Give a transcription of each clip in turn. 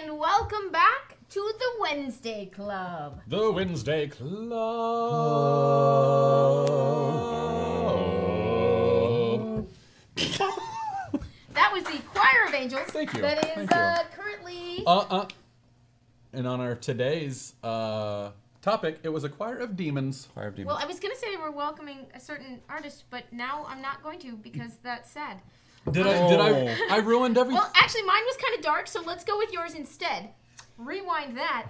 and welcome back to the Wednesday Club. The Wednesday Club. That was the Choir of Angels. Thank you, That is you. Uh, currently. Uh uh. And on our today's uh, topic, it was a choir of demons. Choir of Demons. well, I was gonna say we're welcoming a certain artist, but now I'm not going to because that's sad. Did I? Did Oh. I? I ruined everything. Well, actually, mine was kind of dark, so let's go with yours instead. Rewind that.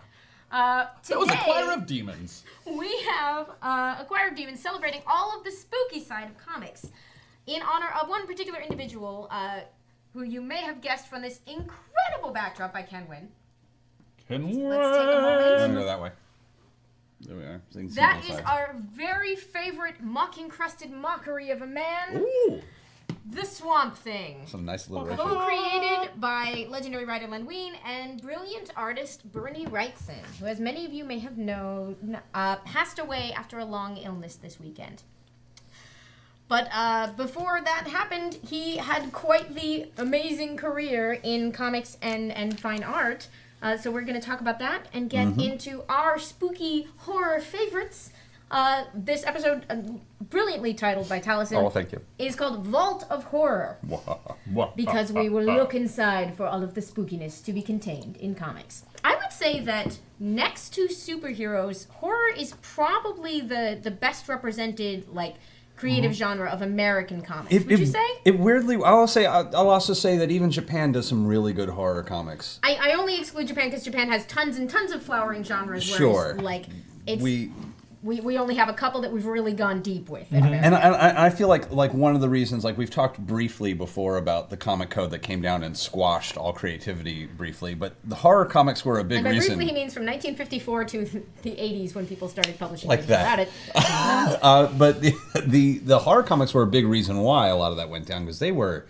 Uh, today, that was a choir of demons. we have uh, a choir of demons celebrating all of the spooky side of comics in honor of one particular individual uh, who you may have guessed from this incredible backdrop by Ken Wynn. Can Let's take a moment. I'm go that way. There we are. So you can see That both is sides. our very favorite muck-encrusted mockery of a man, Ooh, the Swamp Thing. some nice alliteration. Co-created by legendary writer Len Wein and brilliant artist Bernie Wrightson, who, as many of you may have known, uh, passed away after a long illness this weekend. But uh, before that happened, he had quite the amazing career in comics and, and fine art. Uh, so we're going to talk about that and get into our spooky horror favorites. Uh, this episode, uh, brilliantly titled by Taliesin, Oh, thank you. is called Vault of Horror because we will look inside for all of the spookiness to be contained in comics. I would say that next to superheroes, horror is probably the the best represented like creative genre of American comics. It, would it, you say? It weirdly, I'll say, I'll I'll also say that even Japan does some really good horror comics. I, I only exclude Japan because Japan has tons and tons of flowering genres. Whereas, Sure. like it's We we, we only have a couple that we've really gone deep with. Mm-hmm. and I, I I feel like like one of the reasons like we've talked briefly before about the comic code that came down and squashed all creativity briefly, but the horror comics were a big And by reason. briefly, he means from 1954 to the 80s when people started publishing Like that. about it. Uh, but the, the the horror comics were a big reason why a lot of that went down because they were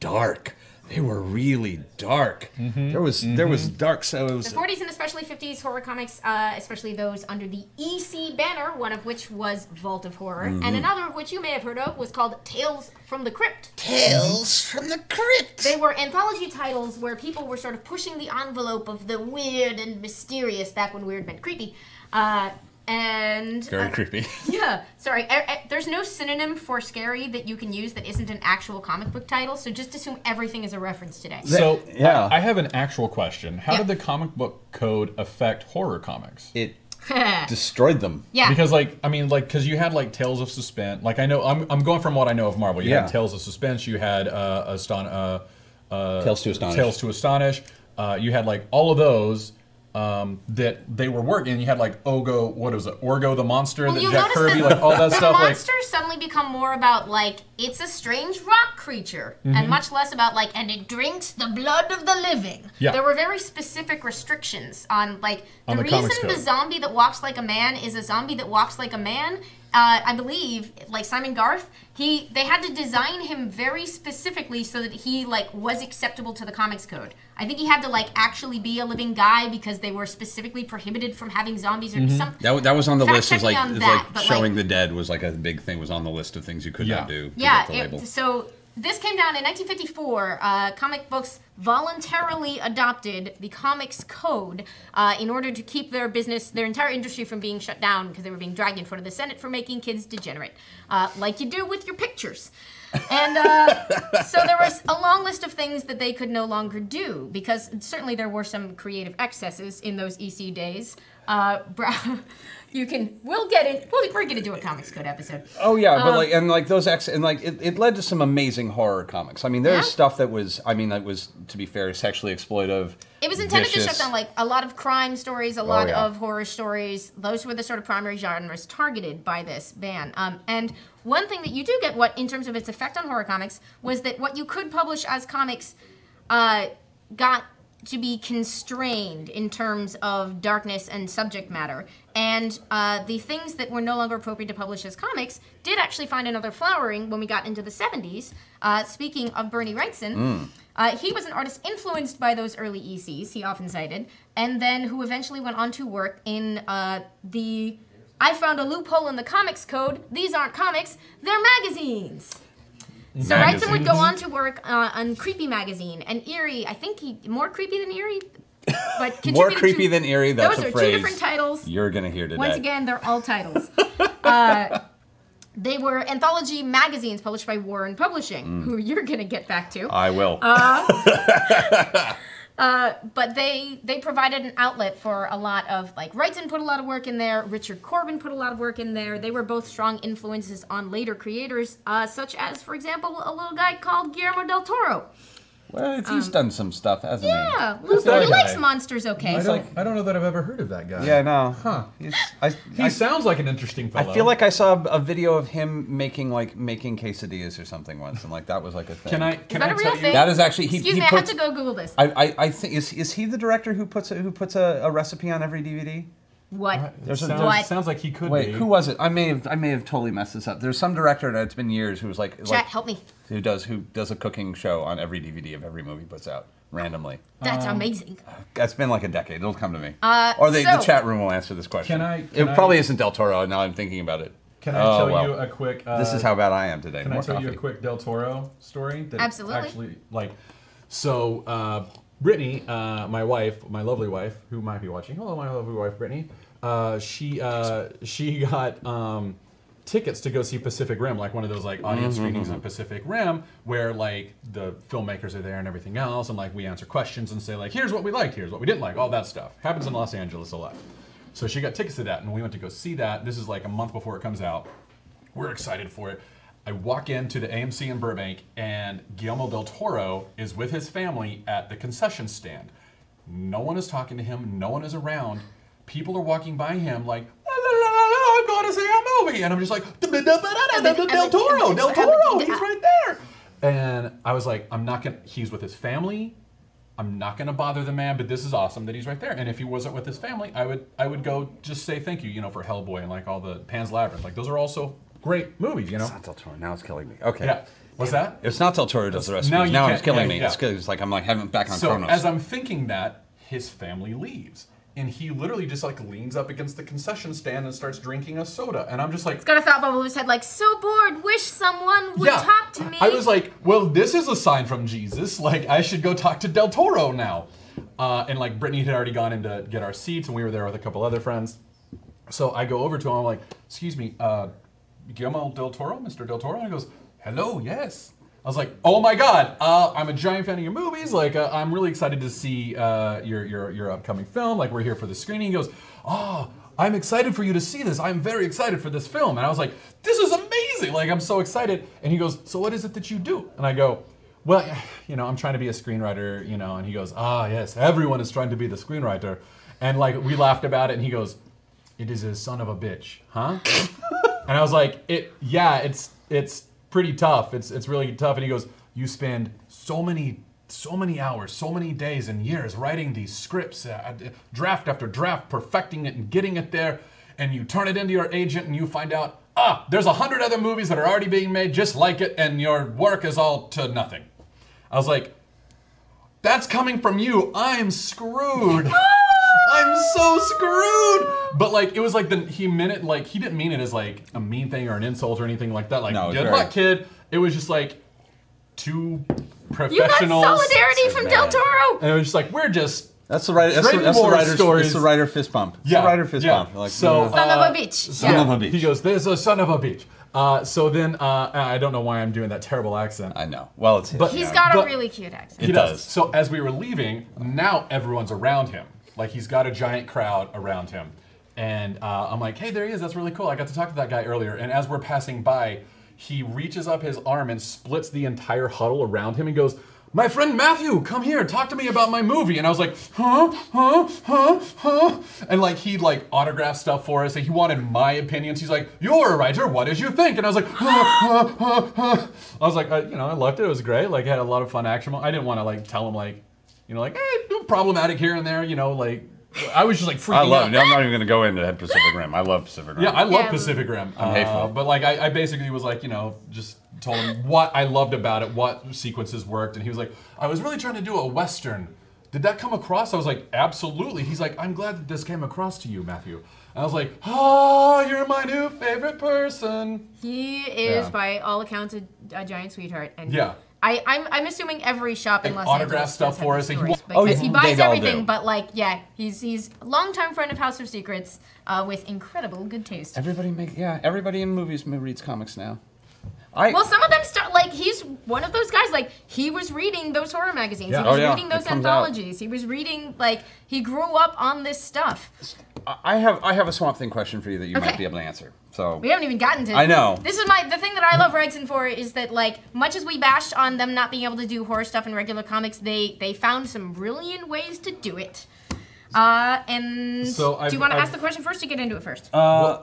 dark. They were really dark. There was there was dark. So it was The 40s and especially 50s horror comics, uh, especially those under the EC banner, one of which was Vault of Horror, Mm-hmm. and another of which you may have heard of was called Tales from the Crypt. Tales from the Crypt. They were anthology titles where people were sort of pushing the envelope of the weird and mysterious, back when weird meant creepy. Uh, and Very uh, creepy. yeah, sorry. I, I, there's no synonym for scary that you can use that isn't an actual comic book title, so just assume everything is a reference today. So, yeah. I, I have an actual question. How Yeah. did the comic book code affect horror comics? It destroyed them. yeah. Because, like, I mean, like, because you had like Tales of Suspense. Like, I know I'm, I'm going from what I know of Marvel. You Yeah. had Tales of Suspense. You had uh, Aston, uh, uh, Tales to Astonish. Tales to Astonish. Uh, you had like all of those um, that they were working. You had like Ogo, what was it? Orgo the monster, Well, that you Jack Kirby, that like all that the stuff. Like, monsters suddenly become more about like it's a strange rock creature, Mm-hmm. and much less about like and it drinks the blood of the living. Yeah. There were very specific restrictions on like the, On the reason the zombie that walks like a man is a zombie that walks like a man. Uh, I believe, like Simon Garth, he they had to design him very specifically so that he like was acceptable to the comics code. I think he had to like actually be a living guy because they were specifically prohibited from having zombies or Mm-hmm. some. That, that was on the Fact list as check me like on as that, like showing like- the dead was like a big thing was on the list of things you could not do. to Yeah, get the label. it, so this came down in 1954. Uh, comic books voluntarily adopted the comics code uh, in order to keep their business, their entire industry from being shut down because they were being dragged in front of the Senate for making kids degenerate, uh, like you do with your pictures. And uh, so there was a long list of things that they could no longer do because certainly there were some creative excesses in those EC days. Uh, you can, we'll get it. We'll, we're going to do a comics code episode. Oh yeah, Um, but like and like those ex and like it, it led to some amazing horror comics. I mean, there's Yeah. stuff that was I mean that was to be fair sexually exploitive. It was intended to shut down like a lot of crime stories, a lot yeah. of horror stories. Those were the sort of primary genres targeted by this ban. Um, and one thing that you do get, what in terms of its effect on horror comics, was that what you could publish as comics uh, got to be constrained in terms of darkness and subject matter. And uh, the things that were no longer appropriate to publish as comics did actually find another flowering when we got into the 70s. Uh, speaking of Bernie Wrightson, uh, he was an artist influenced by those early ECs, he often cited, and then who eventually went on to work in uh, the. I found a loophole in the comics code. These aren't comics, they're magazines. So Wrightson would go on to work uh, on Creepy Magazine and Eerie. I think he more creepy than Eerie. but More creepy to- than eerie. That's Those a are phrase two different titles. you're gonna hear today. Once again, they're all titles. uh, they were anthology magazines published by Warren Publishing, Mm. who you're going to get back to. I will. but they they provided an outlet for a lot of like Wrightson put a lot of work in there. Richard Corbin put a lot of work in there. They were both strong influences on later creators, uh, such as, for example, a little guy called Guillermo del Toro. Well, it's- he's done some stuff, hasn't um, Yeah, he? Luke, that he guy? likes monsters. Okay, I don't, I don't know that I've ever heard of that guy. Yeah, no. Huh. He's, I, He I, sounds like an interesting fellow. I feel like I saw a video of him making like making quesadillas or something once, and like that was like a thing. Can I? is Can that I a real tell thing? you? That is actually he. Excuse he me, I puts, had to go Google this. I, I, I think is is he the director who puts a, who puts a, a recipe on every DVD? What? It a- sounds, What? sounds like he could Wait, be. who was it? I may have I may have totally messed this up. There's some director, and it's been years, who was like, Chat, like help me. who does who does a cooking show on every DVD of every movie he puts out randomly. That's Um, amazing. That's been like a decade. It'll come to me. Uh, or they, the chat room will answer this question. Can I- it can I- probably isn't Del Toro. Now I'm thinking about it. Can I Oh, tell well. you a quick? Uh, This is how bad I am today. Can More I tell you a quick Del Toro story? That Absolutely. Actually, like, so uh, Brittany, uh, my wife, my lovely wife, who might be watching. Hello, my lovely wife, Brittany. Uh, she uh, she got um, tickets to go see Pacific Rim, like one of those like audience screenings on Pacific Rim, where like the filmmakers are there and everything else, and like we answer questions and say like, here's what we liked, here's what we didn't like, all that stuff happens in Los Angeles a lot. So she got tickets to that, and we went to go see that. This is like a month before it comes out. We're excited for it. I walk into the AMC in Burbank, and Guillermo del Toro is with his family at the concession stand. No one is talking to him. No one is around. People are walking by him like, I'm going to see a movie, and I'm just like, Del Toro, Del Toro, he's right there. And I was like, I'm not gonna. He's with his family. I'm not going to bother the man, but this is awesome that he's right there. And if he wasn't with his family, I would I would go just say thank you, you know, for Hellboy and like all the Pan's Labyrinth. Like those are also great movies, you know. It's not Del Toro. Now it's killing me. Okay. Yeah. What's that? It's not Del Toro does the recipes. Now Now, it's killing yeah, me. yeah. It's, 'cause it's like I'm like having back on So Cronos. as I'm thinking that, his family leaves. And he literally just like leans up against the concession stand and starts drinking a soda. And I'm just like, Got a thought bubble in his head like, so bored, wish someone would talk to me. I was like, well, this is a sign from Jesus. Like, I should go talk to Del Toro now. Uh, and like, Brittany had already gone in to get our seats, and we were there with a couple other friends. So I go over to him, I'm like, excuse me, uh, Guillermo Del Toro, Mr. Del Toro? And he goes, hello, yes. I was like, oh my God, uh, I'm a giant fan of your movies. Like, uh, I'm really excited to see uh, your, your, your upcoming film. Like, we're here for the screening. He goes, oh, I'm excited for you to see this. I'm very excited for this film. And I was like, this is amazing. Like, I'm so excited. And he goes, so what is it that you do? And I go, well, you know, I'm trying to be a screenwriter, you know. And he goes, ah, yes, everyone is trying to be the screenwriter. And like, we laughed about it. And he goes, it is a son of a bitch, huh? and I was like, it, yeah, it's, it's pretty tough. It's, it's really tough. And he goes, you spend so many, so many hours, so many days and years writing these scripts, uh, draft after draft, perfecting it and getting it there. And you turn it into your agent and you find out, ah, there's a hundred other movies that are already being made just like it. And your work is all to nothing. I was like, that's coming from you. I'm screwed. I'm so screwed. But like it was like the he meant it like he didn't mean it as like a mean thing or an insult or anything like that. Like No, it was good very- luck, kid. It was just like two professionals. you got professionals. solidarity from Del. Toro. And it was just like we're just That's the writer. That's, the, Trading that's the war writer's. stories. It's the writer fist bump. It's Yeah, the writer fist yeah. bump. Like, So, no, no. Son Uh, of a bitch. son Yeah. of a bitch. He goes, "There's a son of a bitch." Uh, so then uh, I don't know why I'm doing that terrible accent. I know. Well, it's his. But- He's yeah. got a really cute accent. It He does. So as we were leaving, now everyone's around him. Like he's got a giant crowd around him. And uh, I'm like, hey, there he is. That's really cool. I got to talk to that guy earlier. And as we're passing by, he reaches up his arm and splits the entire huddle around him and goes, my friend Matthew, come here, talk to me about my movie. And I was like, huh, huh, huh, huh. And like he like autographed stuff for us. And he wanted my opinions. He's like, you're a writer. What did you think? And I was like, huh, huh, huh, huh. I was like, uh, you know, I loved it. It was great. Like I had a lot of fun action. I didn't want to like tell him like, you know, like eh, problematic here and there. You know, like I was just like freaking I love. out. I'm not even going to go into that Pacific Rim. I love Pacific Rim. Yeah, I love Yeah. Pacific Rim. I'm Uh, hateful. but like, I, I basically was like, you know, just told him what I loved about it, what sequences worked, and he was like, I was really trying to do a western. Did that come across? I was like, absolutely. He's like, I'm glad that this came across to you, Matthew. And I was like, oh, you're my new favorite person. He is, Yeah. by all accounts, a, a giant sweetheart. And Yeah. I, I'm, I'm assuming every shop in Like Los autograph Angeles stuff for us, stories, he- Oh, yeah, he buys everything. But like, yeah, he's he's a longtime friend of House of Secrets uh, with incredible good taste. Everybody make yeah. Everybody in movies reads comics now. I Well, some of them start like he's one of those guys. Like he was reading those horror magazines. Yeah. He was Oh, yeah. reading those comes out. anthologies. He was reading like he grew up on this stuff. I have I have a Swamp Thing question for you that you Okay. might be able to answer. So We haven't even gotten to. I know. This is my the thing that I love Wrightson for is that like much as we bashed on them not being able to do horror stuff in regular comics, they they found some brilliant ways to do it. Uh, and So do I've- you want to ask the question first or get into it first? uh,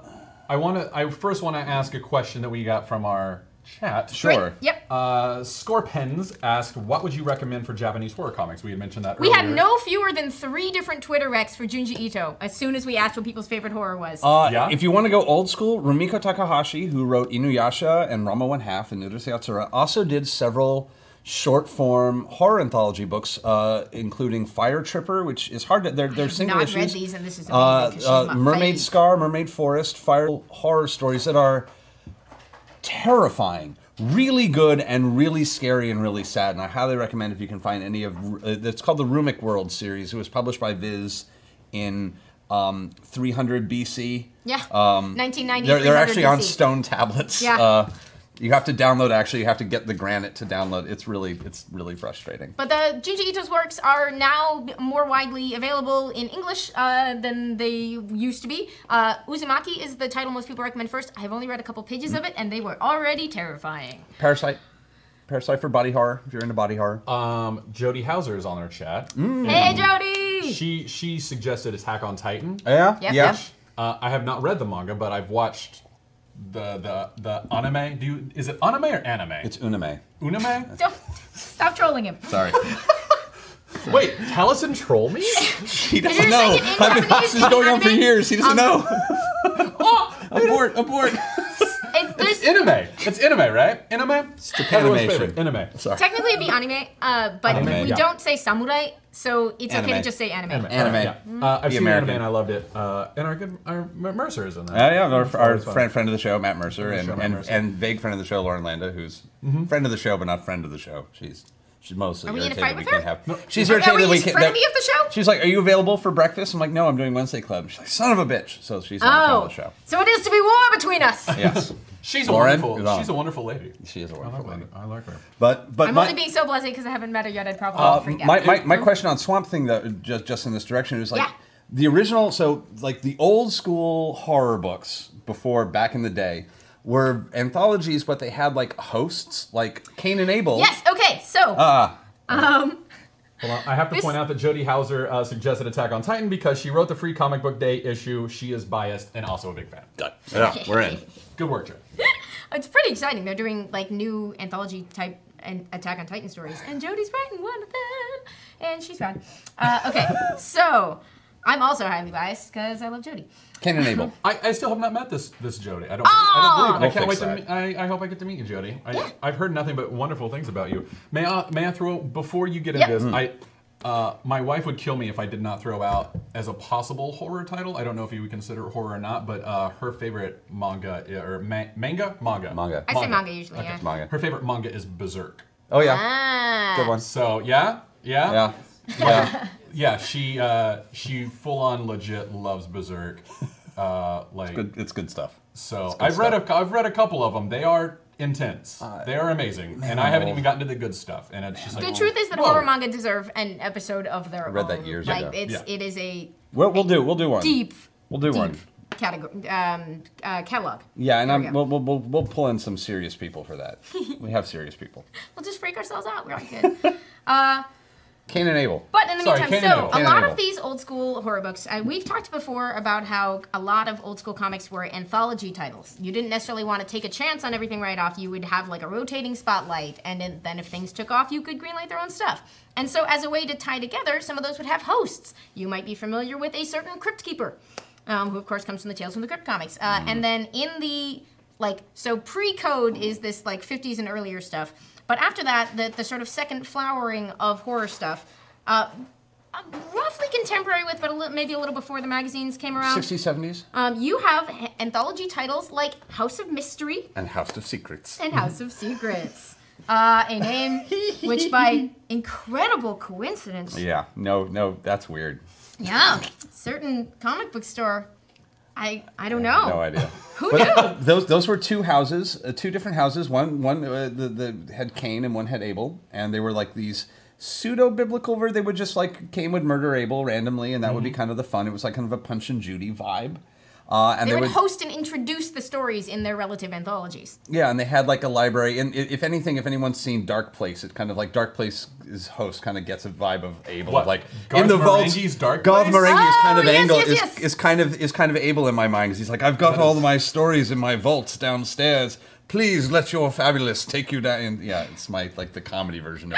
I want to. I first want to ask a question that we got from our chat. sure. Great. Yep. Uh, Scorpens asked, "What would you recommend for Japanese horror comics?" We had mentioned that. we had no fewer than three different Twitter recs for Junji Ito as soon as we asked what people's favorite horror was. Uh, Yeah? If you want to go old school, Rumiko Takahashi, who wrote Inuyasha and Ranma One Half and Urusei Yatsura, also did several short form horror anthology books, uh, including Fire Tripper, which is hard to. They're, they're have single not issues. read these, and this is amazing, Uh, 'cause she's uh, Mermaid fave. Scar, Mermaid Forest, fire horror stories that are terrifying, really good, and really scary and really sad. And I highly recommend if you can find any of. Uh, it's called the Rumic World series. It was published by Viz in um, 300 BC. yeah. Um, 1990. they're, they're 300 actually on stone tablets. Yeah. Uh, you have to download. Actually, you have to get the granite to download. It's really, it's really frustrating. But the Junji Ito's works are now more widely available in English uh, than they used to be. Uh, Uzumaki is the title most people recommend first. I have only read a couple pages of it, and they were already terrifying. Parasite, Parasite for body horror. If you're into body horror. Um, Jody Houser is on our chat. Mm. Hey, Jody! She she suggested Attack on Titan. yeah. Yep, yeah. yep. Uh, I have not read the manga, but I've watched the the the anime. Do you, is it anime or anime? It's Uname. Uname. Don't stop trolling him. Sorry. Wait, tell us and troll me. he doesn't know. say it in I've been Japanese? this is going on for years. He doesn't Um, know. oh, abort, abort. It, there's, anime. It's anime, right? Anime. Everyone's animation. Anime. Sorry. technically, it'd be anime, uh, but Anime, we yeah. don't say samurai, so it's okay Anime. to just say anime. Anime. Anime. Alright, yeah. Uh, I've Be seen American. anime and I loved it. Uh, and our good our Mercer is in that. Uh, yeah, our, our always fun. friend, friend of the show, Matt Mercer, Friend of and, show, Matt and, Mercer. and vague friend of the show, Lauren Landa, who's friend of the show, but not friend of the show. She's she's mostly Are we in a irritated fight we with can't her? have. She's Are- are irritated we that we can't. frenemy that- of the show? She's like, "Are you available for breakfast?" I'm like, "No, I'm doing Wednesday Club." She's like, "Son of a bitch!" So she's on Oh, the show. so it is to be war between us. Yes, She's a Lauren wonderful. is. She's a wonderful lady. she is a wonderful like, lady. her. I like her. But but I'm my, only being so blasé because I haven't met her yet. I'd probably Uh, freak out. my, my, my question on Swamp Thing though, just just in this direction is like Yeah. the original. So like the old school horror books before back in the day were anthologies, but they had like hosts like Cain and Abel. Yes. Okay. So. Ah, um. Hold on. I have to This- point out that Jody Houser uh, suggested Attack on Titan because she wrote the free comic book day issue. She is biased and also a big fan. done. Yeah, we're in. Good work, Jody. It's pretty exciting. They're doing like new anthology type and Attack on Titan stories, and Jody's writing one of them, and she's fun. Uh, okay, so I'm also highly biased because I love Jody. Cain and Abel. I, I still have not met this this Jody. I don't. I Oh! don't believe it. I can't wait fix to. Meet, I, I hope I get to meet you, Jody. I, Yeah. I've heard nothing but wonderful things about you. May I may I throw before you get Yep. into this? I. Uh, my wife would kill me if I did not throw out as a possible horror title. I don't know if you would consider it horror or not, but uh, her favorite manga or ma- manga manga Manga. I say manga usually. Okay. Yeah. Manga. Her favorite manga is Berserk. Oh yeah, Ah. good one. So yeah, yeah, Yeah, yeah. yeah. She uh, she full on legit loves Berserk. Uh, like good. It's good stuff. so, good I've read a I've read a couple of them. They are intense. Uh, they are amazing, and I haven't even gotten to the good stuff. And it's just like The truth is that whoa. horror manga deserve an episode of their I read that years like, ago. It's Yeah. it is a We'll, we'll do. We'll do one. deep, We'll do deep one. category um, uh, catalog. Yeah, and we I'm, go. we'll, we'll, we'll, we'll pull in some serious people for that. we have serious people. We'll just freak ourselves out. We're all good. uh, Cain and Abel. But in the Sorry, meantime, so a lot of these old school horror books, uh, we've talked before about how a lot of old school comics were anthology titles. You didn't necessarily want to take a chance on everything right off. You would have like a rotating spotlight, and then, if things took off, you could greenlight their own stuff. And so, as a way to tie together, some of those would have hosts. You might be familiar with a certain Crypt Keeper, um, who of course comes from the Tales from the Crypt comics. Uh, And then in the like, so pre-code is this like 50s and earlier stuff, but after that, the the sort of second flowering of horror stuff. Uh, uh, roughly contemporary with, but a maybe a little before the magazines came around. 60s, 70s, Um, you have anthology titles like House of Mystery and House of Secrets. and House of Secrets. uh, a name which, by incredible coincidence, Yeah, no, no, that's weird. yeah, certain comic book store. I I don't know. No idea. Who But knew? those those were two houses, uh, two different houses. One one uh, the, the had Cain and one had Abel, and they were like these pseudo biblical where they would just like Cain would murder Abel randomly, and that would be kind of the fun. It was like kind of a Punch and Judy vibe. Uh, and They would host and introduce the stories in their relative anthologies. Yeah, and they had like a library. And if anything, if anyone's seen Dark Place, it kind of like Dark Place's host kind of gets a vibe of Abel. What, Like Garth in the vaults, Marenghi's Dark Garth Place? Marenghi's kind of Oh, yes, angle yes, is, yes. is kind of is kind of Abel in my mind because he's like, I've got all of my stories in my vaults downstairs. Please let your fabulous take you down. And yeah, it's my like the comedy version of,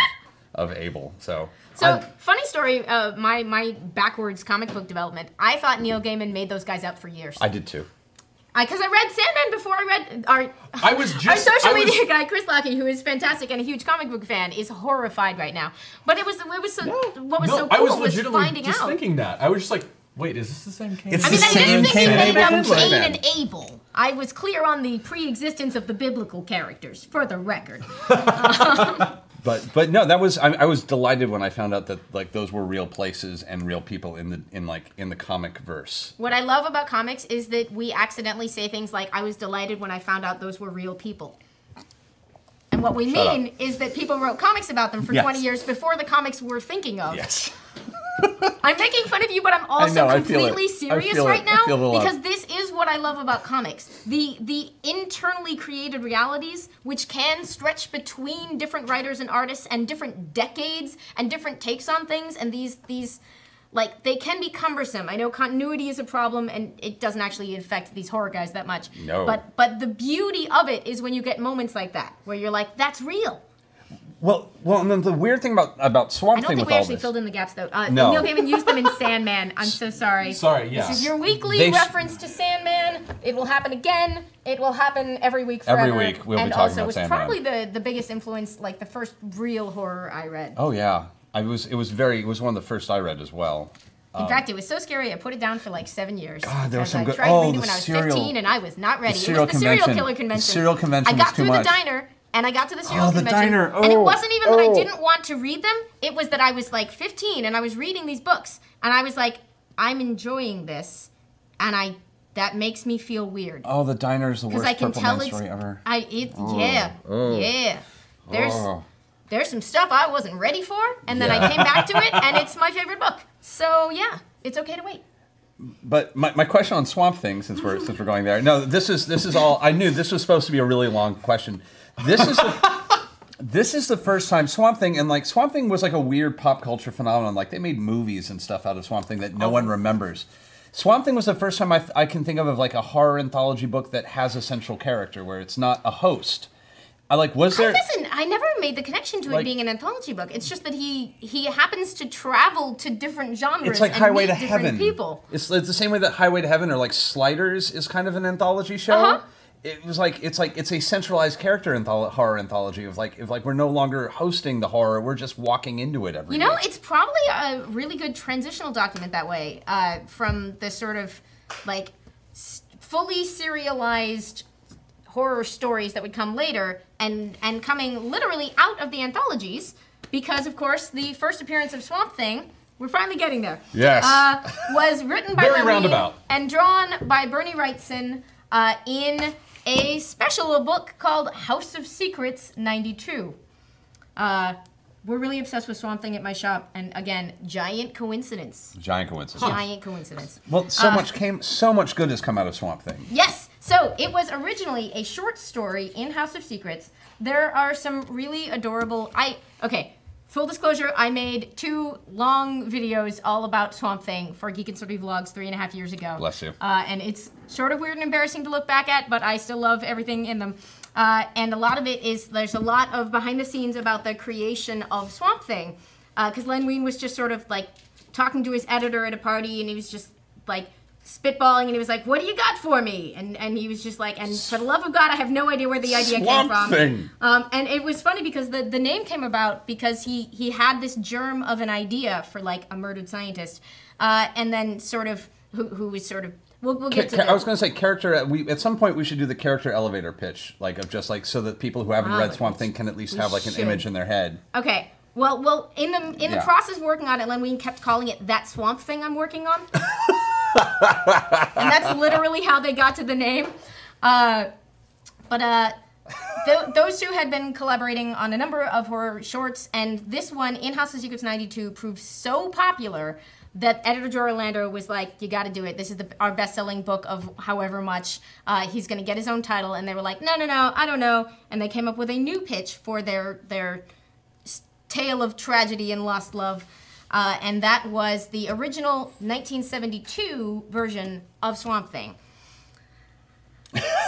of Abel. So So, I- funny story. Uh, my my backwards comic book development. I thought Neil Gaiman made those guys up for years. I did too. I because I, read Sandman before I read our. I was our just- social I was- media guy Chris Lackey, who is fantastic and a huge comic book fan, is horrified right now. But it was it was so what was no, so cool I was was, finding just out. thinking that. I was just like, wait, is this the same Cain? It's I mean, the I same didn't think Cain he and made Abel up Cain Sandman. and Abel. I was clear on the pre-existence of the biblical characters, for the record. But but no, that was I, I was delighted when I found out that like those were real places and real people in the in like in the comic verse. What I love about comics is that we accidentally say things like, I was delighted when I found out those were real people. And what we Shut up. mean is that people wrote comics about them for Yes. 20 years before the comics we're thinking of. Yes. I'm making fun of you, but I'm also know, I feel it. completely serious feel it. right now love. because this is what I love about comics. The the internally created realities which can stretch between different writers and artists and different decades and different takes on things and these these like they can be cumbersome. I know continuity is a problem and it doesn't actually affect these horror guys that much. No. But but the beauty of it is when you get moments like that where you're like that's real. Well, well, and then the weird thing about about Swamp I don't Thing think with we all actually this, filled in the gaps though. Uh, No. Neil Gaiman used them in Sandman. I'm so sorry. Sorry, yeah. This is your weekly They sh- reference to Sandman. It will happen again. It will happen every week for Every week we'll be and talking also about was Sandman. probably the, the biggest influence, like the first real horror I read. Oh yeah, I was. It was very. It was one of the first I read as well. In fact, it was so scary I put it down for like seven years. God, there were because some I good- tried oh, reading the when I was serial- 15 and I was not ready. serial it was the serial convention. killer The convention. serial convention I got was too through much. the diner and I got to the serial Oh, the convention. diner. And it Oh, wasn't even that I oh. didn't want to read them. It was that I was like 15 and I was reading these books and I was like, I'm enjoying this, and I that makes me feel weird Oh, the diner is the because worst I can Purple tell Man it's story ever. I it oh. yeah oh. yeah. There's Oh. there's some stuff I wasn't ready for, and then I came back to it, and it's my favorite book. So yeah, it's okay to wait. But my, my question on Swamp Thing, since we're since we're going there, no, this is this is all. I knew this was supposed to be a really long question. This is the, this is the first time Swamp Thing and like Swamp Thing was like a weird pop culture phenomenon. Like they made movies and stuff out of Swamp Thing that no one remembers. Swamp Thing was the first time I, th- I can think of of like a horror anthology book that has a central character where it's not a host. I like was I there listen, I never made the connection to it Like- being an anthology book. It's just that he he happens to travel to different genres. it's like and Highway meet to different Heaven. People. It's, it's the same way that Highway to Heaven or like Sliders is kind of an anthology show. Uh-huh. It was like it's like it's a centralized character antholo- horror anthology of like if like we're no longer hosting the horror, we're just walking into it every You know, week. it's probably a really good transitional document that way uh, from the sort of like s- fully serialized horror stories that would come later and and coming literally out of the anthologies because of course the first appearance of Swamp Thing we're finally getting there. Yes. Uh, was written by Very roundabout. and drawn by Bernie Wrightson uh, in a special book called House of Secrets 92. Uh, we're really obsessed with Swamp Thing at my shop, and again, giant coincidence. giant coincidence. Giant coincidence. Well, so Uh, much came, so much good has come out of Swamp Thing. Yes. So it was originally a short story in House of Secrets. There are some really adorable. I okay. Full disclosure: I made two long videos all about Swamp Thing for Geek and Sundry Vlogs three and a half years ago. Bless you. Uh, and it's sort of weird and embarrassing to look back at, but I still love everything in them. Uh, and a lot of it is there's a lot of behind the scenes about the creation of Swamp Thing, because Len Wein was just sort of like talking to his editor at a party, and he was just like spitballing, and he was like, "What do you got for me?" And and he was just like, "And for the love of God, I have no idea where the idea Swamp came from." Thing. Um, and it was funny because the, the name came about because he, he had this germ of an idea for like a murdered scientist, uh, and then sort of who, who was sort of We'll, we'll Ca- get to ca- that. I was going to say character. We at some point we should do the character elevator pitch, like of just like so that people who haven't Ah, read Swamp Thing can at least have like an should. image in their head. Okay. Well, well, in the in the Yeah. process of working on it, Len Wein kept calling it that swamp thing I'm working on, and that's literally how they got to the name. Uh, but uh, th- those two had been collaborating on a number of horror shorts, and this one, In House of Secrets '92, proved so popular that editor Joe Orlando was like, "You got to do it. This is the, our best-selling book of however much. Uh, he's going to get his own title." And they were like, "No, no, no, I don't know." And they came up with a new pitch for their their tale of tragedy and lost love. Uh, and that was the original 1972 version of Swamp Thing.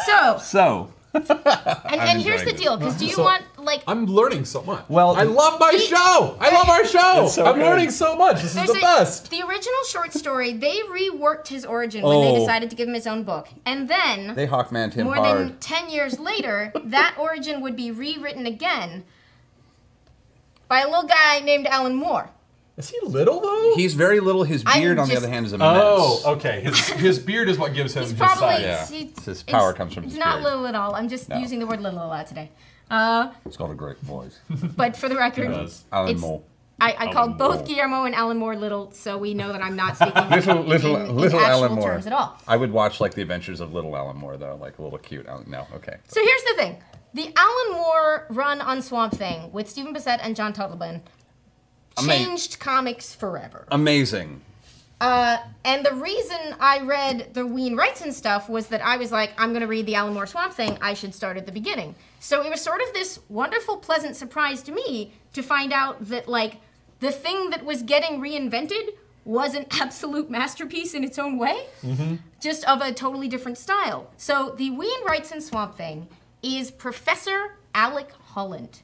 So, So and, and here's the deal, because do you So- want like I'm learning so much. Well- I love my show. I love our show. So I'm good. learning so much. This is the a- best. The original short story, they reworked his origin when they Oh. decided to give him his own book. And then, they Hawkmaned him more hard. than 10 years later, that origin would be rewritten again by a little guy named Alan Moore. Is he little though? He's very little. His I'm beard, on the just- other hand, is immense. oh, okay. His his beard is what gives him He's his probably. size. Yeah. he- His power it's- comes from It's his not beard. little at all. I'm just No. using the word little a lot today. Uh, It's got a great voice. but for the record, does. Alan it's- Moore. I, I called both Moore. Guillermo and Alan Moore little, so we know that I'm not speaking Little, in, little, in little actual Alan Moore. terms at all. I would watch like the Adventures of Little Alan Moore though, like a little cute. Alan. No, okay. So here's the thing: the Alan Moore run on Swamp Thing with Stephen Bissette and John Totleben Ama- changed comics forever. Amazing. Uh, and the reason I read the Wein Wrightson stuff was that I was like, I'm going to read the Alan Moore Swamp Thing. I should start at the beginning. So it was sort of this wonderful, pleasant surprise to me to find out that, like, the thing that was getting reinvented was an absolute masterpiece in its own way, just of a totally different style. So the Wein Wrightson Swamp Thing is Professor Alec Holland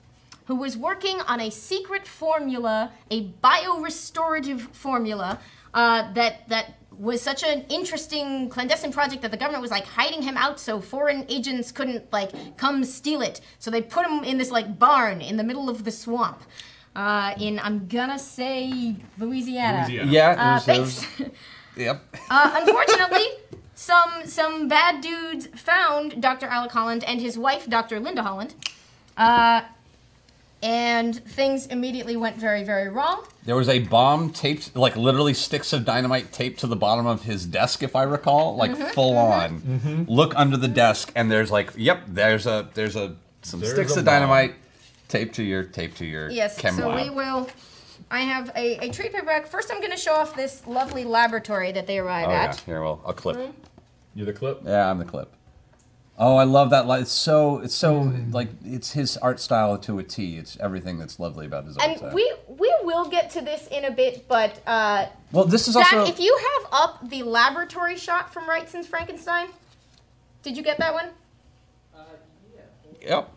who was working on a secret formula, a biorestorative formula uh, that that was such an interesting clandestine project that the government was like hiding him out so foreign agents couldn't like come steal it. So they put him in this like barn in the middle of the swamp. Uh, in I'm gonna say Louisiana. Louisiana. Yeah. Uh, was- it was- thanks. yep. Uh, unfortunately, some some bad dudes found Dr. Alec Holland and his wife, Dr. Linda Holland, uh, and things immediately went very, very wrong. There was a bomb taped, like literally sticks of dynamite taped to the bottom of his desk, if I recall, like Mm-hmm, full on. Look under the desk, and there's like, yep, there's a there's a some There's sticks a of bomb. dynamite taped to your taped to your Yes, chem so lab. we will. I have a, a trade paperback. First, I'm going to show off this lovely laboratory that they arrive Oh yeah, at. here, well, a clip. Mm-hmm. You the clip? Yeah, I'm the clip. Oh, I love that. li- It's so it's so Mm. like it's his art style to a T. It's everything that's lovely about his art And style. we we will get to this in a bit, but uh, well, this is Zach, also if you have up the laboratory shot from Wrightson's Frankenstein, did you get that one? Yep.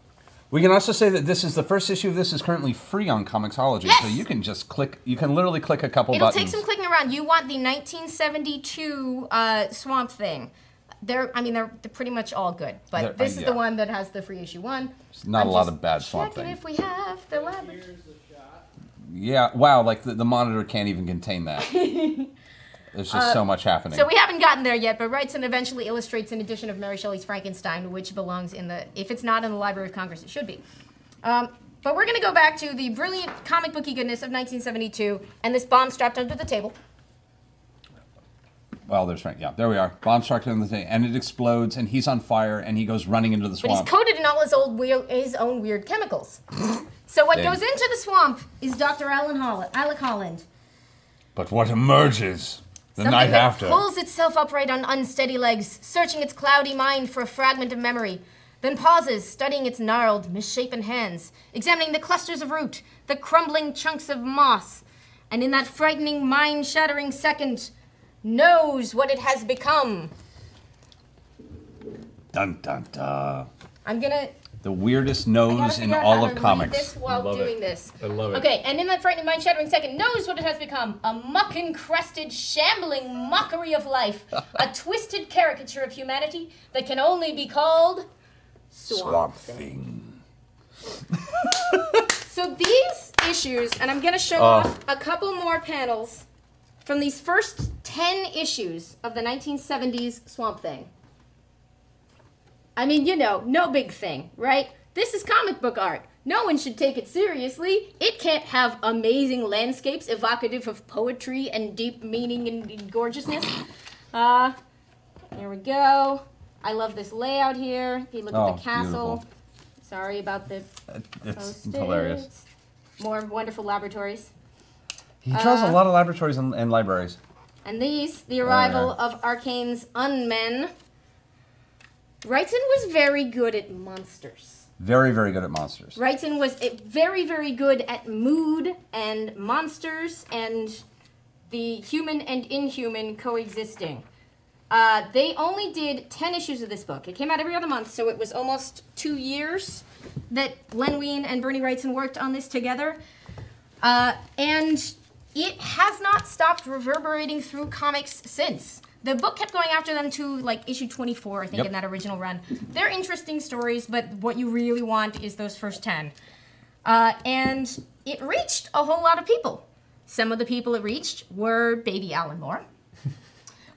We can also say that this is the first issue of this is currently free on Comixology, so you can just click. You can literally click a couple It'll buttons. take some clicking around. You want the 1972 uh, Swamp Thing. They're, I mean, they're, they're pretty much all good, but They're- this uh, is the one that has the free issue one. It's not I'm a lot of bad Swamp checking Thing. if we have the lab. Yeah. Wow. Like the, the monitor can't even contain that. There's just so much happening. Uh, So we haven't gotten there yet, but Wrightson eventually illustrates an edition of Mary Shelley's Frankenstein, which belongs in the, if it's not in the Library of Congress, it should be. Um, but we're going to go back to the brilliant comic booky goodness of 1972 and this bomb strapped under the table. Well, there's Frank. Yeah. There we are. Bomb struck on the thing, and it explodes, and he's on fire, and he goes running into the swamp. But he's coated in all his old weird, his own weird chemicals. so what Dang. goes into the swamp is Dr. Alan Holland, Alec Holland. but what emerges the Something night that after? pulls itself upright on unsteady legs, searching its cloudy mind for a fragment of memory, then pauses, studying its gnarled, misshapen hands, examining the clusters of root, the crumbling chunks of moss, and in that frightening, mind shattering second, knows what it has become. Dun dun dun. I'm gonna. The weirdest nose in all of comics. This while Love doing it. this. I love it. Okay, and in that frightening, mind-shattering second, knows what it has become: a muck-encrusted, shambling mockery of life, a twisted caricature of humanity that can only be called Swamp, Thing. So these issues, and I'm gonna show Oh. off a couple more panels from these first 10 issues of the 1970s Swamp Thing. I mean, you know, no big thing, right? This is comic book art. No one should take it seriously. It can't have amazing landscapes evocative of poetry and deep meaning and gorgeousness. Uh, here we go. I love this layout here. If you look Oh, at the castle. beautiful. Sorry about the post-its. hilarious. More wonderful laboratories. He draws Uh, a lot of laboratories and, and libraries. And these, the arrival yeah. of Arcane's Unmen. Wrightson was very good at monsters. Very, very good at monsters. Wrightson was eh, very, very good at mood and monsters and the human and inhuman coexisting. Uh, they only did 10 issues of this book. It came out every other month, so it was almost two years that Len Wein and Bernie Wrightson worked on this together. Uh, and it has not stopped reverberating through comics since. The book kept going after them to like issue 24, I think, Yep. in that original run. They're interesting stories, but what you really want is those first 10. Uh, and it reached a whole lot of people. Some of the people it reached were baby Alan Moore.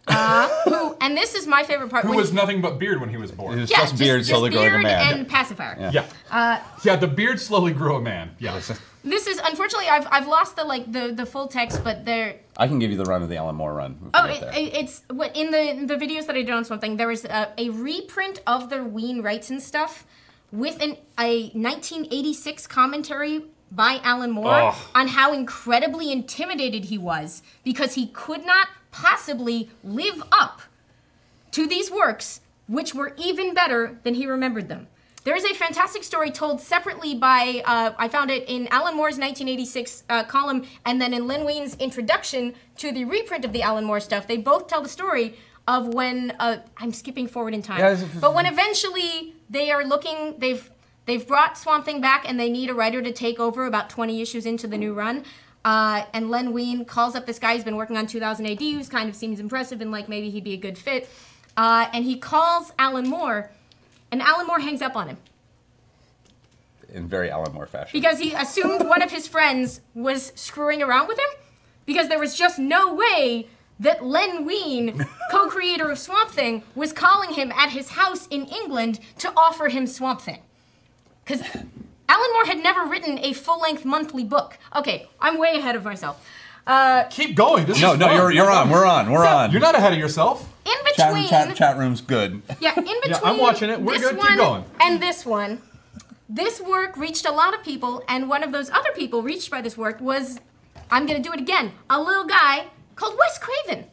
Uh, who, and this is my favorite part. Who when- was nothing but beard when he was born. It was yeah, just beard slowly growing a man. and pacifier. Yeah. Yeah. Uh, yeah, the beard slowly grew a man. Yeah. This is unfortunately I've, I've lost the like the, the full text, but there I can give you the run of the Alan Moore run. Oh, it, it's what in the the videos that I did on something. There was a, a reprint of the Wein Wrightson stuff with an a 1986 commentary by Alan Moore Ugh. on how incredibly intimidated he was because he could not possibly live up to these works, which were even better than he remembered them. There is a fantastic story told separately by, uh, I found it in Alan Moore's 1986 uh, column, and then in Len Wein's introduction to the reprint of the Alan Moore stuff. They both tell the story of when, uh, I'm skipping forward in time, Yeah, but when eventually they are looking, they've, they've brought Swamp Thing back and they need a writer to take over about 20 issues into the new run. Uh, and Len Wein calls up this guy who's been working on 2000 AD, who's kind of seems impressive and like maybe he'd be a good fit. Uh, and he calls Alan Moore, and Alan Moore hangs up on him in very Alan Moore fashion. because he assumed one of his friends was screwing around with him because there was just no way that Len Wein, co-creator of Swamp Thing, was calling him at his house in England to offer him Swamp Thing. Because Alan Moore had never written a full-length monthly book. Okay, I'm way ahead of myself. Uh, Keep going. This no, is no, fun. you're you're on. We're on. We're So- on. You're not ahead of yourself. In chat, between, chat, chat room's good. yeah, in between. Yeah, I'm watching it. We're good. Keep going. And this one, this work reached a lot of people, and one of those other people reached by this work was, I'm gonna do it again, a little guy called Wes Craven.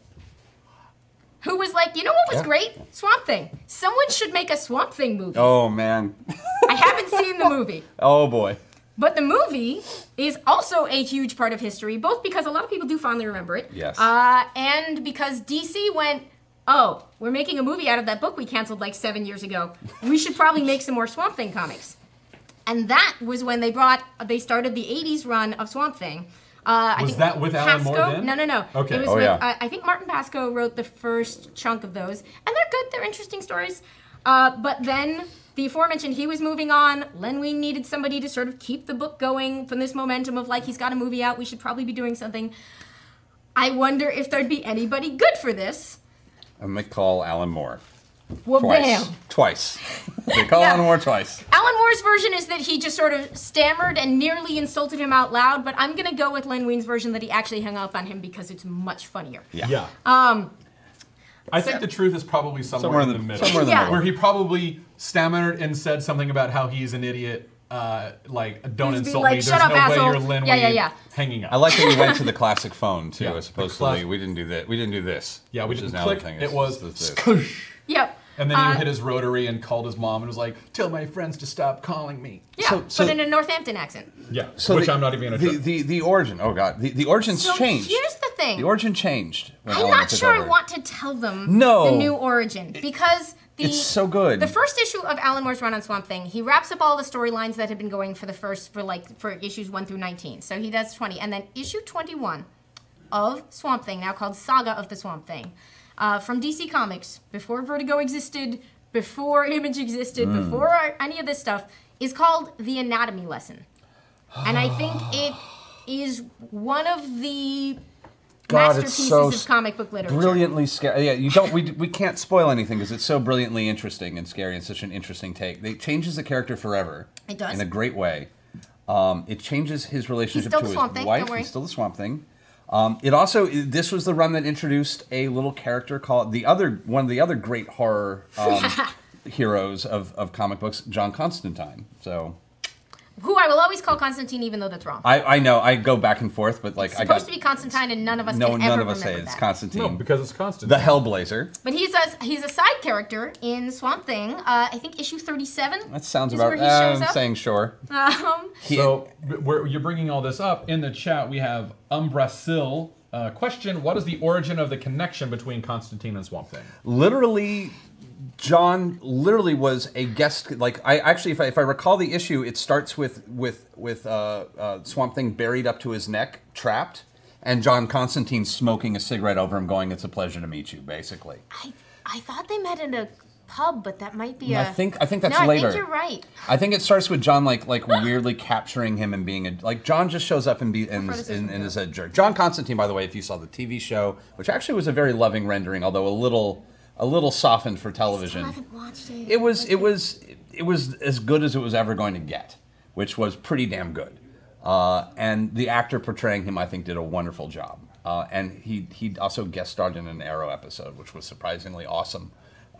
Who was like, you know what was Yeah. great? Swamp Thing. Someone should make a Swamp Thing movie. Oh man. I haven't seen the movie. Oh boy. But the movie is also a huge part of history, both because a lot of people do fondly remember it. Yes. Uh, and because DC went, oh, we're making a movie out of that book we canceled like seven years ago. We should probably make some more Swamp Thing comics. And that was when they brought, they started the 80s run of Swamp Thing. Uh, I Was think that with Alan Moore Pasko- then? No, no, no. Okay. It was Oh, with, yeah. uh, I think Martin Pasko wrote the first chunk of those, and they're good. They're interesting stories. Uh, but then the aforementioned, he was moving on. Len Wein needed somebody to sort of keep the book going from this momentum of like he's got a movie out. We should probably be doing something. I wonder if there'd be anybody good for this. And they call Alan Moore Well, twice. bam. Twice. They call Yeah. Alan Moore twice. Alan Moore's version is that he just sort of stammered and nearly insulted him out loud, but I'm gonna go with Len Wein's version that he actually hung up on him because it's much funnier. Yeah. Yeah. Um, I think the truth is probably somewhere, Somewhere in in the, the- middle. somewhere in the Yeah. middle. Where he probably stammered and said something about how he's an idiot. Uh, like, don't He's being insult like, me. "Shut There's up, no asshole." way you're Lin Yeah, yeah, yeah. hanging up. I like that you went to the classic phone too, Yeah, as opposed to cla- we didn't do that. We didn't do this. Yeah, we which didn't is now click. the thing. It was it's this. skoosh. yep. And then he Uh, hit his rotary and called his mom and was like, "Tell my friends to stop calling me." Yeah, So- so- but in a Northampton accent. Yeah, So which the- I'm not even gonna. The, the the origin. Oh god, the, the origins So changed. here's the thing. The origin changed. I'm Alan not took sure I want to tell them No. the new origin because the It's so good. The first issue of Alan Moore's run on Swamp Thing, he wraps up all the storylines that had been going for the first for like for issues one through nineteen. So he does twenty, and then issue twenty-one of Swamp Thing, now called Saga of the Swamp Thing, uh, from DC Comics, before Vertigo existed, before Image existed, Hmm. before any of this stuff, is called The Anatomy Lesson, and I think it is one of the God, masterpieces so of comic book literature. brilliantly scary. Yeah, you don't. We, we can't spoil anything because it's so brilliantly interesting and scary and such an interesting take. It changes the character forever. It does. in a great way. Um, it changes his relationship to his Thing, wife. He's still the Swamp Thing. Um, it also this was the run that introduced a little character called the other one of the other great horror um, heroes of, of comic books, John Constantine. So Who I will always call Constantine, even though that's wrong. I, I know I go back and forth, but like It's I supposed got to be Constantine, and none of us no can none ever of us say remember it's. Constantine. No, because it's constant. the Hellblazer. But he's a he's a side character in Swamp Thing. Uh, I think issue thirty seven. That sounds is about. where he uh, shows I'm up. saying sure. Um, He- So we're, you're bringing all this up in the chat. We have Umbrasil. Uh, question: What is the origin of the connection between Constantine and Swamp Thing? literally John literally was a guest. Like I actually, if I, if I recall the issue, it starts with with with uh, uh, Swamp Thing buried up to his neck, trapped, and John Constantine smoking a cigarette over him, going, "It's a pleasure to meet you." Basically, I I thought they met in a pub, but that might be a. I think I think that's no, later. I think you're right. I think it starts with John like like weirdly capturing him and being a like John just shows up and be and, and, and is a jerk. John Constantine, by the way, if you saw the TV show, which actually was a very loving rendering, although a little a little softened for television. it. It was it was it was as good as it was ever going to get, which was pretty damn good. Uh, and the actor portraying him, I think, did a wonderful job. Uh, and he he also guest starred in an Arrow episode, which was surprisingly awesome.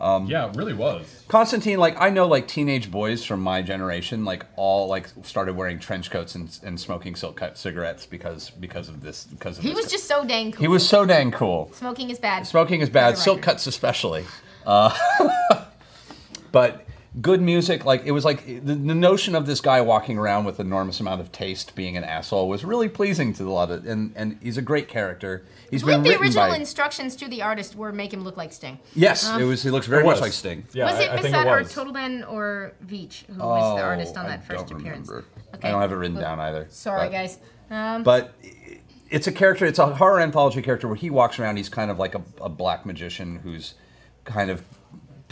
Um, yeah, it really was. Constantine, like I know, like teenage boys from my generation, like all like started wearing trench coats and, and smoking silk cut cigarettes because because of this because of He this. was just so dang cool. he was so dang cool. Smoking is bad. Smoking is bad. Silk cuts especially. Uh, but good music. Like it was like the, the notion of this guy walking around with enormous amount of taste, being an asshole, was really pleasing to a lot of. And and he's a great character. He's I been the original by. instructions to the artist were make him look like Sting. yes, it was. He looks very much like Sting. Yeah, was I, it I think Bissette it or was. Totleben or Veitch who was the artist on Oh, that I first don't appearance? remember. Okay. I don't have it written Well, down either. Sorry, but- guys. Um, But it's a character. It's a horror anthology character where he walks around. He's kind of like a, a black magician who's kind of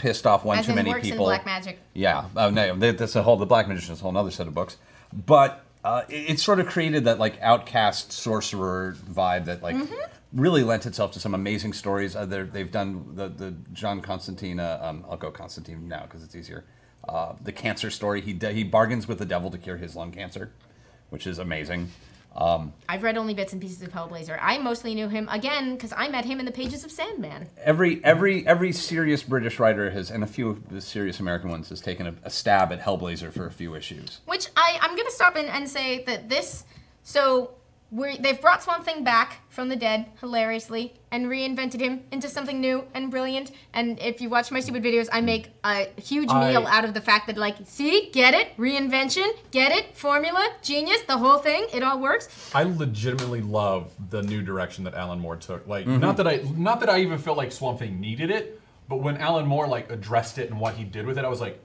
pissed off one as too many people. black magic. Yeah. Oh no, that's a whole. The Black Magician is a whole other set of books. But uh, it, it sort of created that like outcast sorcerer vibe that like Mm-hmm. really lent itself to some amazing stories. Uh, they've done the the John Constantine. Uh, um, I'll go Constantine now because it's easier. Uh, the cancer story. He he bargains with the devil to cure his lung cancer, which is amazing. Um, I've read only bits and pieces of Hellblazer. I mostly knew him again because I met him in the pages of Sandman. Every every every serious British writer has, and a few of the serious American ones, has taken a, a stab at Hellblazer for a few issues. Which I, I'm going to stop and, and say that this. So we're, they've brought Swamp Thing back from the dead, hilariously, and reinvented him into something new and brilliant. And if you watch my stupid videos, I make a huge I- meal out of the fact that, like, see, get it? Reinvention, get it? Formula, genius, the whole thing, it all works. I legitimately love the new direction that Alan Moore took. Like, Mm-hmm. not that I, not that I even felt like Swamp Thing needed it, but when Alan Moore like addressed it and what he did with it, I was like,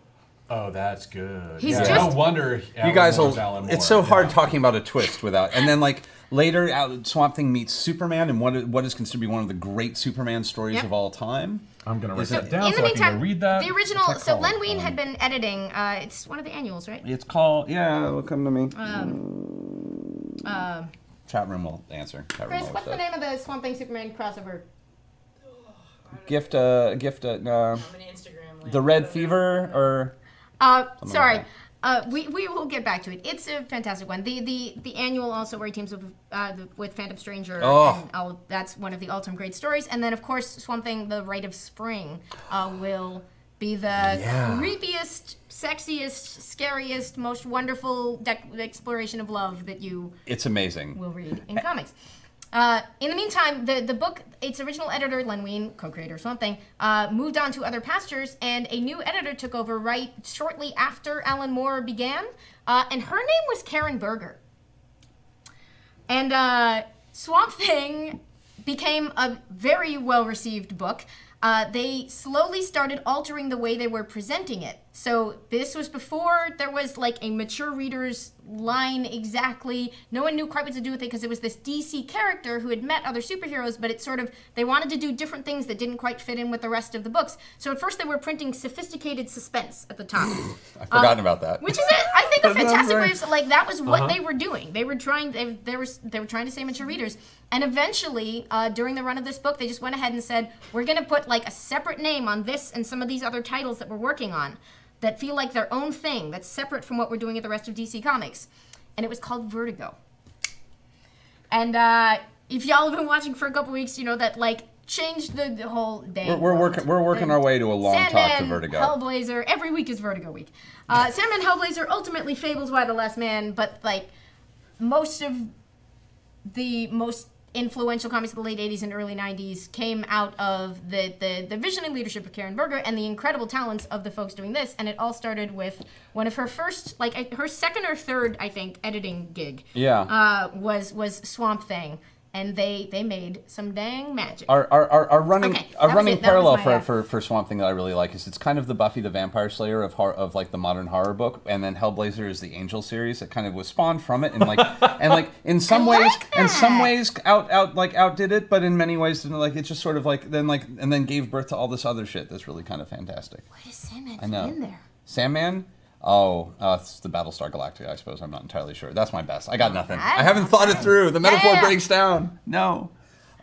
oh, that's good. He's yeah. just- no wonder you guys Moore's will. It's so hard Yeah. talking about a twist without, and then like later, out, Swamp Thing meets Superman, and what is, what is considered to be one of the great Superman stories Yep. of all time. I'm gonna write Is that down in so the I can meantime, go read that. the original. That So called? Len Wein Um, had been editing. Uh, it's one of the annuals, right? It's called. Yeah, it'll come to me. Um, Chat room will answer. Chat Chris, always what's the name of the Swamp Thing Superman crossover? Gift. Uh, gift. Uh, uh, I'm Instagram. the Red Fever or. Uh, sorry. that. Uh, we, we will get back to it. It's a fantastic one. The the the annual also where he teams up with, uh, the, with Phantom Stranger. Oh. And all, that's one of the all-time great stories. And then of course Swamp Thing, The Rite of Spring, uh, will be the Yeah. creepiest, sexiest, scariest, most wonderful dec- exploration of love that you It's amazing. will read in comics. Uh, in the meantime, the, the book, its original editor, Len Wein, co-creator Swamp Thing, uh, moved on to other pastures, and a new editor took over right shortly after Alan Moore began, uh, and her name was Karen Berger. And uh, Swamp Thing became a very well received book. Uh, they slowly started altering the way they were presenting it. So this was before there was like a mature readers line exactly. No one knew quite what to do with it because it was this DC character who had met other superheroes, but it sort of they wanted to do different things that didn't quite fit in with the rest of the books. So at first they were printing sophisticated suspense at the top. I've forgotten about that. Which is, a, I think, a fantastic very- way of like that was what they were doing. They were trying. They, they were they were trying to say mature readers. And eventually, uh, during the run of this book, they just went ahead and said, "We're going to put like a separate name on this and some of these other titles that we're working on, that feel like their own thing, that's separate from what we're doing at the rest of DC Comics." And it was called Vertigo. And uh, if y'all have been watching for a couple weeks, you know that like changed the, the whole day. We're, we're working. We're working our way to a long talk to Sandman, Vertigo. Hellblazer. Every week is Vertigo week. Uh, Sandman, Hellblazer, ultimately Fables Y the Last Man, but like most of the most influential comics of the late 80s and early 90s came out of the, the, the vision and leadership of Karen Berger and the incredible talents of the folks doing this. And it all started with one of her first, like her second or third, I think, editing gig. Yeah. Uh, was was Swamp Thing. And they, they made some dang magic. Our, our, our, our running Okay, our running. Parallel for, uh, for, for Swamp Thing that I really like is it's kind of the Buffy the Vampire Slayer of hor- of like the modern horror book, and then Hellblazer is the Angel series that kind of was spawned from it, and like and like in some I ways like in some ways out out like outdid it, but in many ways didn't like it just sort of like then like and then gave birth to all this other shit that's really kind of fantastic. Why does Sandman I know. in there? Sandman. Oh, uh, it's the Battlestar Galactica, I suppose. I'm not entirely sure. That's my best. I got nothing. I I haven't thought it through. The metaphor Yeah. breaks down. No.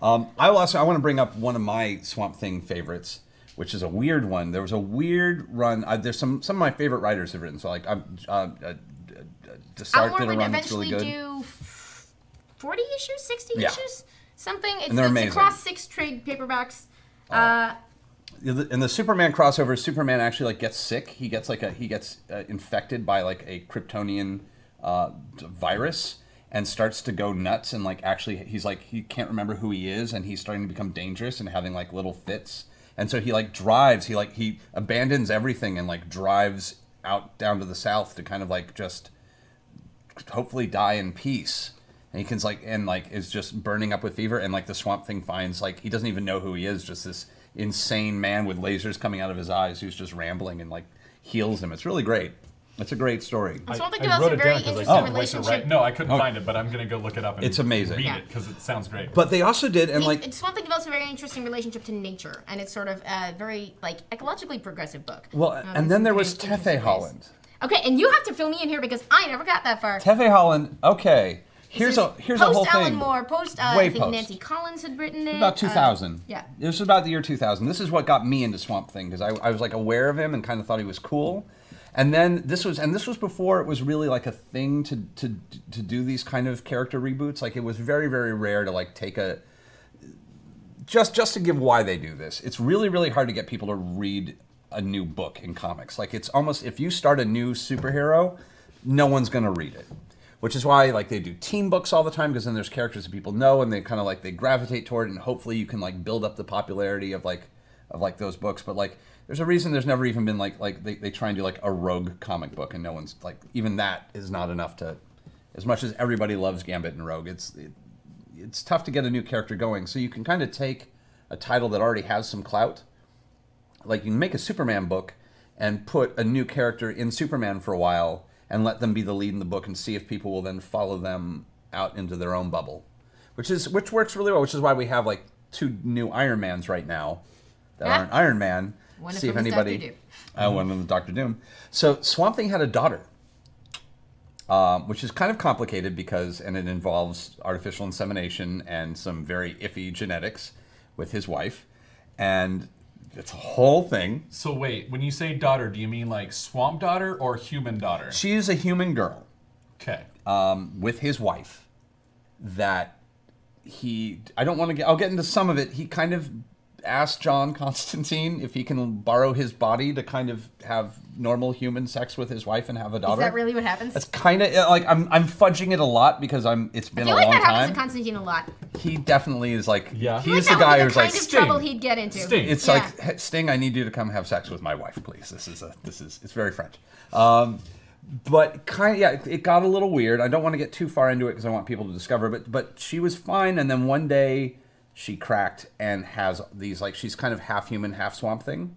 Um, I will also I want to bring up one of my Swamp Thing favorites, which is a weird one. There was a weird run. Uh, there's some some of my favorite writers have written. So like I'm uh, uh, uh, Desart Elmore did a run that's really eventually good. do 40 issues, 60 Yeah. issues, something. It's, And they're it's amazing. across six trade paperbacks. Uh, in the Superman crossover, Superman actually like gets sick. He gets like a he gets uh, infected by like a Kryptonian uh, virus and starts to go nuts and like actually he's like he can't remember who he is and he's starting to become dangerous and having like little fits. And so he like drives. He like he abandons everything and like drives out down to the south to kind of like just hopefully die in peace. And he can like and like is just burning up with fever and like the swamp thing finds like he doesn't even know who he is, just this insane man with lasers coming out of his eyes who's just rambling and like heals him. It's really great. It's a great story. I Swamp Thing I wrote a it very down 'cause I interesting couldn't place it relationship. Right. No, I couldn't find it, but I'm gonna go look it up. And It's amazing. Read Yeah. it because it sounds great. But they also did and He- like it's Swamp Thing develops a very interesting relationship to nature, and it's sort of a very like ecologically progressive book. well, Um, and then there was Tefe. Holland. Okay, and you have to fill me in here because I never got that far. Tefe Holland. Okay, here's a here's a post whole Alan thing. Moore, post uh, Way I think post. Nancy Collins had written it. about uh, 2000. yeah. It was about the year 2000. This is what got me into Swamp Thing because I, I was like aware of him and kind of thought he was cool. And then this was and this was before it was really like a thing to to to do these kind of character reboots. Like it was very very rare to like take a just just to give why they do this. It's really really hard to get people to read a new book in comics. Like it's almost if you start a new superhero, no one's going to read it. Which is why like they do team books all the time because then there's characters that people know and they kind of like they gravitate toward and hopefully you can like build up the popularity of like of like those books. But like there's a reason there's never even been like like they, they try and do like a rogue comic book and no one's like even that is not enough to as much as everybody loves Gambit and Rogue, it's it, it's tough to get a new character going. So you can kind of take a title that already has some clout, like you can make a Superman book and put a new character in Superman for a while and let them be the lead in the book and see if people will then follow them out into their own bubble, which is which works really well. Which is why we have like two new Iron Mans right now that Yeah. aren't Iron Man. One of see if anybody. I Uh, one of them, Doctor Doom. So Swamp Thing had a daughter um, which is kind of complicated because, and it involves artificial insemination and some very iffy genetics with his wife, and it's a whole thing. so wait, when you say daughter, do you mean like swamp daughter or human daughter? She is a human girl Okay. um, with his wife that he. I don't want to get. I'll get into some of it. He kind of asked John Constantine if he can borrow his body to kind of have normal human sex with his wife and have a daughter. Is that really what happens? That's kind of like I'm I'm fudging it a lot because I'm. it's been feel a like long that happens time. to Constantine a lot. he definitely is like Yeah. He's like the guy be who's the like kind of Sting. trouble he'd get into. Sting. It's Yeah. like Sting, I need you to come have sex with my wife, please. This is a this is it's very French. Um, but kind of yeah, it, it got a little weird. I don't want to get too far into it because I want people to discover. But but she was fine, and then one day she cracked and has these like she's kind of half human, half swamp thing.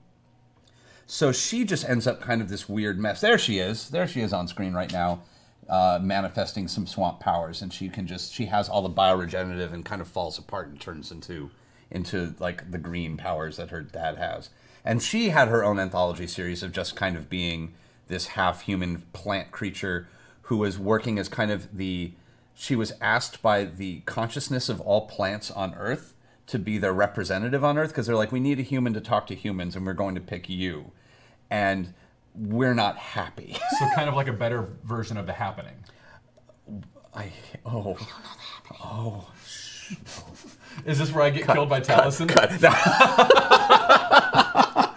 So she just ends up kind of this weird mess. There she is. There she is on screen right now, uh, manifesting some swamp powers, and she can just she has all the bioregenerative and kind of falls apart and turns into into like the green powers that her dad has. And she had her own anthology series of just kind of being this half human plant creature who was working as kind of the she was asked by the consciousness of all plants on earth to be their representative on earth because they're like we need a human to talk to humans and we're going to pick you and we're not happy So kind of like a better version of the happening. i oh oh. Is this where I get killed by Taliesin?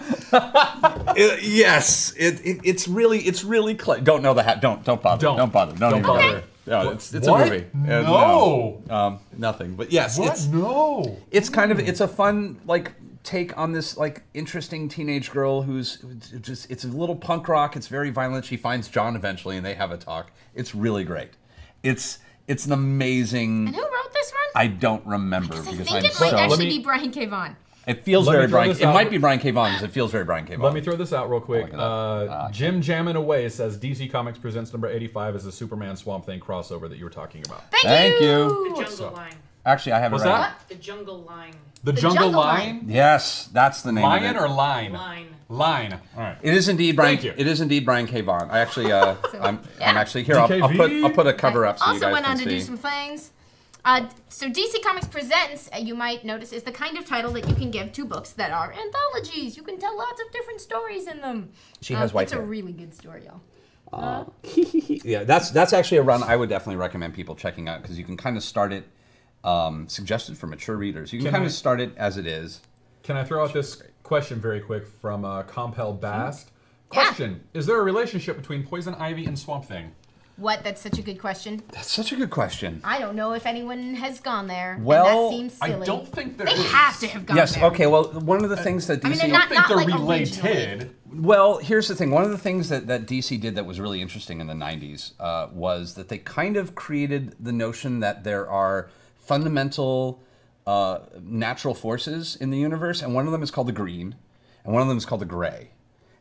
It- yes it, it, it's really it's really cl- don't know the hat don't don't bother Don't. don't bother don't, Don't even bother. No, it's, it's What? a movie Uh, No. um, nothing but yes What? it's No. it's kind of it's a fun like take on this like interesting teenage girl who's who's just it's a little punk rock it's very violent she finds john eventually and they have a talk it's really great it's it's an amazing And who wrote this one? i don't remember I because think i'm it so might actually me- be Brian K. Vaughan. It feels Let very brian it out. might be brian k Vaughan because it feels very brian k Vaughan. Let me throw this out real quick. look it up. Uh, Jim Jammin' Away says DC Comics presents number 85 as a Superman Swamp Thing crossover that you were talking about. Thank, you. Thank you. you. The jungle line. actually i have What's it right that? The jungle line. The, The Jungle, Jungle Line? Line. yes that's the name Lion of or line? Line. Line. All right. it is indeed Brian. Thank you. It is indeed Brian K. Vaughan. I actually, uh, I'm, I'm actually here. I'll, I'll put, I'll put a cover up so also you guys went on to do some things. Uh, so DC Comics Presents, uh, you might notice, is the kind of title that you can give to books that are anthologies. You can tell lots of different stories in them. She Um, has white It's hair. a really good story, y'all. yeah, that's that's actually a run I would definitely recommend people checking out because you can kind of start it um, suggested for mature readers. You can, Can kind I- of start it as it is. Can I throw out this question very quick from uh, Compel Bast? Yeah. Question Is there a relationship between Poison Ivy and Swamp Thing? What? That's such a good question. That's such a good question. I don't know if anyone has gone there. and Well, that seems I silly. don't think there they is. have to have gone Yes. there. Okay. Well, one of the things that DC. I mean, they're I not- don't think they're like, related. originally. Well, here's the thing. One of the things that, that DC did that was really interesting in the 90s uh, was that they kind of created the notion that there are fundamental uh, natural forces in the universe, and one of them is called the green, and one of them is called the gray.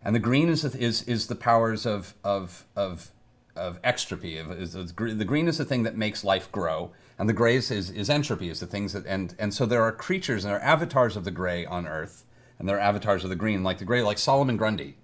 And the green is the, is is the powers of of of of extropy. Of, is, is, the green is the thing that makes life grow, and the gray is, is, entropy. Is the things that and and so there are creatures and there are avatars of the gray on Earth, and there are avatars of the green, like the gray, like Solomon Grundy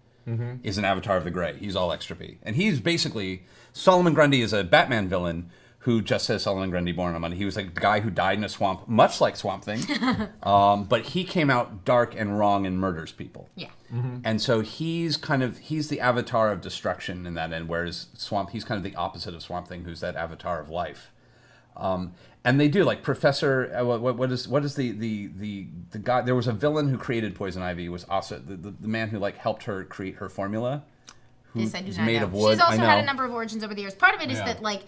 is an avatar of the gray. He's all extropy, and he's basically Solomon Grundy is a Batman villain who just says Solomon Grundy born on Monday. He was a guy who died in a swamp, much like Swamp Thing, um, but he came out dark and wrong and murders people. Yeah. And so he's kind of he's the avatar of destruction in that end, whereas Swamp he's kind of the opposite of Swamp Thing, who's that avatar of life. Um, and they do like Professor. Uh, what, what- is what is the, the the the guy? There was a villain who created Poison Ivy. Was also the, the, the man who like helped her create her formula. Who This I do not made know. of wood. She's also had a number of origins over the years. Part of it is Yeah. that like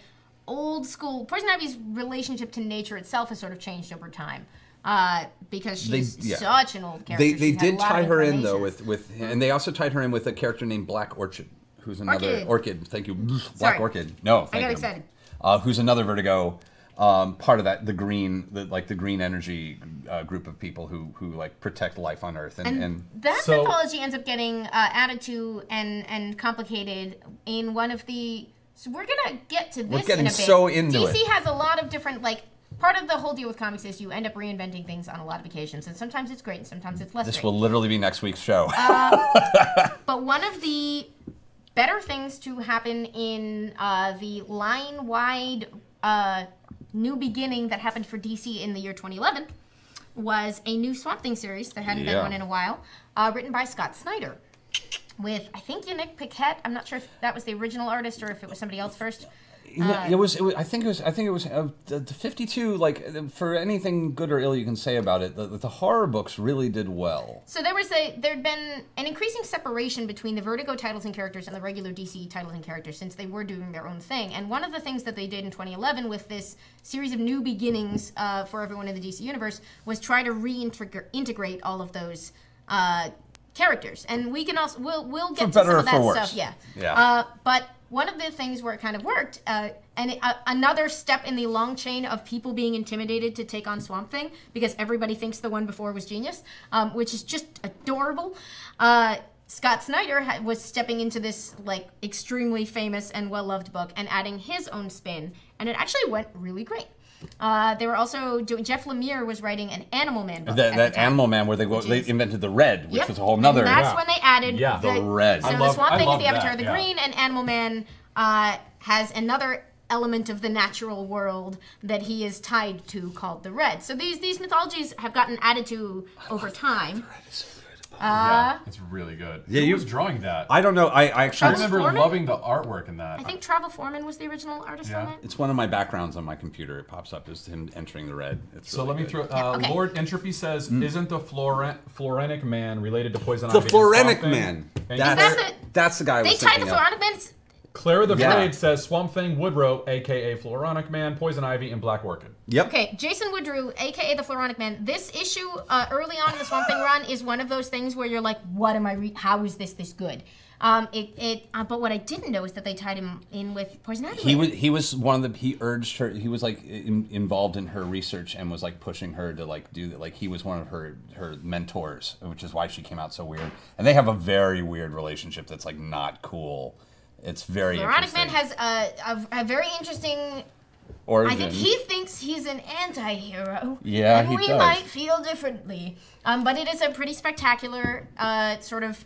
old school Poison Ivy's relationship to nature itself has sort of changed over time. Uh, because They- she's yeah. such an old character. They they She's had a did tie her in though incarnations. with with and they also tied her in with a character named Black Orchid, who's another Orchid. orchid. thank you, Black Sorry. Orchid. No, thank got you. excited. Uh, who's another Vertigo. Um, part of that, the green, the, like the green energy uh, group of people who who like protect life on Earth, and, And, and that So- mythology ends up getting uh, added to and and complicated in one of the. So we're gonna get to this getting in a bit. so into DC it. has a lot of different like. Part of the whole deal with comics is you end up reinventing things on a lot of occasions, and sometimes it's great, and sometimes it's less this great. will literally be next week's show. But one of the better things to happen in uh, the line wide uh, new beginning that happened for DC in the year 2011 was a new Swamp Thing series. There hadn't been one in a while, uh, written by Scott Snyder. With, I think, Yannick Paquette. I'm not sure if that was the original artist or if it was somebody else first. Yeah, it, was, it was. I think it was. I think it was. Uh, the, the Fifty-two. Like uh, for anything good or ill you can say about it, the, the horror books really did well. So there was a there'd been an increasing separation between the Vertigo titles and characters and the regular DC titles and characters since they were doing their own thing. And one of the things that they did in 2011 with this series of new beginnings uh, for everyone in the DC universe was try to reintegrate all of those uh, characters. And we can also we'll we'll get to some of that worse. stuff. Yeah. Yeah. Uh, but one of the things where it kind of worked, uh, and it, uh, another step in the long chain of people being intimidated to take on Swamp Thing because everybody thinks the one before was genius, um, which is just adorable. Uh, Scott Snyder ha- was stepping into this like extremely famous and well-loved book and adding his own spin, and it actually went really great. Uh, they were also doing. Jeff Lemire was writing an Animal Man book. That, at that the time. Animal Man where they go, they invented the red, which Yep. was a whole nother. And that's Yeah. when they added Yeah. The red. So I the love- Swamp I Thing is love the Avatar of the yeah. Green, and Animal Man uh, has another element of the natural world that he is tied to called the red. So these these mythologies have gotten added to over time. Yeah, it's really good. Yeah, Who you- was drawing that? I don't know. I, I I actually. remember Foreman? loving the artwork in that. I think Travel Foreman was the original artist Yeah. on it. It's one of my backgrounds on my computer. It pops up as him entering the red. It's So really let me good. throw. Yeah, Uh, okay. Lord Entropy says, "Isn't the Floren- Floronic Man related to Poison The Ivy?" and Floronic Man. And That's, that the- that's the guy I They was tied the thinking of. Man. It's- Clara the Yeah. Blade says, "Swamp Thing, Woodrow, aka Floronic Man, Poison Ivy, and Black Orchid." Yep. Okay, Jason Woodrow, aka the Floronic Man. This issue, uh, early on in the Swamp Thing run, is one of those things where you're like, "What am I? Re- how is this this good?" Um, it, it. Uh, but what I didn't know is that they tied him in with Poison Ivy. He was he was one of the he urged her he was like in, involved in her research and was like pushing her to like do that like he was one of her her mentors which is why she came out so weird and they have a very weird relationship that's like not cool it's very Floronic Man has a, a, a very interesting origin I think he thinks he's an anti-hero. Yeah, and he we does. might feel differently. Um, but it is a pretty spectacular uh, sort of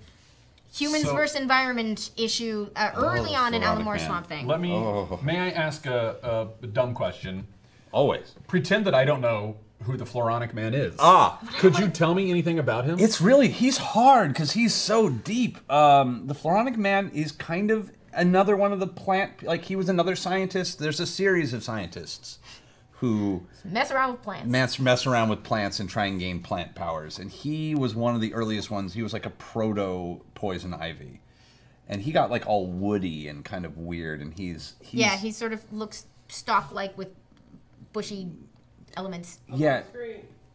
humans So- versus environment issue uh, early on in Floronic Alan Moore Man. Swamp Thing. Let me. Oh. May I ask a, a dumb question? always Pretend that I don't know who the Floronic Man is. ah Could you tell me anything about him? It's really he's hard because he's so deep. Um, the Floronic Man is kind of another one of the plant. Like he was another scientist. There's a series of scientists who Mess around with plants. mess, mess around with plants and try and gain plant powers. And he was one of the earliest ones. He was like a proto poison ivy, and he got like all woody and kind of weird. And he's, he's yeah, he sort of looks stock-like with bushy elements. yeah.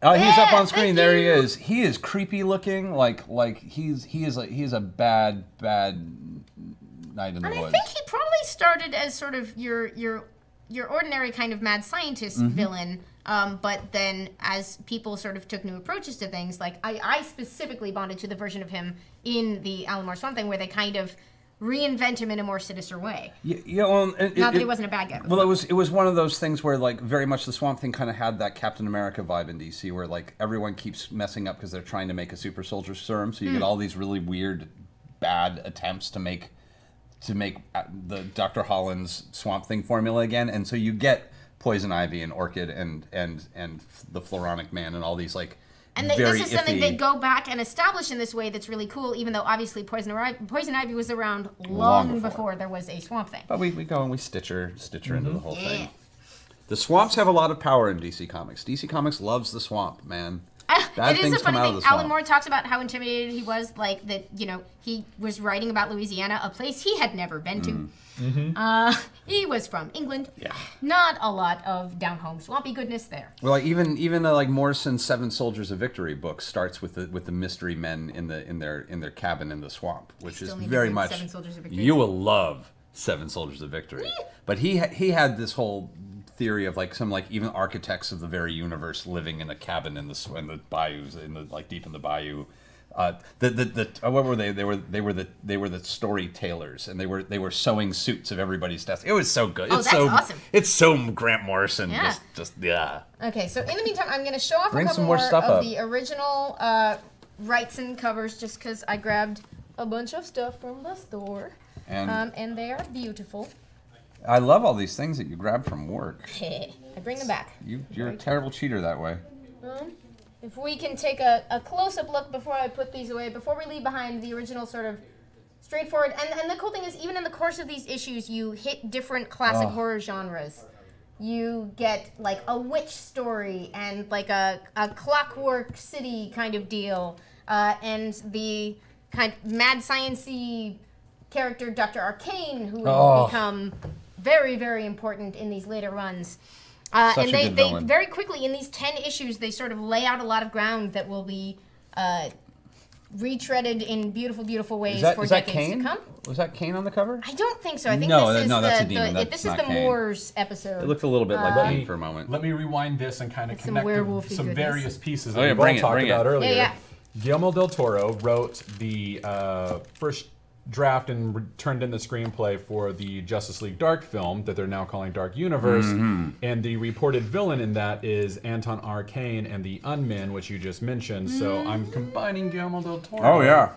Oh, he's up on screen. thank There he is. He is creepy looking. Like like he's he is like he is a bad bad night in the And I think he probably started as sort of your your your ordinary kind of mad scientist Mm-hmm. villain. Um, but then, as people sort of took new approaches to things, like I, I specifically bonded to the version of him in the Alan Moore Swamp Thing, where they kind of reinvent him in a more sinister way. Yeah, yeah well, it, Not that he wasn't a bad guy. Well, it was it was one of those things where like very much the Swamp Thing kind of had that Captain America vibe in DC, where like everyone keeps messing up because they're trying to make a super soldier serum, so you Hmm. get all these really weird, bad attempts to make to make uh, the Doctor Holland's Swamp Thing formula again, and so you get Poison Ivy and Orchid and and and the Floronic Man and all these like And they, this is something iffy- they go back and establish in this way that's really cool, even though obviously Poison Ivy, Poison Ivy was around long, Long before. before. there was a Swamp Thing. But we, we go and we stitch her, stitch her into the whole Yeah. thing. The swamps have a lot of power in DC Comics. DC Comics loves the swamp, man. Bad it is things a funny come out of thing. Alan. Moore talks about how intimidated he was, like that. You know, he was writing about Louisiana, a place he had never been to. Uh, he was from England. Mm-hmm. Yeah. Not a lot of down home swampy goodness there. Well, like even even uh, like Morrison's Seven Soldiers of Victory book starts with the with the mystery men in the in their in their cabin in the swamp, which is Still need to very much Seven Soldiers of Victory. you will love Seven Soldiers of Victory. But he ha- he had this whole theory of like some like even architects of the very universe living in a cabin in the in the bayous in the like deep in the bayou. Uh, the the, the uh, what were they? They were they were the they were the story storytellers, and they were they were sewing suits of everybody's death. It was so good. Oh, it's that's so awesome. it's so Grant Morrison. Yeah. Just just yeah. Okay, so in the meantime, I'm going to show off Bring a couple some more more, stuff of up. the original uh, rights and covers, just because I grabbed a bunch of stuff from the store, And um, and they are beautiful. I love all these things that you grab from work. I bring them back. You, you're a terrible cheater that way. Um, if we can take a, a close-up look before I put these away, before we leave behind the original sort of straightforward, and, and the cool thing is, even in the course of these issues, you hit different classic Oh. horror genres. You get like a witch story and like a, a clockwork city kind of deal, uh, and the kind of mad sciency character Dr. Arcane, who will Oh. become very, very important in these later runs. Uh, Such and a they, good they villain. very quickly in these 10 issues they sort of lay out a lot of ground that will be uh, retreaded in beautiful beautiful ways that, for is that decades Kane? to come Was that Kane on the cover? i don't think so i think No, this that- is no, that's the, a demon. the That's this is the Kane. moors episode It looked a little bit like Uh, Kane for a moment. Let me rewind this and kind of connect the- werewolfy some various pieces that Oh, yeah, we've bring all it, talked bring it. about earlier. yeah yeah Guillermo del Toro wrote the uh, first draft and re- turned in the screenplay for the Justice League Dark film that they're now calling Dark Universe. Mm-hmm. And the reported villain in that is Anton Arcane and the Unmen, which you just mentioned. So I'm combining Guillermo del Toro. Oh yeah.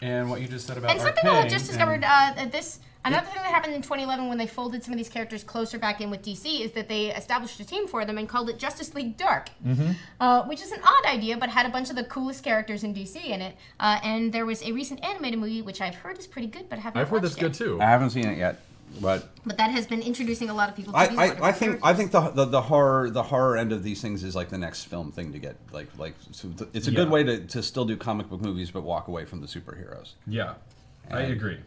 And what you just said about And something Arcane. I just discovered uh, that this another thing that happened in 2011 when they folded some of these characters closer back in with DC is that they established a team for them and called it Justice League Dark, Mm-hmm. uh, which is an odd idea, but had a bunch of the coolest characters in DC in it. Uh, and there was a recent animated movie which I've heard is pretty good, but I haven't. I've heard watched that's good yet. too. I haven't seen it yet, but But that has been introducing a lot of people. to I, these I, I think I think the, the the horror the horror end of these things is like the next film thing to get like like so th- it's a good Yeah. way to, to still do comic book movies but walk away from the superheroes. Yeah, I agree.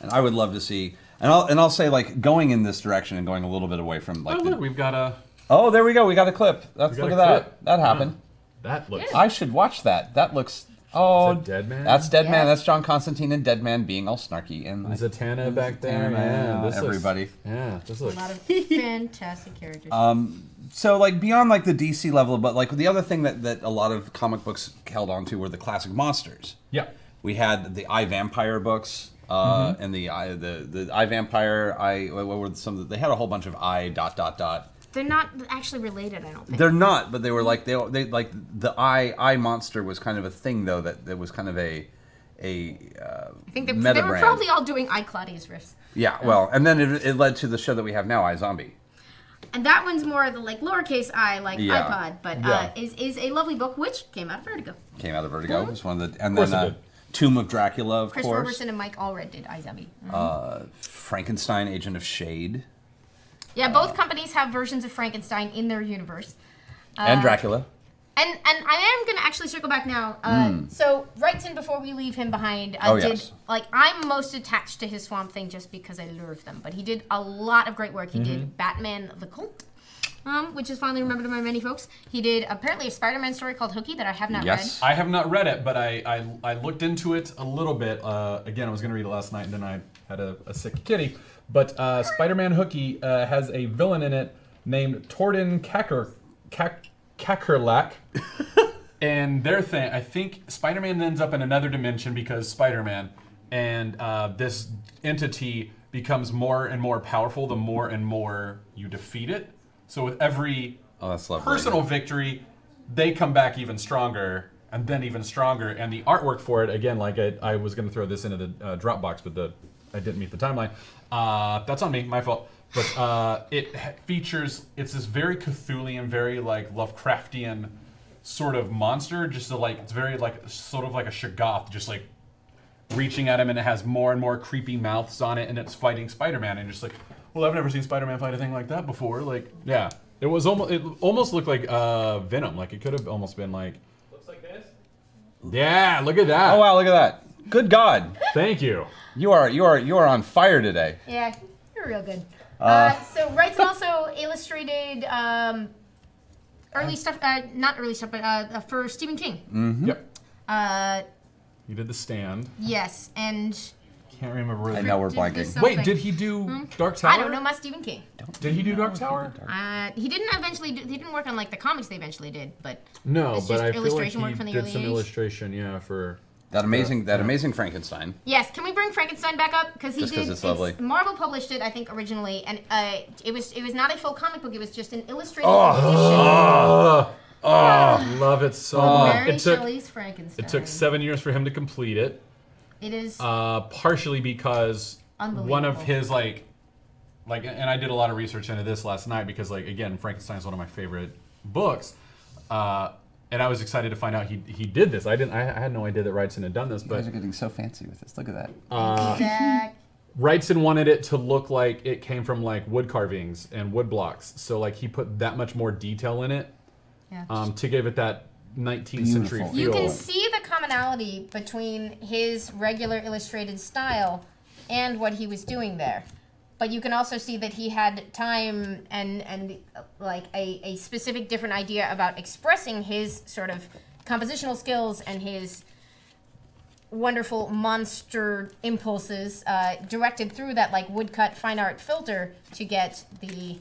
And I would love to see and I'll and I'll say like going in this direction and going a little bit away from like Oh, the, look, we've got a. Oh, there we go. We got a clip. That's look at a that. clip. That happened. That looks. I should watch that. That looks Oh, Is that Dead Man? That's Dead Man. That's John Constantine and Dead Man being all snarky and like, Zatanna back there. Zatanna, Yeah, this looks- everybody. yeah, this looks. a lot of fantastic characters. Um, so like beyond like the DC level, but like the other thing that that a lot of comic books held on to were the classic monsters. Yeah. We had the I Vampire books, uh, Mm-hmm. and the I the the I Vampire. I what were some? Of the, they had a whole bunch of I dot dot dot. They're not actually related, I don't think. They're not, but they were like they they like the I I monster was kind of a thing though that that was kind of a a uh, I think they, they were probably all doing I Claudius riffs. yeah. Well, and then it, it led to the show that we have now, I Zombie. And that one's more of the like lowercase i, like Yeah. iPod, but uh, is is a lovely book which came out of Vertigo. Came out of Vertigo. It was one of the and course then uh, did. Tomb of Dracula, of Chris course. Robertson and Mike Allred did iZombie. Uh, Frankenstein, Agent of Shade, yeah, both companies have versions of Frankenstein in their universe. Uh, and Dracula. And and I am gonna actually circle back now. Uh, So Wrightson, before we leave him behind, uh, Hmm. Oh, did yes. like I'm most attached to his Swamp Thing just because I love them. But he did a lot of great work. He Mm-hmm. did Batman the Cult, um, which is finally remembered by many folks. He did apparently a Spider-Man story called Hooky that I have not read. Yes. I have not read it, but I, I, I looked into it a little bit. Uh, again, I was going to read it last night, and then I had a, a sick kitty. But uh, Spider-Man Hooky uh, has a villain in it named Torden Kaker, Kak, Kakerlak. and their thing, I think Spider-Man ends up in another dimension because Spider-Man, and uh, this entity becomes more and more powerful the more and more you defeat it. So with every Oh, personal victory, they come back even stronger and then even stronger. And the artwork for it, again, like I, I was going to throw this into the uh, Dropbox, but the I didn't meet the timeline. Uh, that's on me, my fault. But uh, it features it's this very Cthulhian, very like Lovecraftian sort of monster. Just a, like it's very like sort of like a Shoggoth, just like reaching at him, and it has more and more creepy mouths on it, and it's fighting Spider-Man, and just like, well, I've never seen Spider-Man fight a thing like that before. Like, yeah, it was almost it almost looked like uh, Venom. Like it could have almost been like, Looks like this. yeah, look at that. Oh wow, look at that. Good God. Thank you. You are you are you are on fire today. Yeah, you're real good. Uh, so Wrightson also illustrated um, early stuff, uh, not early stuff, but uh, for Stephen King. Mm -hmm. Yep. Uh, You did the stand. yes, and Can't remember. Where I know we're blanking. Wait, did he do Dark Tower? I don't know my Stephen King. Did he do Dark Tower? Uh, he didn't eventually. Do, he didn't work on like the comics they eventually did, but No, It's but just I feel like he work from the did early some 80s. illustration. Yeah, for That amazing that Yeah. amazing Frankenstein. yes. Can we bring Frankenstein back up because he Just 'cause did? it's lovely. Marvel published it, I think, originally, and uh, it was it was not a full comic book. It was just an illustrated edition. Oh, oh, love it so much. Mary It took Shelley's Frankenstein. it took seven years for him to complete it. It is. Uh, partially because one of his like, like, and I did a lot of research into this last night because, like, again, Frankenstein is one of my favorite books, uh, and I was excited to find out he he did this. I didn't, I, I had no idea that Wrightson had done this, but getting so fancy with this. Look at that. uh, Zach. Wrightson wanted it to look like it came from like wood carvings and wood blocks, so like he put that much more detail in it Yeah. um, to give it that 19th century Beautiful. feel. You can see the commonality between his regular illustrated style and what he was doing there. But you can also see that he had time and and uh, like a, a specific different idea about expressing his sort of compositional skills and his wonderful monster impulses uh, directed through that like woodcut fine art filter to get the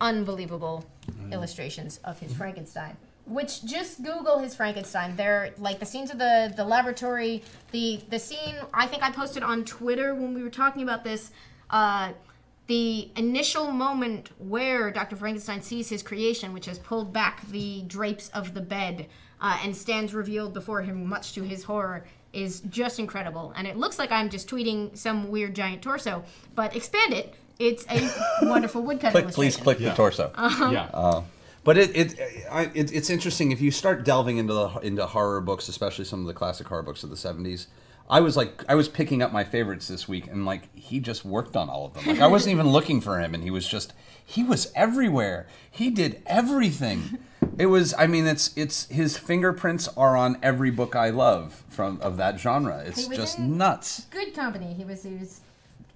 unbelievable illustrations of his Frankenstein. Which just Google his Frankenstein. They're like the scenes of the the laboratory, the the scene. I think I posted on Twitter when we were talking about this. Uh, the initial moment where Dr. Frankenstein sees his creation, which has pulled back the drapes of the bed uh, and stands revealed before him, much to his horror, is just incredible. And it looks like I'm just tweeting some weird giant torso, but expand it. It's a wonderful woodcut Click, illustration. please click the Yeah. torso. yeah. But it, it, I, it it's interesting if you start delving into the into horror books, especially some of the classic horror books of the seventies. I was like, I was picking up my favorites this week, and like he just worked on all of them. Like I wasn't even looking for him, and he was just he was everywhere. He did everything. It was, I mean, it's it's his fingerprints are on every book I love from of that genre. It's just nuts. Good company. He was, he was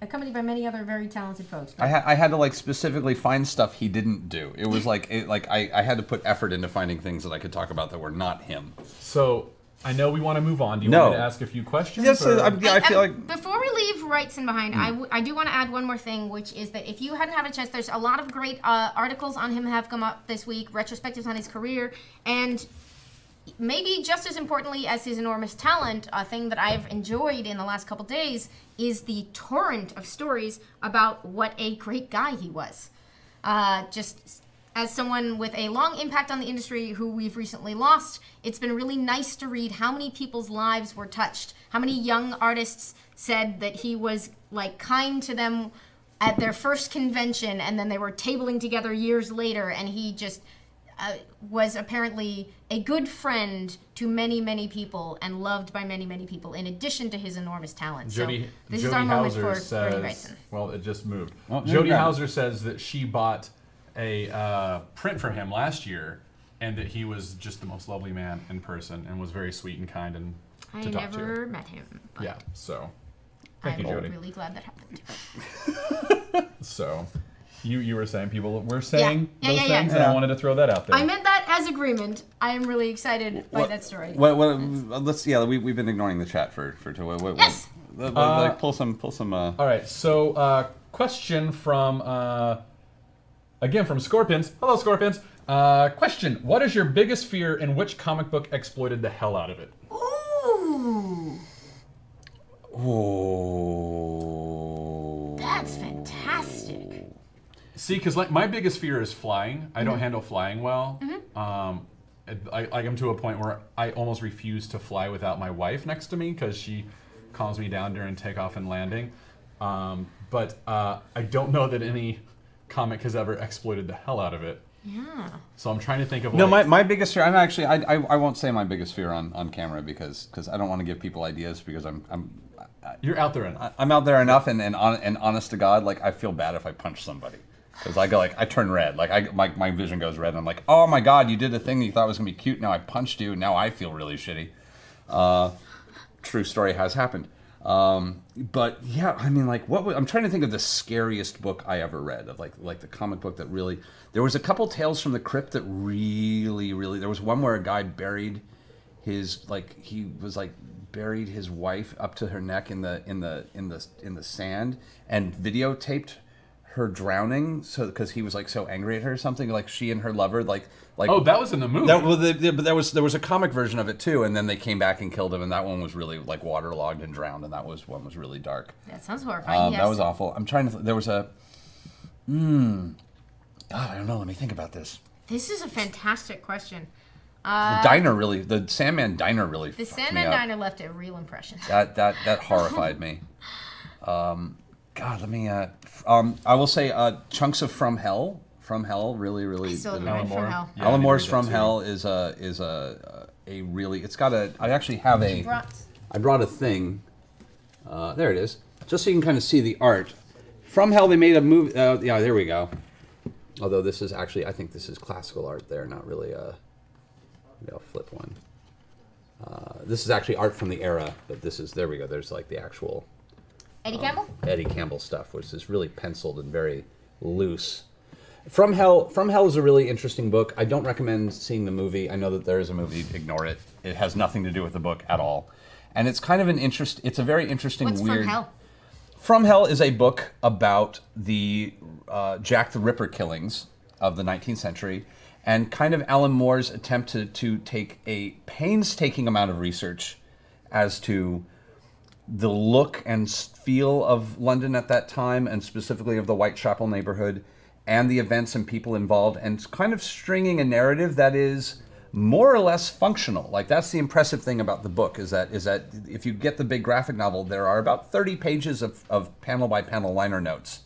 accompanied by many other very talented folks. I, ha- I had to like specifically find stuff he didn't do. It was like it, like I, I had to put effort into finding things that I could talk about that were not him. So I know we want to move on. Do you No. want me to ask a few questions? Yes, or- I, yeah, I feel And like before we leave Wrightson behind, I, w- I do want to add one more thing, which is that if you hadn't had a chance, there's a lot of great uh, articles on him have come up this week, retrospectives on his career, and maybe just as importantly as his enormous talent, a thing that I've enjoyed in the last couple days is the torrent of stories about what a great guy he was. Uh, just as someone with a long impact on the industry who we've recently lost, it's been really nice to read how many people's lives were touched. How many young artists said that he was like kind to them at their first convention and then they were tabling together years later and he just uh, was apparently a good friend to many, many people and loved by many, many people, in addition to his enormous talent. Jody, so this Jody is our moment Houser for Bernie says, Wrightson. well, it just moved. Yeah, Jody. Houser says that she bought a uh, print for him last year, and that he was just the most lovely man in person, and was very sweet and kind and I to talk never met him, to. but Yeah. So, thank I'm you, Jody. really glad that happened. So, you you were saying people were saying Yeah, those yeah, yeah. things, and I wanted to throw that out there. I meant that as agreement. I am really excited by that story. What, what, let's yeah, we we've been ignoring the chat for for to what, what, Yes. what- like pull some pull some. Uh, All right, so uh, question from uh, again from Scorpions. Hello, Scorpions. Uh, question: What is your biggest fear, and which comic book exploited the hell out of it? Ooh, oh, See, because like my biggest fear is flying. I Mm-hmm. don't handle flying well. Um, I, I, I'm to a point where I almost refuse to fly without my wife next to me because she calms me down during takeoff and landing. Um, but uh, I don't know that any comic has ever exploited the hell out of it. Yeah. So I'm trying to think of No, my, like, my biggest fear. I'm actually I, I, I won't say my biggest fear on, on camera because because I don't want to give people ideas because I'm I'm you're out there enough. I'm out there enough and and, on, and honest to God, like I feel bad if I punch somebody because I go like I turn red, like I my, my vision goes red. And I'm like, oh my God, you did a thing you thought was gonna be cute. Now I punched you. Now I feel really shitty. Uh, true story has happened. Um, but yeah, I mean, like, what? I'm trying to think of the scariest book I ever read of like like the comic book that really. There was a couple tales from the crypt that really, really. There was one where a guy buried his like he was like buried his wife up to her neck in the in the in the in the sand and videotaped her drowning so because he was like so angry at her or something like she and her lover like like oh, that was in the movie. that, well, the, the, but there was there was a comic version of it too, and then they came back and killed him, and that one was really like waterlogged and drowned, and that was one was really dark. That sounds horrifying. Um, yes. That was awful. I'm trying to. Th- there was a. Hmm. God, I don't know. Let me think about this. This is a fantastic question. The diner really, the Sandman diner really. Uh, The fucked me Sandman up. Diner left a real impression. That that that horrified me. Um, God, let me. Uh, um, I will say, uh, chunks of From Hell. From Hell, really, really. still did haven't read From Hell. Yeah, I Alan Moore's From too. Hell is a is a a really. It's got a. I actually have a. Brought- I brought a thing. Uh, there it is. Just so you can kind of see the art. From Hell, they made a movie. Uh, yeah, there we go. Although this is actually, I think this is classical art there, not really a. Maybe I'll flip one. Uh, this is actually art from the era, but this is there we go. There's like the actual Eddie Campbell? Eddie Campbell stuff, which is really penciled and very loose. From Hell, From Hell is a really interesting book. I don't recommend seeing the movie. I know that there is a movie. Ignore it. It has nothing to do with the book at all, and it's kind of an interest. It's a very interesting, What's weird. from hell? From Hell is a book about the uh, Jack the Ripper killings of the 19th century, and kind of Alan Moore's attempt to, to take a painstaking amount of research as to the look and feel of London at that time, and specifically of the Whitechapel neighborhood, and the events and people involved, and kind of stringing a narrative that is more or less functional. Like that's the impressive thing about the book is that is that if you get the big graphic novel, there are about thirty pages of, of panel by panel liner notes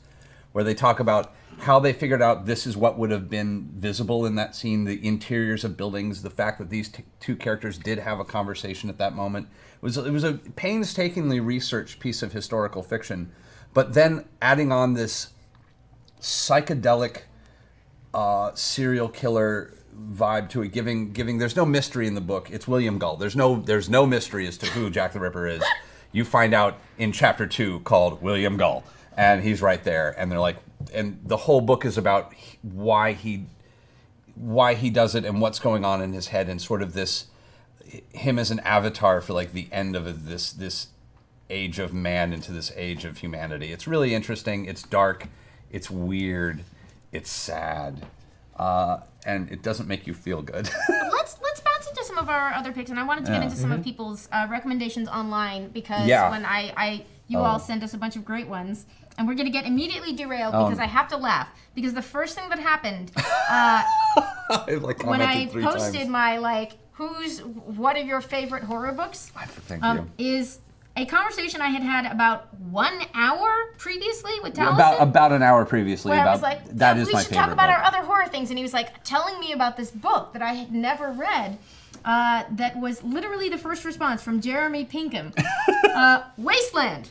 where they talk about how they figured out this is what would have been visible in that scene the interiors of buildings the fact that these two characters did have a conversation at that moment was it was a painstakingly researched piece of historical fiction but then adding on this psychedelic uh, serial killer vibe to it giving giving there's no mystery in the book. It's william gull there's no there's no mystery as to who jack the ripper is. You find out in chapter two called william gull and he's right there and they're like and the whole book is about why he why he does it and what's going on in his head and sort of this him as an avatar for like the end of this this age of man into this age of humanity. It's really interesting. It's dark. It's weird. It's sad. Uh, and it doesn't make you feel good. Let's let's bounce into some of our other picks, and I wanted to get into some of people's uh, recommendations online because Yeah. when I, I you Oh. all sent us a bunch of great ones, and we're gonna get immediately derailed Oh. because I have to laugh. Because the first thing that happened I like when I posted times. my like who's what are your favorite horror books Thank um, you. is a conversation I had had about one hour previously with Taliesin. About about an hour previously. where about I was like, that "Yeah, is we my should favorite. talk about book. our other horror things. And he was like telling me about this book that I had never read. Uh, that was literally the first response from Jeremy Pinkham. uh, Wasteland.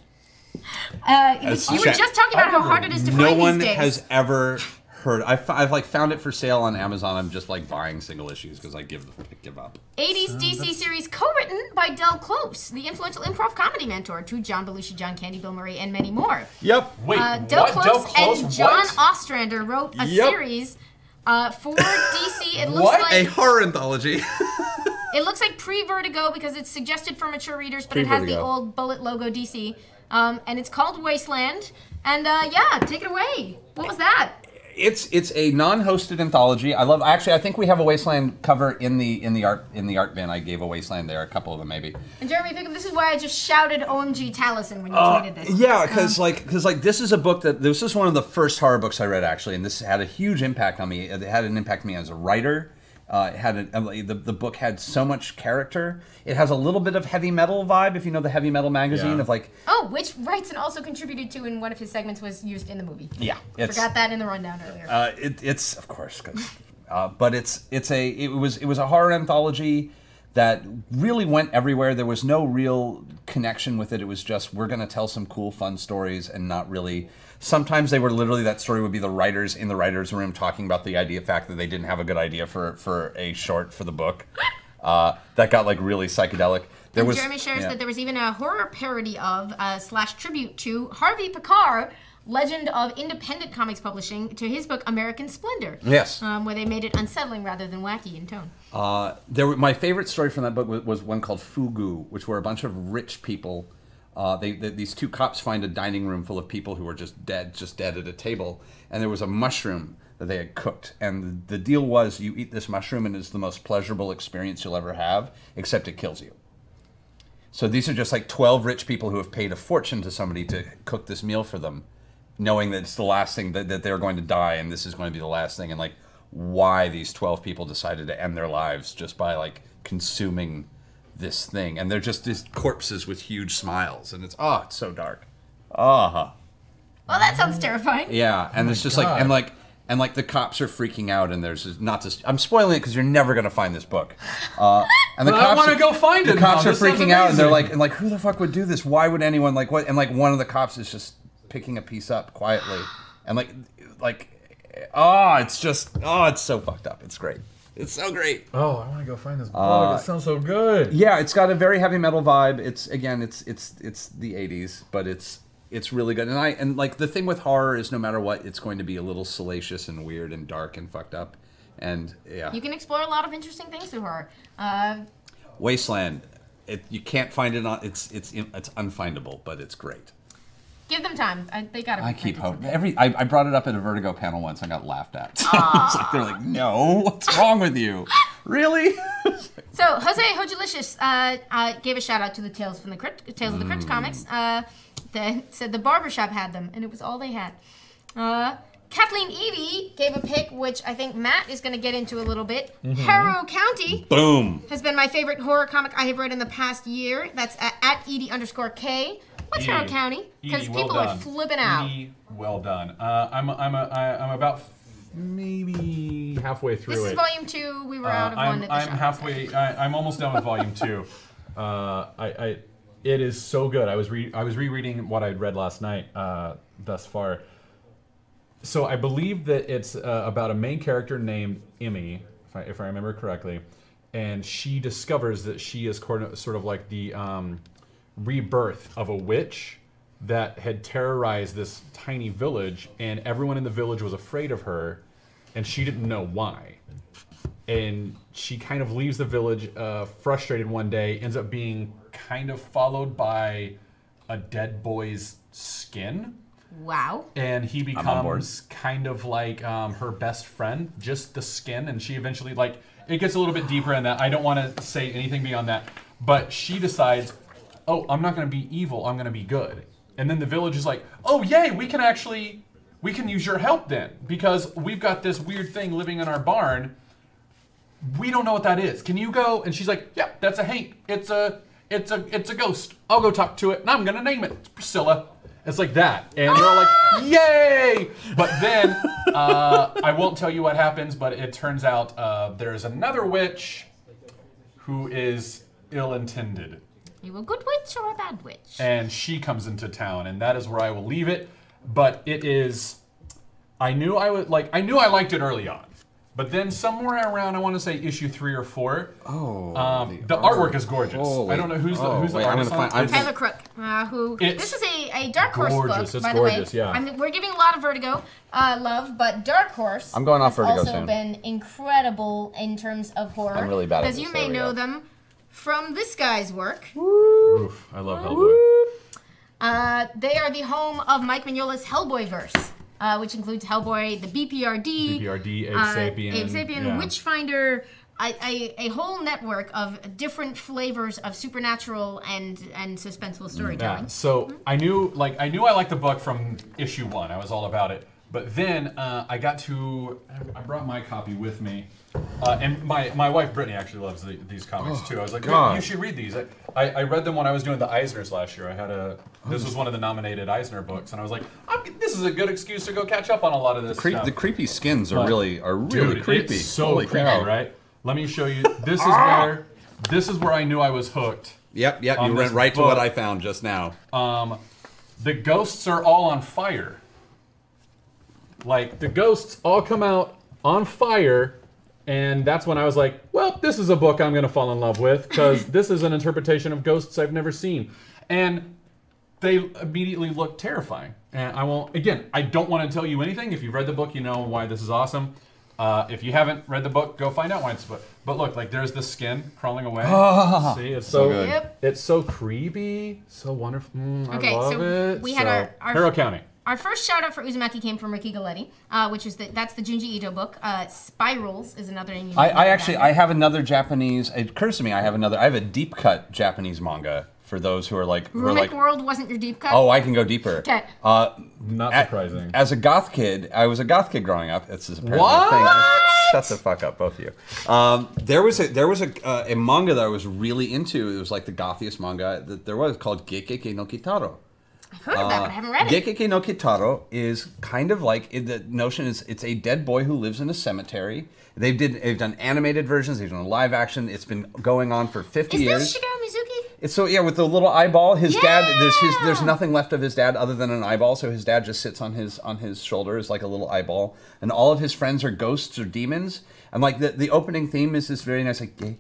Uh, you were just talking about how hard it is to no find one these days. No one has ever heard. I've, I've like found it for sale on Amazon. I'm just like buying single issues because I give give up. 80s DC series co-written by Del Close, the influential improv comedy mentor to John Belushi, John Candy, Bill Murray, and many more. Yep. Wait, Uh, Del, what? Close Del Close? and John what? Ostrander wrote a Yep. series uh, for DC. It looks What? like A horror anthology. It looks like pre-Vertigo because it's suggested for mature readers, but it has the old bullet logo DC. Um, and it's called Wasteland. And uh, yeah, take it away. What was that? It's it's a non-hosted anthology. I love. Actually, I think we have a Wasteland cover in the in the art in the art bin. I gave a Wasteland there, a couple of them maybe. And Jeremy Pickett, this is why I just shouted OMG Taliesin when you tweeted this. Uh, Yeah, because like because like this is a book that this is one of the first horror books I read actually, and this had a huge impact on me. It had an impact on me as a writer. Uh, it had a, the the book had so much character. It has a little bit of heavy metal vibe, if you know the heavy metal magazine Yeah. of like Oh, which Wrightson also contributed to in one of his segments was used in the movie. yeah, it's Forgot that in the rundown earlier. uh, it, it's of course, 'cause, uh, but it's it's a it was it was a horror anthology that really went everywhere. There was no real connection with it. It was just we're going to tell some cool, fun stories, and not really. Sometimes they were literally that story would be the writers in the writers' room talking about the idea fact that they didn't have a good idea for for a short for the book. Uh, that got like really psychedelic. There And was Jeremy shares yeah. that there was even a horror parody of uh, slash tribute to Harvey Pekar, legend of independent comics publishing, to his book American Splendor. Yes. um, where they made it unsettling rather than wacky in tone. Uh, there were, my favorite story from that book was, was one called Fugu, which were a bunch of rich people. Uh, they, they these two cops find a dining room full of people who are just dead, just dead at a table, and there was a mushroom that they had cooked. And the deal was, you eat this mushroom, and it's the most pleasurable experience you'll ever have, except it kills you. So these are just like 12 rich people who have paid a fortune to somebody to cook this meal for them, knowing that it's the last thing that, that they're going to die and this is going to be the last thing. And like why these 12 people decided to end their lives just by like consuming this thing. And they're just these corpses with huge smiles. And it's, oh, it's so dark. Ah, Well, that sounds terrifying. yeah. And it's just like, and like, and like the cops are freaking out, and there's not this. I'm spoiling it because you're never gonna find this book. Uh, and the But I cops wanna are- go find the it cops now. are This freaking out, and they're like, and like, who the fuck would do this? Why would anyone like what? And like one of the cops is just picking a piece up quietly, and like, like, oh, it's just, oh, it's so fucked up. It's great. It's so great. Oh, I want to go find this book. it sounds so good. Yeah, it's got a very heavy metal vibe. It's again, it's it's it's the '80s, but it's it's really good. And I and like the thing with horror is no matter what, it's going to be a little salacious and weird and dark and fucked up. And yeah, You can explore a lot of interesting things through horror. Uh, Wasteland. It, you can't find it on. It's it's it's unfindable, but it's great. Give them time. I, they got to. I keep hoping. Every I, I brought it up at a Vertigo panel once. I got laughed at. it's like they're like, no, what's wrong with you? Really? So Jose Hojilicious uh, uh, gave a shout out to the Tales from the Crypt, Tales of the Mm. Crypt comics. Uh, that said the barbershop had them, and it was all they had. Uh, Kathleen Evie gave a pick, which I think Matt is going to get into a little bit. Mm-hmm. Harrow County Boom. has been my favorite horror comic I have read in the past year. That's at, at Edie underscore K. What's Harrow County? Because well people are flipping out. Edie, well done. Uh, I'm I'm a, I, I'm about maybe halfway through This is it. volume two. We were Uh, out of one I'm, at the I'm shop. halfway. I, I'm almost done with volume two. Uh, I, I, it is so good. I was re, I was rereading what I'd read last night uh, thus far. So I believe that it's uh, about a main character named Emmy, if I, if I remember correctly, and she discovers that she is sort of like the um, rebirth of a witch that had terrorized this tiny village, and everyone in the village was afraid of her, and she didn't know why. And she kind of leaves the village uh, frustrated one day ends up being kind of followed by a dead boy's skin. Wow. and he becomes kind of like um, her best friend just the skin and she eventually like it gets a little bit deeper in that. I don't want to say anything beyond that. But she decides oh i'm not going to be evil i'm going to be good. And then the village is like oh yay we can actually we can use your help then because we've got this weird thing living in our barn. We don't know what that is. Can you go? And she's like yeah that's a haint it's a it's a it's a ghost. I'll go talk to it and i'm gonna name it it's priscilla. It's like that. And they're all like yay! But then uh, i won't tell you what happens but it turns out uh, there's another witch who is ill-intended You a good witch or a bad witch? and she comes into town and that is where i will leave it but it is i knew i would like i knew i liked it early on but then somewhere around i want to say issue three or four Oh, um, the, artwork is gorgeous Holy- i don't know who's the oh, who's the wait, I'm artist gonna on find- Tyler Crook, uh, who It's this is a, a Dark Horse gorgeous, book, it's by gorgeous, the way. yeah. I mean, we're giving a lot of Vertigo uh, love, but Dark Horse. I'm going off has Vertigo also soon. been incredible in terms of horror. I'm really bad at because this, you may know go. them from this guy's work. Oof, i love hellboy Uh, they are the home of Mike Mignola's Hellboy verse, uh, which includes Hellboy, the BPRD, BPRD, Abe uh, Sapien, Abe Sapien, yeah. Witchfinder, a, a, a whole network of different flavors of supernatural and and suspenseful storytelling. Yeah. So I knew, like, I knew I liked the book from issue one. I was all about it. But then uh, I got to, I brought my copy with me, uh, and my, my wife Brittany actually loves the, these comics too. I was like, God. You should read these. I, I, I read them when I was doing the Eisners last year. I had a, this was one of the nominated Eisner books, and I was like, this is a good excuse to go catch up on a lot of this stuff. the creepy skins are But- really are really Dude, creepy. It's so Holy creepy, cow. right? Let me show you. This is where, this is where I knew I was hooked. Yep, yep. You went right to what I found just now. um, the ghosts are all on fire. Like the ghosts all come out on fire, and that's when I was like, "Well, this is a book I'm going to fall in love with because this is an interpretation of ghosts I've never seen." And they immediately look terrifying. And I won't. Again, I don't want to tell you anything. If you've read the book, you know why this is awesome. Uh, if you haven't read the book, go find out why it's. But, but look, like there's the skin crawling away. Oh, See, it's so, So good. Yep. it's so creepy, so wonderful. Mm, Okay, I love so it. we had So, our- our- Harrow County. Our first shout out for Uzumaki came from Ricky Galetti, uh, which is the, that's the Junji Ito book. Uh, Spirals is another name. you I, I actually. I have another Japanese. It occurs to me I have another. I have a deep cut Japanese manga for those who are like who Runic like. World wasn't your deep cut. Oh, I can go deeper. Okay. Uh, Not a- surprising. As a goth kid, I was a goth kid growing up. It's apparently What? thing. Shut the fuck up, both of you. Um, there was a there was a, uh, a manga that I was really into. It was like the gothiest manga that there was called GeGeGe no Kitaro. I've heard of that, but I haven't read it. GeGeGe no Kitaro is kind of like the notion is it's a dead boy who lives in a cemetery. They've did they've done animated versions. They've done live action. It's been going on for fifty Is years. Is this Shigeru Mizuki? It's so yeah, with the little eyeball. His dad, there's his, there's nothing left of his dad other than an eyeball. So his dad just sits on his on his shoulder as like a little eyeball, and all of his friends are ghosts or demons. And like the the opening theme is this very nice like ge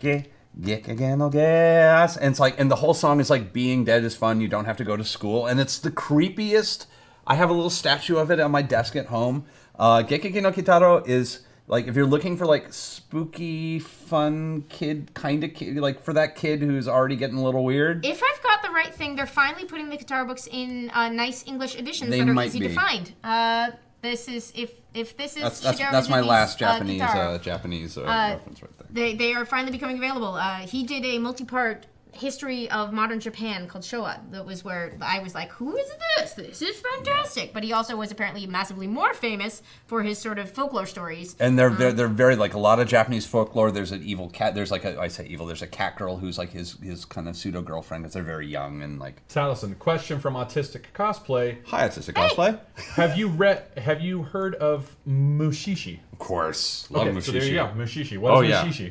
ge ge again no gas, and it's like and the whole song is like being dead is fun. You don't have to go to school, and it's the creepiest. I have a little statue of it on my desk at home. Uh, GeGeGe no Kitaro is like if you're looking for like spooky, fun kid kind of kid, like for that kid who's already getting a little weird. If I've got the right thing. They're finally putting the Kitaro books in uh, nice English editions They that are easy to find. Uh, this is if if this is That's that's, that's my last uh, Japanese uh, Japanese uh, reference right there. they they are finally becoming available. Uh, he did a multi-part history of modern Japan called Showa. That was where I was like, "Who is this? This is fantastic!" But he also was apparently massively more famous for his sort of folklore stories. And they're, they're um, they're very like a lot of Japanese folklore. There's an evil cat. There's like a I say evil. There's a cat girl who's like his his kind of pseudo girlfriend because they're very young and like. Taliesin, question from Autistic Cosplay. Hi, autistic a cosplay. Have you read? Have you heard of Mushishi? Of course, love Okay, so there you go, Mushishi. What Oh, is yeah.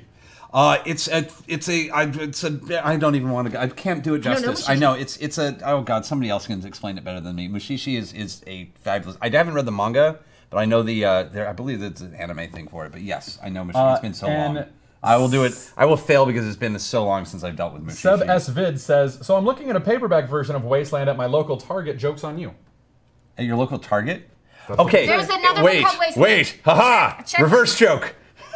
Mushishi? Uh, it's a, it's a, I, it's a, I don't even want to, I can't do it don't know justice. I know it's, it's a, oh god, somebody else can explain it better than me. Mushishi is, is a fabulous. I haven't read the manga, but I know the, uh, there, I believe there's an anime thing for it. But yes, I know Mushishi. Uh, it's been so long. I will do it. I will fail because it's been so long since I've dealt with Mushishi. Sub S Vid says, so I'm looking at a paperback version of Wasteland at my local Target. Jokes on you. At your local Target. Okay. There's another one wait, called Wasteland. wait, haha, Check- reverse joke.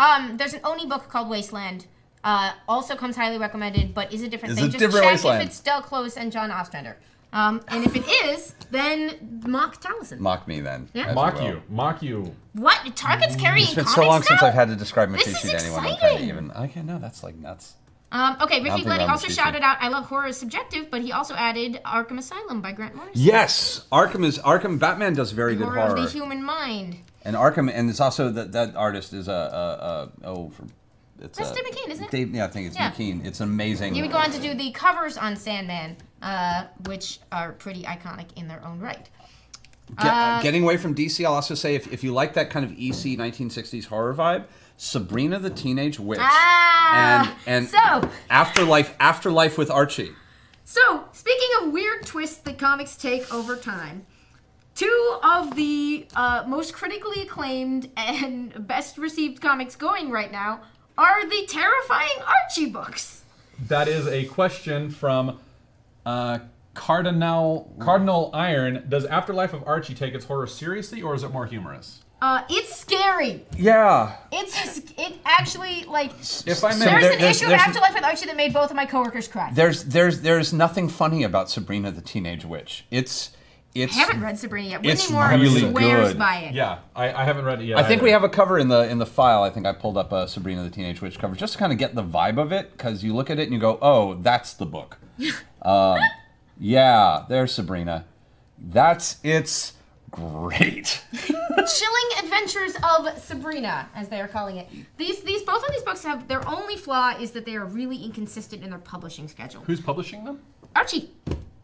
Um, there's an Oni book called Wasteland. Uh, also comes highly recommended, but is a different Is thing. it Just different check Wasteland? if it's Del Close and John Ostrander. Um, and if it is, then mock Taliesin. Mock me then. Yeah. Mock will. you. Mock you. What? Target's carrying It's been so long since? I've had to describe This Mushishi is to anyone. I'm kind of exciting. even. Okay, no, that's like nuts. Um, okay, Ricky Nothing Glenny also with shouted out, "I love horror is subjective," but he also added Arkham Asylum by Grant Morrison. Yes, Arkham is Arkham. Batman does very good horror horror, of the human mind. And Arkham, and it's also that that artist is a, a, a oh for it's That's a, Dave McKean, isn't it? Dave, yeah, I think it's Yeah. McKean. It's amazing. He would go on to do the covers on Sandman, uh, which are pretty iconic in their own right. Get- uh, getting away from DC, I'll also say if, if you like that kind of EC 1960s horror vibe, Sabrina the Teenage Witch, Ah, and and so- Afterlife, Afterlife with Archie. So, speaking of weird twists that comics take over time, two of the uh, most critically acclaimed and best received comics going right now are the terrifying Archie books. That is a question from uh, Cardinal Cardinal Iron. Does Afterlife of Archie take its horror seriously, or is it more humorous? Uh, it's scary. Yeah, It's it actually like If I may, there's there- an there's- issue of there's- Afterlife with Archie that made both of my coworkers cry. there's there's there's nothing funny about Sabrina the Teenage Witch. It's it's. I haven't read Sabrina yet. It's Whitney Moore really swears good. by it. yeah, I, I haven't read it yet. I think we have a cover in the in the file. I think I pulled up a Sabrina the Teenage Witch cover just to kind of get the vibe of it because you look at it and you go, "Oh, that's the book." um, yeah, there's Sabrina. That's it's great. Chilling Adventures of Sabrina, as they are calling it. These these both of these books have their only flaw is that they are really inconsistent in their publishing schedule. Who's publishing them? Archie,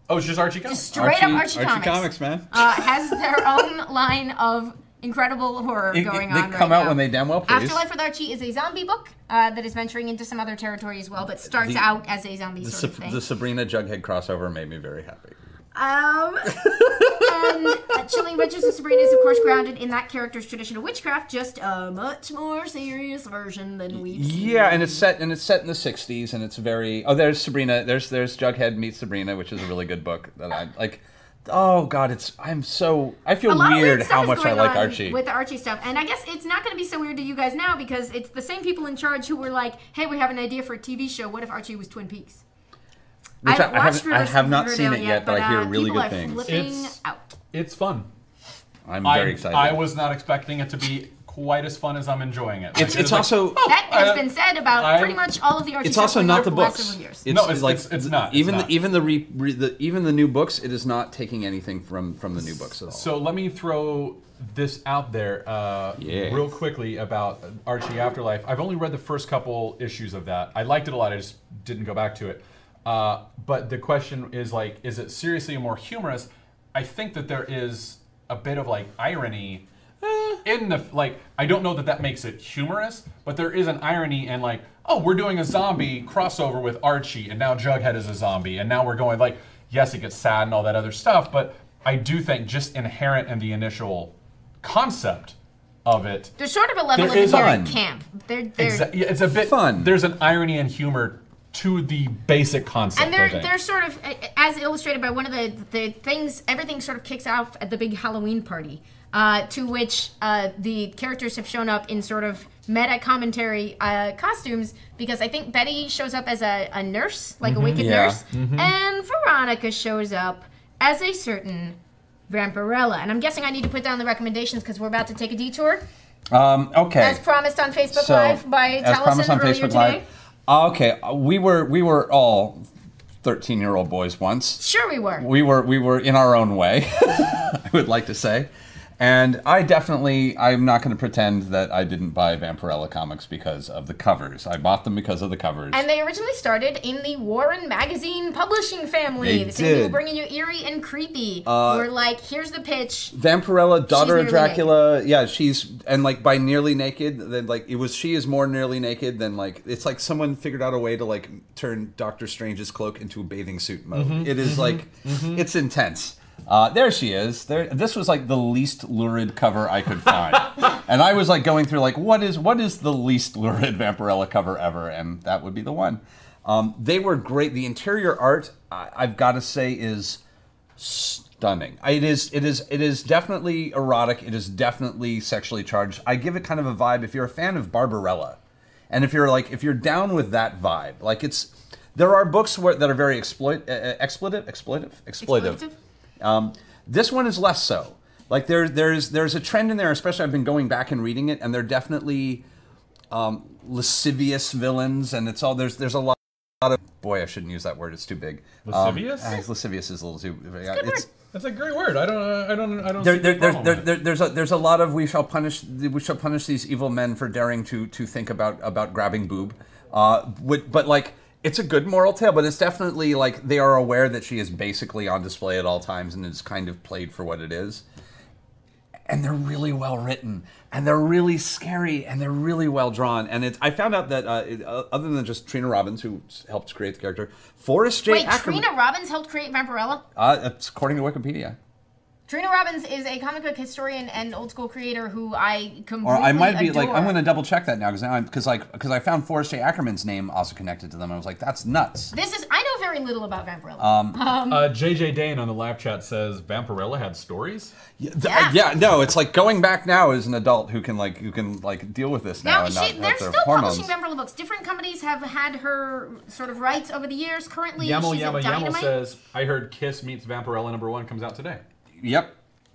Oh, it's just Archie Comics. straight up Archie, Comics, Comics man. uh, has their own line of incredible horror It- going they on. come right out now. when they damn well please. Afterlife with Archie is a zombie book uh, that is venturing into some other territory as well, but starts The- out as a zombie the, sort of thing. the Sabrina Jughead crossover made me very happy. Um, and uh, Chilling Adventures of Sabrina is, of course, grounded in that character's tradition of witchcraft, just a much more serious version than we've seen. Yeah, and it's set and it's set in the '60s, and it's very. Oh, there's Sabrina. There's there's Jughead meets Sabrina, which is a really good book that I like. Oh God, it's I'm so I feel weird how much I like Archie. with the Archie stuff, and I guess it's not going to be so weird to you guys now because it's the same people in charge who were like, "Hey, we have an idea for a TV show. What if Archie was Twin Peaks?" Which I- haven't I haven't- I have not seen it yet, but I hear uh, really good are things. It's- out. It's fun. I'm very I, excited. I was not expecting it to be quite as fun as I'm enjoying it. it's Like, it's like, also That has I- been said about I- pretty much all of the Archie it's stuff also not the for books. several years. It's No, it's- like it's- it's not, it's even not. the even the, re, re, the even the new books. It is not taking anything from from the new books at all. So let me throw this out there uh, Yeah. real quickly about Archie Afterlife. I've only read the first couple issues of that. I liked it a lot. I just didn't go back to it. Uh, but the question is like, is it seriously more humorous? I think that there is a bit of like irony eh, in the like. I don't know that that makes it humorous, but there is an irony in like, oh, we're doing a zombie crossover with Archie, and now Jughead is a zombie, and now we're going like, yes, it gets sad and all that other stuff, but I do think just inherent in the initial concept of it. There's sort of a level There of is inherent fun. camp. They're, they're, Exa- yeah, it's a bit Fun. There's an irony and humor to the basic concept. and they're think. they're sort of as illustrated by one of the the things. Everything sort of kicks off at the big Halloween party, uh, to which uh, the characters have shown up in sort of meta commentary uh, costumes because I think Betty shows up as a, a nurse, like a wicked Yeah. nurse, and Veronica shows up as a certain Vampirella. And I'm guessing I need to put down the recommendations because we're about to take a detour, Um, okay. as promised on Facebook So, Live by as promised on earlier Facebook today. Live. Uh, okay, we were we were all thirteen-year-old boys once. Sure, we were. We were we were in our own way. I would like to say, and I definitely I'm not going to pretend that I didn't buy Vampirella comics because of the covers. I bought them because of the covers. And they originally started in the Warren Magazine publishing family. They the same people did. bringing you eerie and creepy. Uh, We're like, here's the pitch. Vampirella, daughter of nearly Dracula. Yeah, she's and like by nearly naked. Then like it was she is more nearly naked than like it's like someone figured out a way to like turn Doctor Strange's cloak into a bathing suit mode. Mm-hmm. It is like it's intense. Uh, there she is. There. This was like the least lurid cover I could find, and I was like going through like what is what is the least lurid Vampirella cover ever, and that would be the one. Um, they were great. The interior art, I, I've got to say, is stunning. It is it is it is definitely erotic. It is definitely sexually charged. I give it kind of a vibe if you're a fan of Barbarella. And if you're like if you're down with that vibe, like it's there are books where, that are very exploit uh, exploitive exploitive exploitive. Exploitive? Um, this one is less so. Like there there's there's a trend in there, especially I've been going back and reading it and they're definitely um, lascivious villains and it's all there's there's a lot lot of boy I shouldn't use that word it's too big Um, Lascivious? uh, lascivious is a little too yeah, good it's. That's a great word. I don't. Uh, I don't. I don't. there, see there, the there, there, there, there's a there's a lot of we shall punish we shall punish these evil men for daring to to think about about grabbing boob, uh, with, but like it's a good moral tale, but it's definitely like they are aware that she is basically on display at all times and is kind of played for what it is. And they're really well written, and they're really scary, and they're really well drawn. And it, I found out that uh, it, uh, other than just Trina Robbins, who helped create the character, Forrest J. Wait, Ackerman, Trina Robbins helped create Vampirella? uh, it's according to Wikipedia. Trina Robbins is a comic book historian and old school creator who I completely Or I might be like. I'm going to double check that now because now I'm because like because I found Forrest J. Ackerman's name also connected to them. I was like, that's nuts. This is I know very little about Vampirella. Um, Uh, JJ Dane on the live chat says Vampirella had stories. Yeah, th- Yeah. yeah, no, it's like going back now as an adult who can like who can like deal with this now, now and she, not they're have their still hormones. publishing Vampirella books. Different companies have had her sort of rights over the years. Currently, Yaml she's Yaml at Yaml says, "I heard Kiss meets Vampirella number one comes out today." Yep,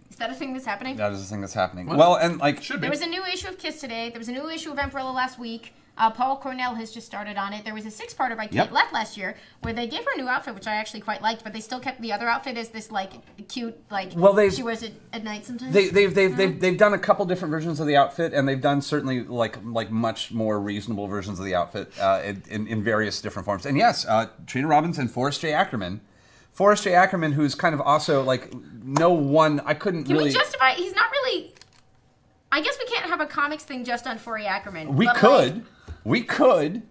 is that a thing that's happening? that is a thing that's happening. Well, and like Should be. There was a new issue of Kiss today. There was a new issue of Vampirella last week. Uh, Paul Cornell has just started on it. There was a six-parter by Kate Yep. Leth last year where they gave her a new outfit, which I actually quite liked, but they still kept the other outfit as this like cute like Well, they've- she wears it at night sometimes. they, they've they've, they've they've done a couple different versions of the outfit, and they've done certainly like like much more reasonable versions of the outfit uh, in, in in various different forms. And yes, uh, Trina Robbins and Forrest J. Ackerman. Forrest J. Ackerman, who's kind of also like no one. I couldn't Can really. we justify? He's not really. I guess we can't have a comics thing just on Forry Ackerman. we but, could, like, we could.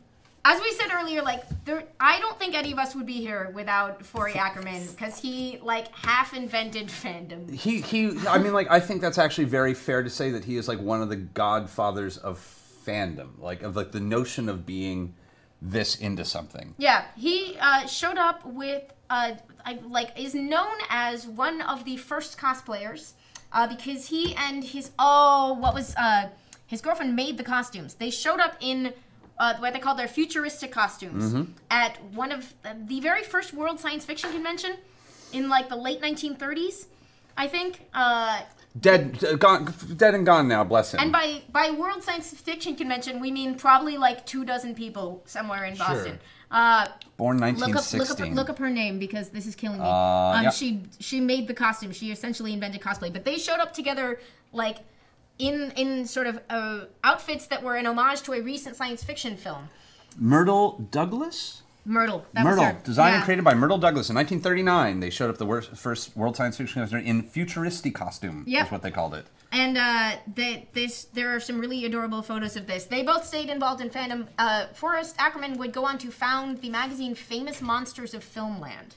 as we said earlier, like there, I don't think any of us would be here without Forry Ackerman because he like half invented fandom. he he i mean like i think that's actually very fair to say that he is like one of the godfathers of fandom like of like the notion of being this into something Yeah, he uh, showed up with uh, I, like is known as one of the first cosplayers uh, because he and his oh what was uh, his girlfriend made the costumes. They showed up in uh, what they called their futuristic costumes at one of the very first World Science Fiction Convention in like the late 1930s, I think. Uh, dead uh, gone dead and gone now bless him and by by World Science Fiction Convention, we mean probably like two dozen people somewhere in Boston. Uh, born look up, look up, 1916 look up her name because this is killing me. Uh, um, yeah. She she made the costume. She essentially invented cosplay. But they showed up together like in in sort of uh, outfits that were an homage to a recent science fiction film. myrtle douglas Myrtle. Myrtle designed and created by myrtle douglas in 1939 they showed up the worst, first world science fiction convention in futuristic costume Yep. is what they called it And uh, they, this, there are some really adorable photos of this. They both stayed involved in fandom. Uh, Forrest Ackerman would go on to found the magazine Famous Monsters of Filmland,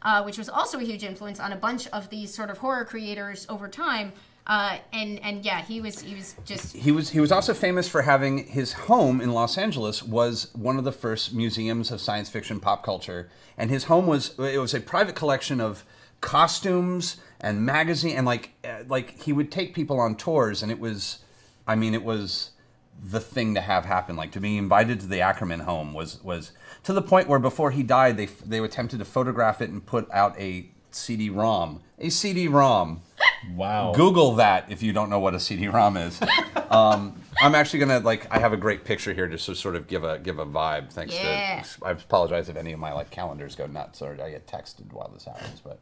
uh, which was also a huge influence on a bunch of these sort of horror creators over time. Uh, and and yeah, he was he was just he was he was also famous for having his home in Los Angeles was one of the first museums of science fiction pop culture, and his home was it was a private collection of costumes and magazine and like uh, like he would take people on tours, and it was, I mean, it was the thing to have happen. Like to be invited to the Ackerman home was was to the point where before he died, they they attempted to photograph it and put out a CD-ROM, a CD-ROM. Wow. Google that if you don't know what a CD-ROM is. um, I'm actually gonna like I have a great picture here just to sort of give a give a vibe. Thanks Yeah. to I apologize if any of my like calendars go nuts or I get texted while this happens, but.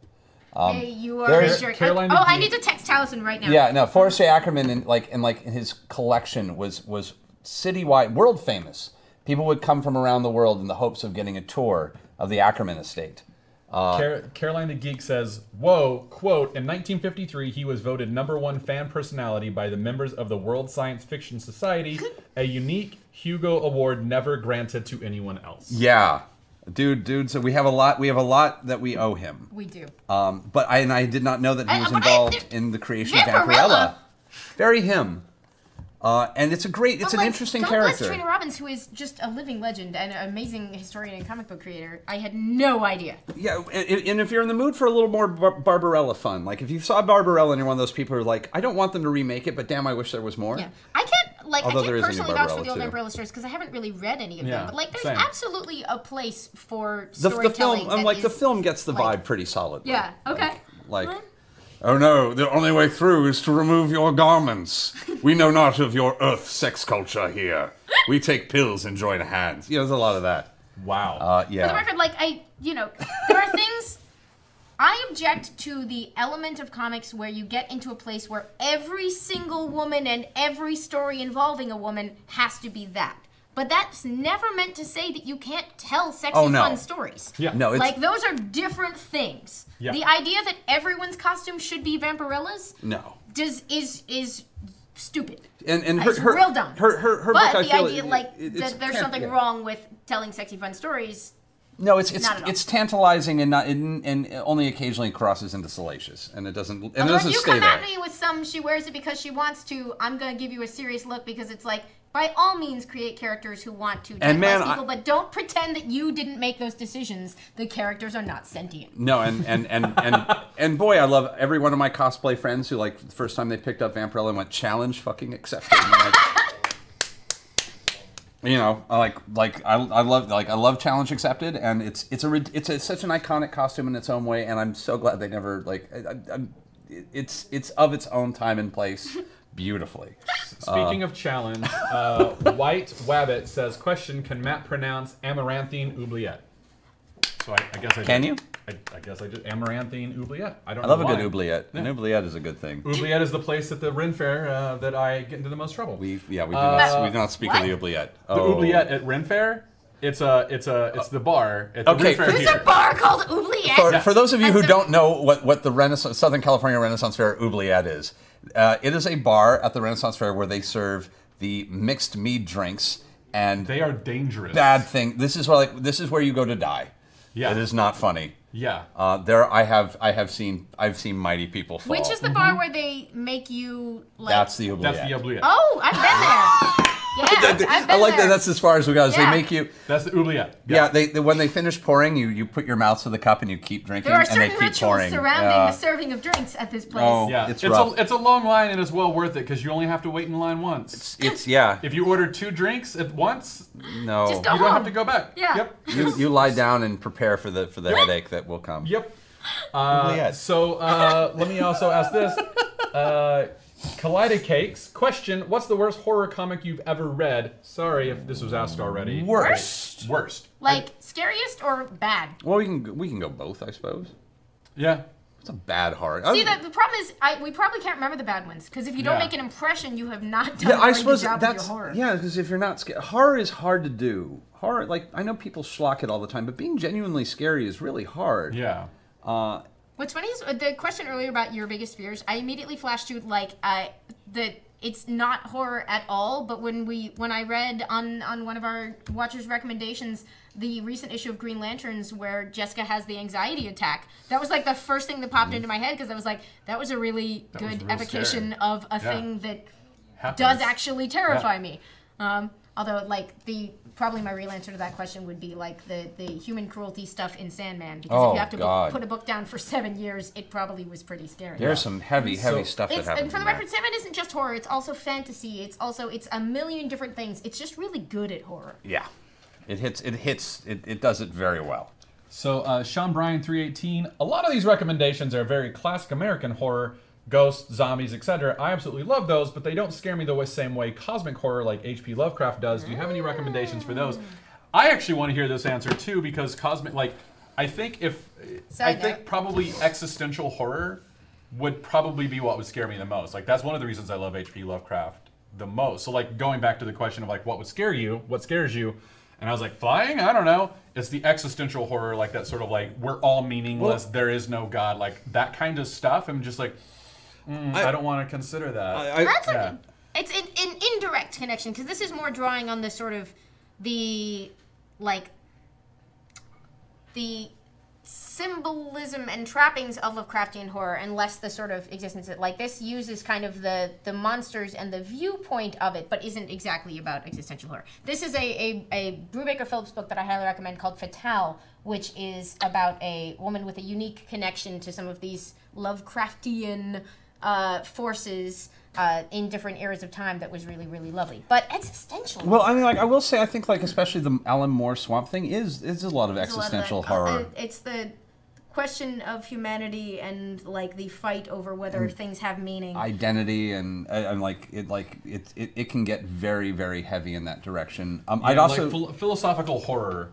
Um, hey, you are there's- a jerk. Caroline oh, I need to text Taliesin right now. Yeah, no, Forrest J. Ackerman and like and like his collection was was citywide, world famous. People would come from around the world in the hopes of getting a tour of the Ackerman estate. Uh, Car- Caroline the Geek says, "Whoa!" Quote: In 1953, he was voted number one fan personality by the members of the World Science Fiction Society, a unique Hugo Award never granted to anyone else. Yeah, dude, dude. So we have a lot. We have a lot that we owe him. We do. Um, but I and I did not know that he was involved in the creation of Vampirella. Vampirella. Very him. Uh, and it's a great, it's But, an like, interesting God character. bless Trina Robbins, who is just a living legend and an amazing historian and comic book creator. I had no idea. Yeah, and, and if you're in the mood for a little more Bar- Barbarella fun, like if you saw Barbarella and you're one of those people who are like, I don't want them to remake it, but damn, I wish there was more. Yeah, I can't like Although I can't is personally vouch for the old Umbrella Emperor stories because I haven't really read any of Yeah, them. But like, there's same. absolutely a place for The, the storytelling. film, I'm that like, the film gets the like- vibe pretty solid. Yeah. Okay. Like, Well, oh no, the only way through is to remove your garments. we know not of your earth sex culture here. We take pills and join hands. Yeah, there's a lot of that. Wow. Uh, For the yeah. record, like I, you know, there are things. I object to the element of comics where you get into a place where every single woman and every story involving a woman has to be that. But that's never meant to say that you can't tell sexy, Oh, no. fun stories. Yeah. No, it's like those are different things. Yeah. The idea that everyone's costume should be Vampirellas no. does is is stupid. And and her It's her real dumb. her her, her but book, I the feel idea, it- like, it- that there's tan- something yeah. wrong with telling sexy, fun stories. No, it's it's Not at all. it's tantalizing and not and, and only occasionally crosses into salacious, and it doesn't and it Although if doesn't you stay come there. at me with some, she wears it because she wants to. I'm gonna give you a serious look because it's like, by all means, create characters who want to And man, people, I- but don't pretend that you didn't make those decisions. The characters are not sentient. No, and and and and and boy, I love every one of my cosplay friends who like the first time they picked up Vampirella and went challenge fucking accepted. And, like, you know, I like like I, I love like I love challenge accepted, and it's it's a it's a, such an iconic costume in its own way, and I'm so glad they never like I, I, I'm, it's it's of its own time and place beautifully. Speaking of challenge, uh, White Wabbit says, "Question: Can Matt pronounce amaranthine oubliette?" So I, I guess I Can did- you? I, I guess I just amaranthine oubliette. I don't. I love a know good why. oubliette. An oubliette is a good thing. Oubliette is the place at the Ren Fair uh, that I get into the most trouble. We yeah we do Uh, not we do not speak of the oubliette. the Oh. oubliette at Ren Fair. It's a it's a it's the bar at the Okay, Ren Fair for- There's here. a bar called Oubliette. For, for those of you who don't know what, what the Renaissance, Southern California Renaissance Fair oubliette is, uh, it is a bar at the Renaissance Fair where they serve the mixed mead drinks and They are dangerous. bad thing. This is where like this is where you go to die. Yeah. it is not funny. Yeah. Uh, there, I have I have seen I've seen mighty people fall. Which is the bar where they make you like? That's the oubliette. That's the oubliette. Oh, I've been there. Yeah, I've I like there. that. That's as far as we go. is Yeah. They make you. That's the oubliette. Yeah, they, they when they finish pouring, you you put your mouth to the cup and you keep drinking, There are and they certain keep rituals pouring. surrounding Yeah. the serving of drinks at this place. Oh. Yeah, It's it's, rough. a it's a long line and it's well worth it because you only have to wait in line once. It's yeah. If you order two drinks at once, No. Just go you don't home. have to go back. Yeah. Yep. you, you lie down and prepare for the for the headache that will come. Yep. Uh, so uh, let me also ask this: uh, Cakes question: What's the worst horror comic you've ever read? Sorry if this was asked already. Worst. Worst. Like scariest or bad? Well, we can we can go both, I suppose. Yeah. It's a bad horror. See, the, the problem is, I, we probably can't remember the bad ones because if you don't Yeah. make an impression, you have not done yeah, a I suppose job that's with your horror. yeah. Because if you're not scared, horror is hard to do. Horror, like I know people schlock it all the time, but being genuinely scary is really hard. Yeah. Uh, What's funny is uh, the question earlier about your biggest fears. I immediately flashed to like uh, that it's not horror at all. But when we when I read on on one of our watchers' recommendations the recent issue of Green Lanterns where Jessica has the anxiety attack, that was like the first thing that popped into my head because I was like, that was a really was good evocation scary. of a Yeah. thing that Happens. does actually terrify Yeah. me. Um, Although, like the probably my real answer to that question would be like the the human cruelty stuff in Sandman, because if Oh, you have to God. put a book down for seven years, it probably was pretty scary. There's some heavy, heavy So- stuff that It's, happens. and for the in that. record, Seven isn't just horror; it's also fantasy. It's also it's a million different things. It's just really good at horror. Yeah, it hits. It hits. It, it does it very well. So, uh, Sean Bryan 318. A lot of these recommendations are very classic American horror, ghosts, zombies, etc. I absolutely love those, but they don't scare me the same way cosmic horror like H.P. Lovecraft does. Do you have any recommendations for those? I actually want to hear this answer too because cosmic, like, I think if I Side think probably existential horror would probably be what would scare me the most. Like, that's one of the reasons I love H.P. Lovecraft the most. So, like, going back to the question of like, what would scare you? What scares you? And I was like, flying? I don't know. It's the existential horror, like that sort of like we're all meaningless. Well- there is no God, like that kind of stuff. I'm just like, mm, I, I- don't want to consider that. I, That's yeah. like it's an, an indirect connection because this is more drawing on the sort of the like the symbolism and trappings of Lovecraftian horror and less the sort of existence that like this uses kind of the the monsters and the viewpoint of it but isn't exactly about existential horror. This is a a, a Brubaker Phillips book that I highly recommend called Fatale which is about a woman with a unique connection to some of these Lovecraftian uh, forces uh, in different eras of time that was really really lovely. But existential well, I mean, like I will say, I think like especially the Alan Moore Swamp Thing is is a lot of There's a lot of existential horror. Uh, it's the question of humanity and like the fight over whether things have meaning. identity and I, I'm like it like it, it it can get very very heavy in that direction. Um, I'd also like phil- philosophical horror,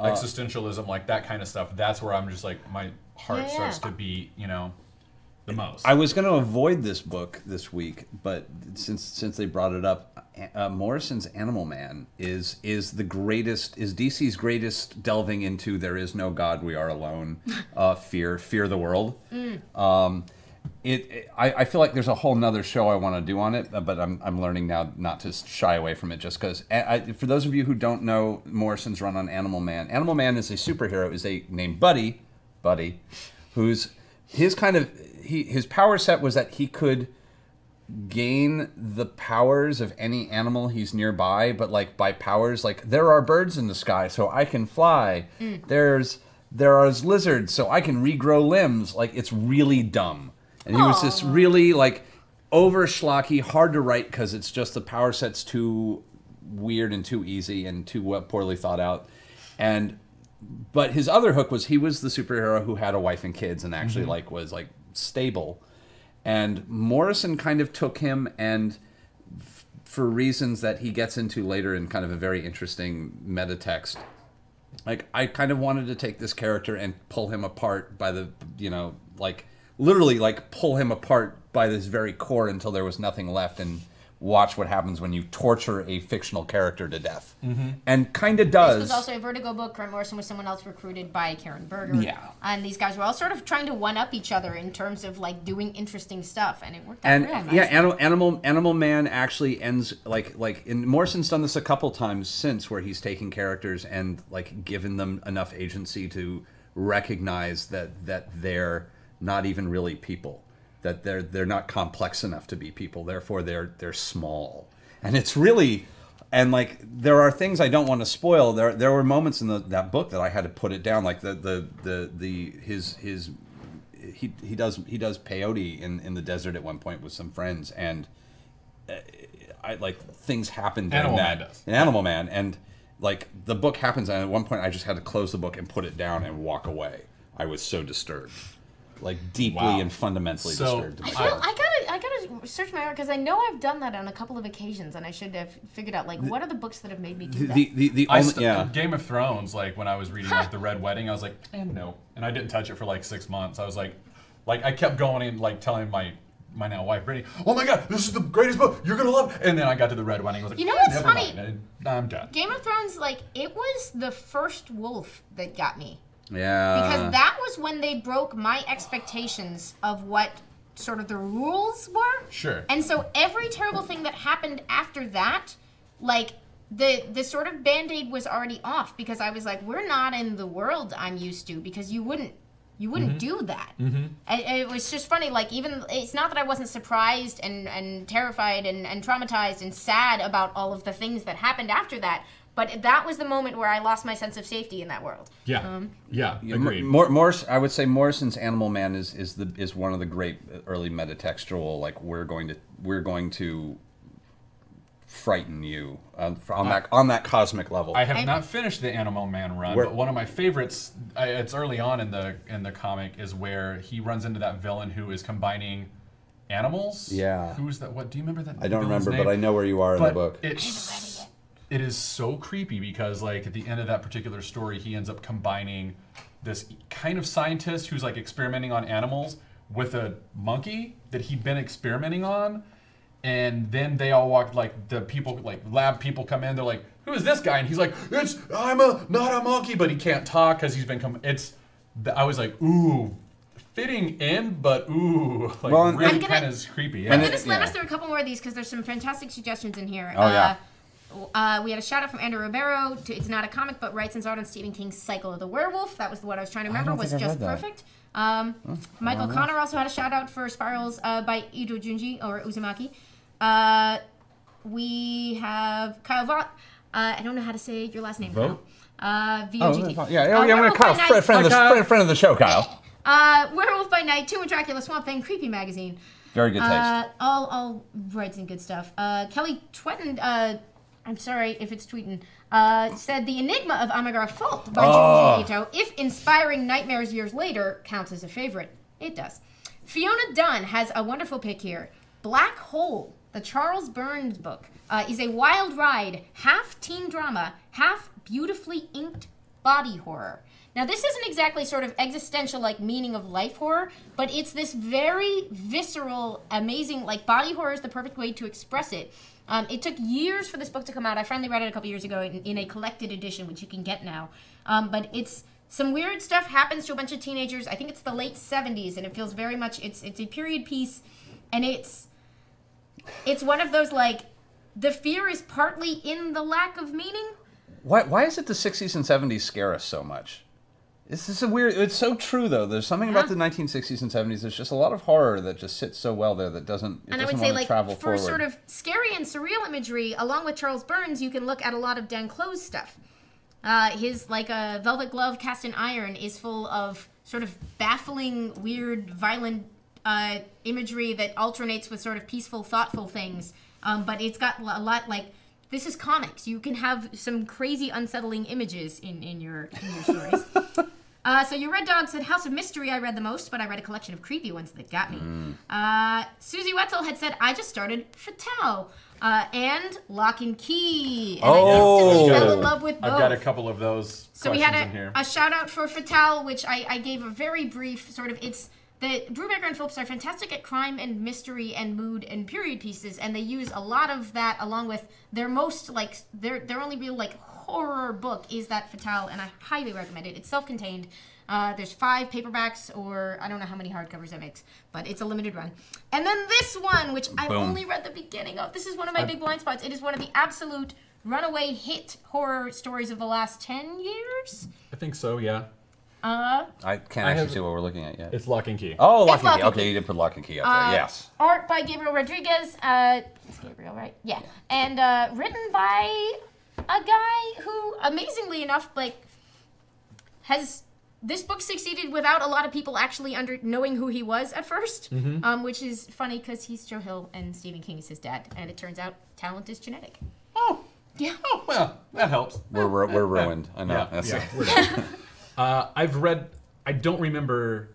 existentialism, like that kind of stuff. That's where I'm just like my heart Yeah, starts yeah. to beat. You know, the most. I was going to avoid this book this week, but since since they brought it up, uh, Morrison's Animal Man is is the greatest is DC's greatest delving into there is no God, we are alone. Uh, fear, fear the world. Um, it, it- I, I feel like there's a whole nother show I want to do on it, uh, but I'm, I'm learning now not to shy away from it just because. For those of you who don't know Morrison's run on Animal Man, Animal Man is a superhero, is a named Buddy, Buddy, who's his kind of he his power set was that he could gain the powers of any animal he's nearby, but like by powers, like there are birds in the sky, so I can fly. Mm. There's there are lizards, so I can regrow limbs. Like it's really dumb, and he was this really like over schlocky, hard to write because it's just the power set's too weird and too easy and too poorly thought out, and but his other hook was he was the superhero who had a wife and kids and actually mm-hmm. like was like stable. And morrison kind of took him and f- for reasons that he gets into later in kind of a very interesting meta text like i kind of wanted to take this character and pull him apart by the you know like literally like pull him apart by this very core until there was nothing left and watch what happens when you torture a fictional character to death mm-hmm. and kind of does This was also a Vertigo book. Grant Morrison was someone else recruited by Karen Berger. Yeah. And these guys were all sort of trying to one up each other in terms of like doing interesting stuff, and it worked out and real nice. yeah, animal, animal Animal Man actually ends like like in Morrison's done this a couple times since, where he's taken characters and like given them enough agency to recognize that that they're not even really people, that they're they're not complex enough to be people, therefore they're they're small, and it's really. And like there are things I don't want to spoil. There there were moments in the, that book that I had to put it down. Like the the the, the his his he he does he does peyote in in the desert at one point with some friends and uh, I like things happen during Animal that Man does. An Animal Man and like the book happens and at one point I just had to close the book and put it down and walk away. I was so disturbed, like deeply Wow. and fundamentally So, disturbed. I, feel, I gotta, I gotta search my heart because I know I've done that on a couple of occasions, and I should have figured out like what are the books that have made me do the, that. the the, the only st- yeah Game of Thrones, like when I was reading like the Red Wedding, I was like, and no, and I didn't touch it for like six months. I was like, like I kept going and like telling my my now wife Brittany, oh my god, this is the greatest book, you're gonna love it. And then I got to the Red Wedding, I was like, You know "Eh, what's funny? mind, I'm done. Game of Thrones, like it was the first wolf that got me. Yeah because that was when they broke my expectations of what sort of the rules were. Sure. And so every terrible thing that happened after that, like the the sort of band-aid was already off because I was like, we're not in the world I'm used to because you wouldn't you wouldn't mm-hmm. do that. And, and it was just funny. Like even it's not that I wasn't surprised and and terrified and and traumatized and sad about all of the things that happened after that. But that was the moment where I lost my sense of safety in that world. Yeah. Um, yeah. Yeah, Agreed. Mor- Morris, I would say Morrison's Animal Man is is the is one of the great uh, early metatextual. Like we're going to we're going to frighten you uh, on, on that on that cosmic level. I have I- not finished the Animal Man run, Where- but one of my favorites, I, it's early on in the in the comic, is where he runs into that villain who is combining animals. Yeah. Who's that? What do you remember that? I don't villain's remember, but? I know where you are in the book. it's it is so creepy because like at the end of that particular story, he ends up combining this kind of scientist who's like experimenting on animals with a monkey that he'd been experimenting on. And then they all walk like the people like lab people come in. They're like, "Who is this guy?" And he's like, "It's I'm a not a monkey," but he can't talk because he's been com- It's I was like, "Ooh, fitting in, but ooh, like Well, really I'm gonna- kind of creepy." Yeah. I'm gonna slam yeah. us through a couple more of these because there's some fantastic suggestions in here. Oh, yeah. Uh, Uh, uh, we had a shout out from Andrew Ribeiro. To, it's not a comic, but writes and art on Stephen King's Cycle of the Werewolf. That was what I was trying to remember. don't Was I've just perfect. Um, Michael Connor also had a shout out for Spirals uh, by Ito Junji or Uzumaki. Uh, we have Kyle Vaught. Uh, I don't know how to say your last name. Vogt? Kyle. Uh, Oh, V-O-G-T. yeah, yeah, Uh, yeah. I'm Werewolf Kyle, by Night- friend, friend, of the, friend, friend of the show, Kyle. Uh, Werewolf by Night, Two and Dracula, Swamp Thing, Creepy Magazine. Very good taste. Uh, all, all writes and good stuff. Uh, Kelly Twetton, uh, I'm sorry if it's tweeting, uh, said the Enigma of Amigara Fault by Oh. Junji Ito, if inspiring nightmares years later, counts as a favorite. It does. Fiona Dunn has a wonderful pick here. Black Hole, the Charles Burns book, uh, is a wild ride, half teen drama, half beautifully inked body horror. Now, this isn't exactly sort of existential, like meaning of life horror, but it's this very visceral, amazing, like body horror is the perfect way to express it. Um, it took years for this book to come out. I finally read it a couple years ago in, in a collected edition, which you can get now. Um, but it's some weird stuff happens to a bunch of teenagers. I think it's the late '70s, and it feels very much it's it's a period piece, and it's it's one of those like the fear is partly in the lack of meaning. Why, why is it the 60s and 70s scare us so much? It's just a weird. It's so true though. There's something about the 1960s and 70s. There's just a lot of horror that just sits so well there that doesn't. It and I doesn't would say, want to like, travel for forward. sort of scary and surreal imagery, along with Charles Burns, you can look at a lot of Dan Clowes stuff. Uh, his like a velvet glove cast in iron is full of sort of baffling, weird, violent uh, imagery that alternates with sort of peaceful, thoughtful things. Um, but it's got a lot like this is comics. You can have some crazy, unsettling images in in your in your stories. Uh, so your red dog said House of Mystery I read the most, but I read a collection of creepy ones that got me. Uh, Susie Wetzel had said I just started Fatale uh, and Locke and Key, and Oh. I fell in love with both. I've got a couple of those So we questions had in here. a, a shout out for Fatale, which I, I gave a very brief sort of. It's the Brubaker and Phillips are fantastic at crime and mystery and mood and period pieces, and they use a lot of that along with their most like their their only real like horror book is that Fatale, and I highly recommend it. It's self contained. Uh, there's five paperbacks, or I don't know how many hardcovers it makes, but it's a limited run. And then this one, which I Boom. only read the beginning of. This is one of my big blind spots. It is one of the absolute runaway hit horror stories of the last 10 years. I think so. Yeah. Uh, I can't I actually have- see what we're looking at yet. It's Locke and Key. oh, Lock It's and Lock Key. and Okay, Key. you did put Locke and Key up uh, there. Yes. Art by Gabriel Rodriguez. Uh, it's Gabriel, right? Yeah. And uh, written by a guy who, amazingly enough, like, has this book succeeded without a lot of people actually under knowing who he was at 1st um, which is funny because he's Joe Hill and Stephen King is his dad, and it turns out talent is genetic. Oh. Yeah. Oh well, that helps. We're, we're, we're ruined. I know. Yeah, That's yeah, we're done. uh, I've read. I don't remember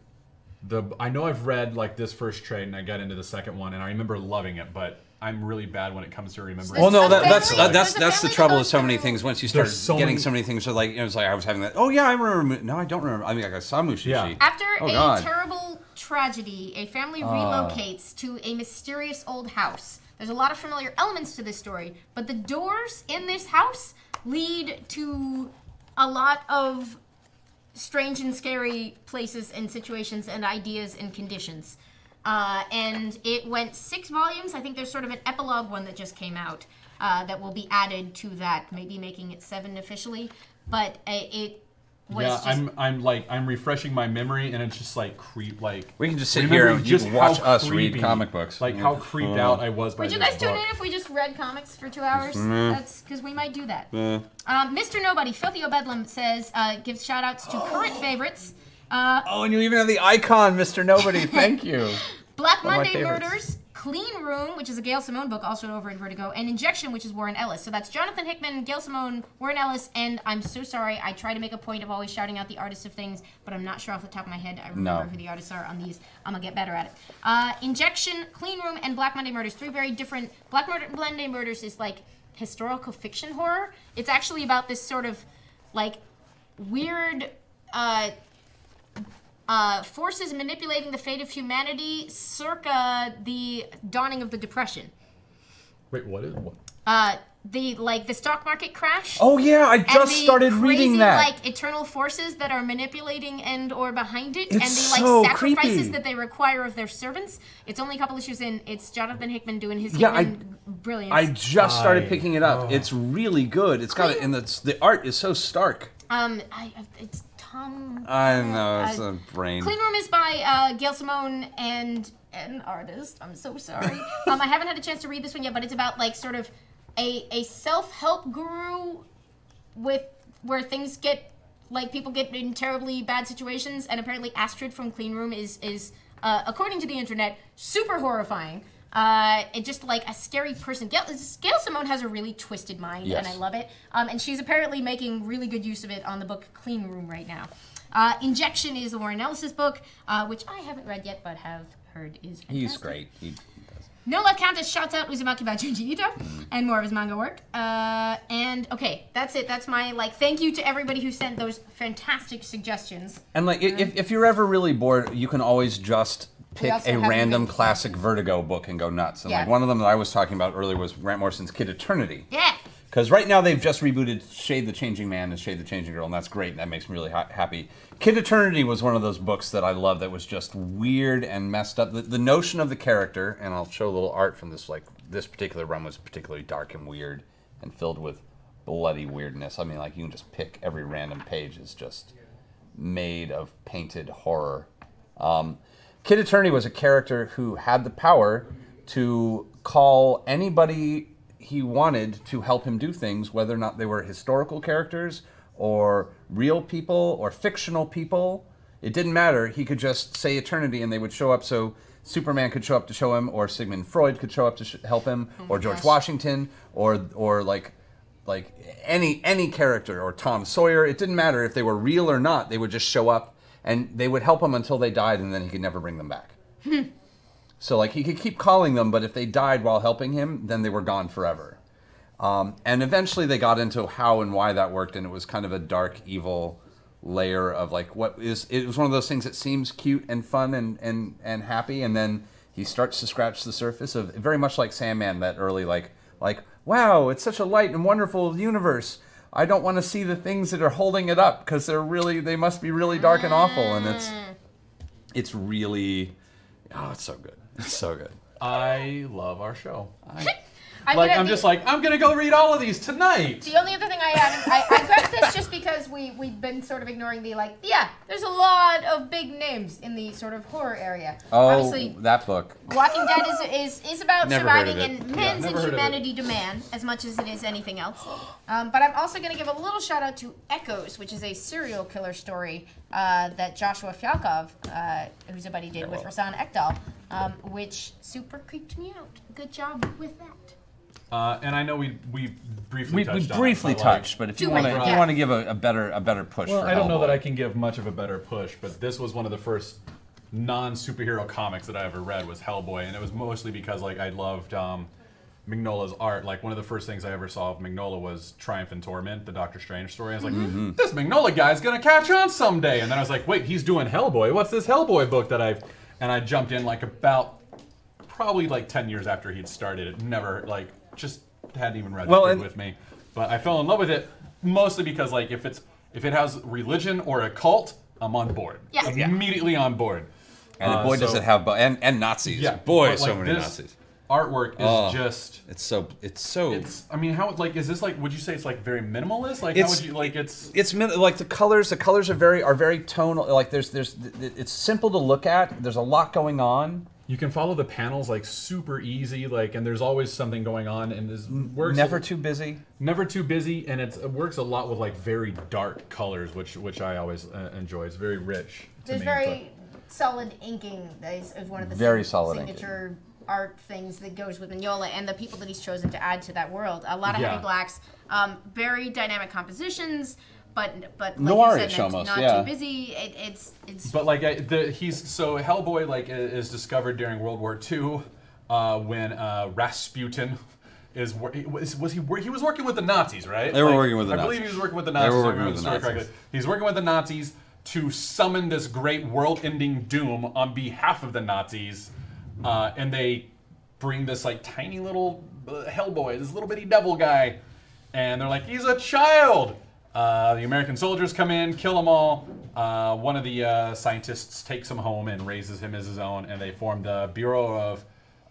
the. I know I've read like this first trade, and I got into the second one, and I remember loving it. But I'm really bad when it comes to remembering. Well, no, that, that's that, that's that's the trouble with so many things. Once you start so getting many- so many things, so like you know, it's like I was having that. Oh yeah, I remember. No, I don't remember. I mean, like I saw Mushishi. Yeah. After Oh, a God. terrible tragedy, a family relocates to a mysterious old house. There's a lot of familiar elements to this story, but the doors in this house lead to a lot of strange and scary places and situations and ideas and conditions. Uh, and it went six volumes. I think there's sort of an epilogue one that just came out uh, that will be added to that, maybe making it seven officially. But uh, it was yeah, just I'm I'm like I'm refreshing my memory, and it's just like creep. Like We can just sit here and just watch how us read comic books. Like how creeped Uh, out I was by Would you guys tune book. in if we just read comics for two hours? Mm-hmm. That's because we might do that. Um, Mr. Nobody, Filthy O'Bedlam says, uh, gives shout outs to current favorites. Uh, Oh, and you even have the icon, Mr. Nobody. Thank you. Black Monday. Murders, Clean Room, which is a Gail Simone book, also over at Vertigo, and Injection, which is Warren Ellis. So that's Jonathan Hickman, Gail Simone, Warren Ellis, and I'm so sorry. I try to make a point of always shouting out the artists of things, but I'm not sure off the top of my head. I remember No. who the artists are on these. I'm gonna get better at it. Uh, Injection, Clean Room, and Black Monday Murders. Three very different. Black Murder- Monday Murders is like historical fiction horror. It's actually about this sort of like weird. Uh, uh, forces manipulating the fate of humanity circa the dawning of the depression Wait, what is? What? uh, the like the stock market crash Oh yeah, I and just the started crazy, reading that. like eternal forces that are manipulating and or behind it and It's the like so sacrifices creepy. that they require of their servants it's only a couple issues in it's jonathan hickman doing his Yeah, I- Hickman brilliance I just started I- picking it up. It's really good. It's got it, and it's, the art is so stark. um I, it's tom I know it's a brain. Clean Room is by uh, Gail Simone and an artist. I'm so sorry. um, I haven't had a chance to read this one yet, but it's about like sort of a a self help guru with where things get like people get in terribly bad situations, and apparently Astrid from Clean Room is is uh, according to the internet super horrifying. Uh, it just like a scary person. Gail, Gail Simone has a really twisted mind, and I love it. Um, and she's apparently making really good use of it on the book Clean Room right now. Uh, Injection is the Warren Ellis's book, uh, which I haven't read yet, but have heard is fantastic. He's great. He, No Love Countess shouts out Uzumaki by Junji Ito Mm. and more of his manga work. Uh, and okay, that's it. That's my like. Thank you to everybody who sent those fantastic suggestions. and like, if, if you're ever really bored, you can always just pick a random Rick- classic Vertigo book and go nuts. And Yeah. like one of them that I was talking about earlier was Grant Morrison's Kid Eternity. Yeah. Because right now they've just rebooted Shade the Changing Man and Shade the Changing Girl, and that's great. And that makes me really ha- happy. Kid Eternity was one of those books that I love that was just weird and messed up. The, the notion of the character, and I'll show a little art from this, like, this particular run was particularly dark and weird and filled with bloody weirdness. I mean, like, you can just pick every random page is just made of painted horror. Um, Kid Eternity was a character who had the power to call anybody he wanted to help him do things, whether or not they were historical characters or real people or fictional people. It didn't matter. He could just say eternity and they would show up. So Superman could show up to show him, or Sigmund Freud could show up to sh- help him, oh or George gosh. Washington, or or like like any any character or Tom Sawyer. It didn't matter if they were real or not. They would just show up and they would help him until they died, and then he could never bring them back. so like he could keep calling them, but if they died while helping him, then they were gone forever. Um, and eventually they got into how and why that worked, and it was kind of a dark, evil layer of like what is. It was one of those things that seems cute and fun and and and happy, and then he starts to scratch the surface of very much like Sandman, that early like like wow, it's such a light and wonderful universe. I don't want to see the things that are holding it up because they're really they must be really dark and awful, and it's mm. it's really oh, it's so good. It's so good. I love our show. I Like I'm the- just like I'm gonna go read all of these tonight. The only other thing I added, I, I grabbed this just because we we've been sort of ignoring the like. Yeah, there's a lot of big names in the sort of horror area. Oh, Obviously, that book. Walking Dead is, is, is about Never surviving of it. in man's never heard of it. inhumanity to man as much as it is anything else. Um, but I'm also going to give a little shout out to Echoes, which is a serial killer story uh, that Joshua Fialkov, uh, who's a buddy, did with Rahsan Ekedal, um, which super creeped me out. Good job with that. Uh, and I know we we briefly We, we touched on it, briefly but, like, touched, but if you want to, if you want to give a, a better a better push. Well, for I don't know that I can give much of a better push, but this was one of the first non-superhero comics that I ever read was Hellboy, and it was mostly because like I loved um, Mignola's art. Like one of the first things I ever saw of Mignola was Triumph and Torment, the Doctor Strange story. I was like, Mm-hmm. this Mignola guy's gonna catch on someday, and then I was like, wait, he's doing Hellboy. What's this Hellboy book that I've? And I jumped in like about probably like ten years after he'd started. It never like just hadn't even registered Well, and- with me, but I fell in love with it mostly because like if it's if it has religion or a cult, I'm on board. Yeah. Yeah. immediately on board. And Uh, boy, does so- it have bo- and and Nazis. Yeah, boy, but, so like, many this Nazis. artwork is Oh. just. It's so it's so It's. I mean, how like is this like? Would you say it's like very minimalist? Like how would you like it's? it's min- like the colors the colors are very are very tonal like there's there's it's simple to look at there's a lot going on You can follow the panels like super easy, like, and there's always something going on, and this works never too busy never too busy, and it's, it works a lot with like very dark colors, which which I always uh, enjoy. It's very rich. to There's me, very solid inking that is, is one of the Very sig- solid inking. signature art things that goes with Mignola and the people that he's chosen to add to that world. A lot of Yeah. heavy blacks, um, very dynamic compositions, but but like Noirish you said, not, almost, not yeah. too busy. It, it's it's But like I, the, he's so Hellboy like is discovered during World War II uh, when uh, Rasputin is was, was he he was working with the Nazis right? They were Like, working with the I believe he was working with the Nazis. They were working with the the Nazis. correctly. He's working with the Nazis to summon this great world-ending doom on behalf of the Nazis, uh, and they bring this like tiny little uh, Hellboy, this little bitty devil guy, and they're like, he's a child. Uh, the American soldiers come in, kill them all. Uh, one of the uh, scientists takes him home and raises him as his own, and they form the Bureau of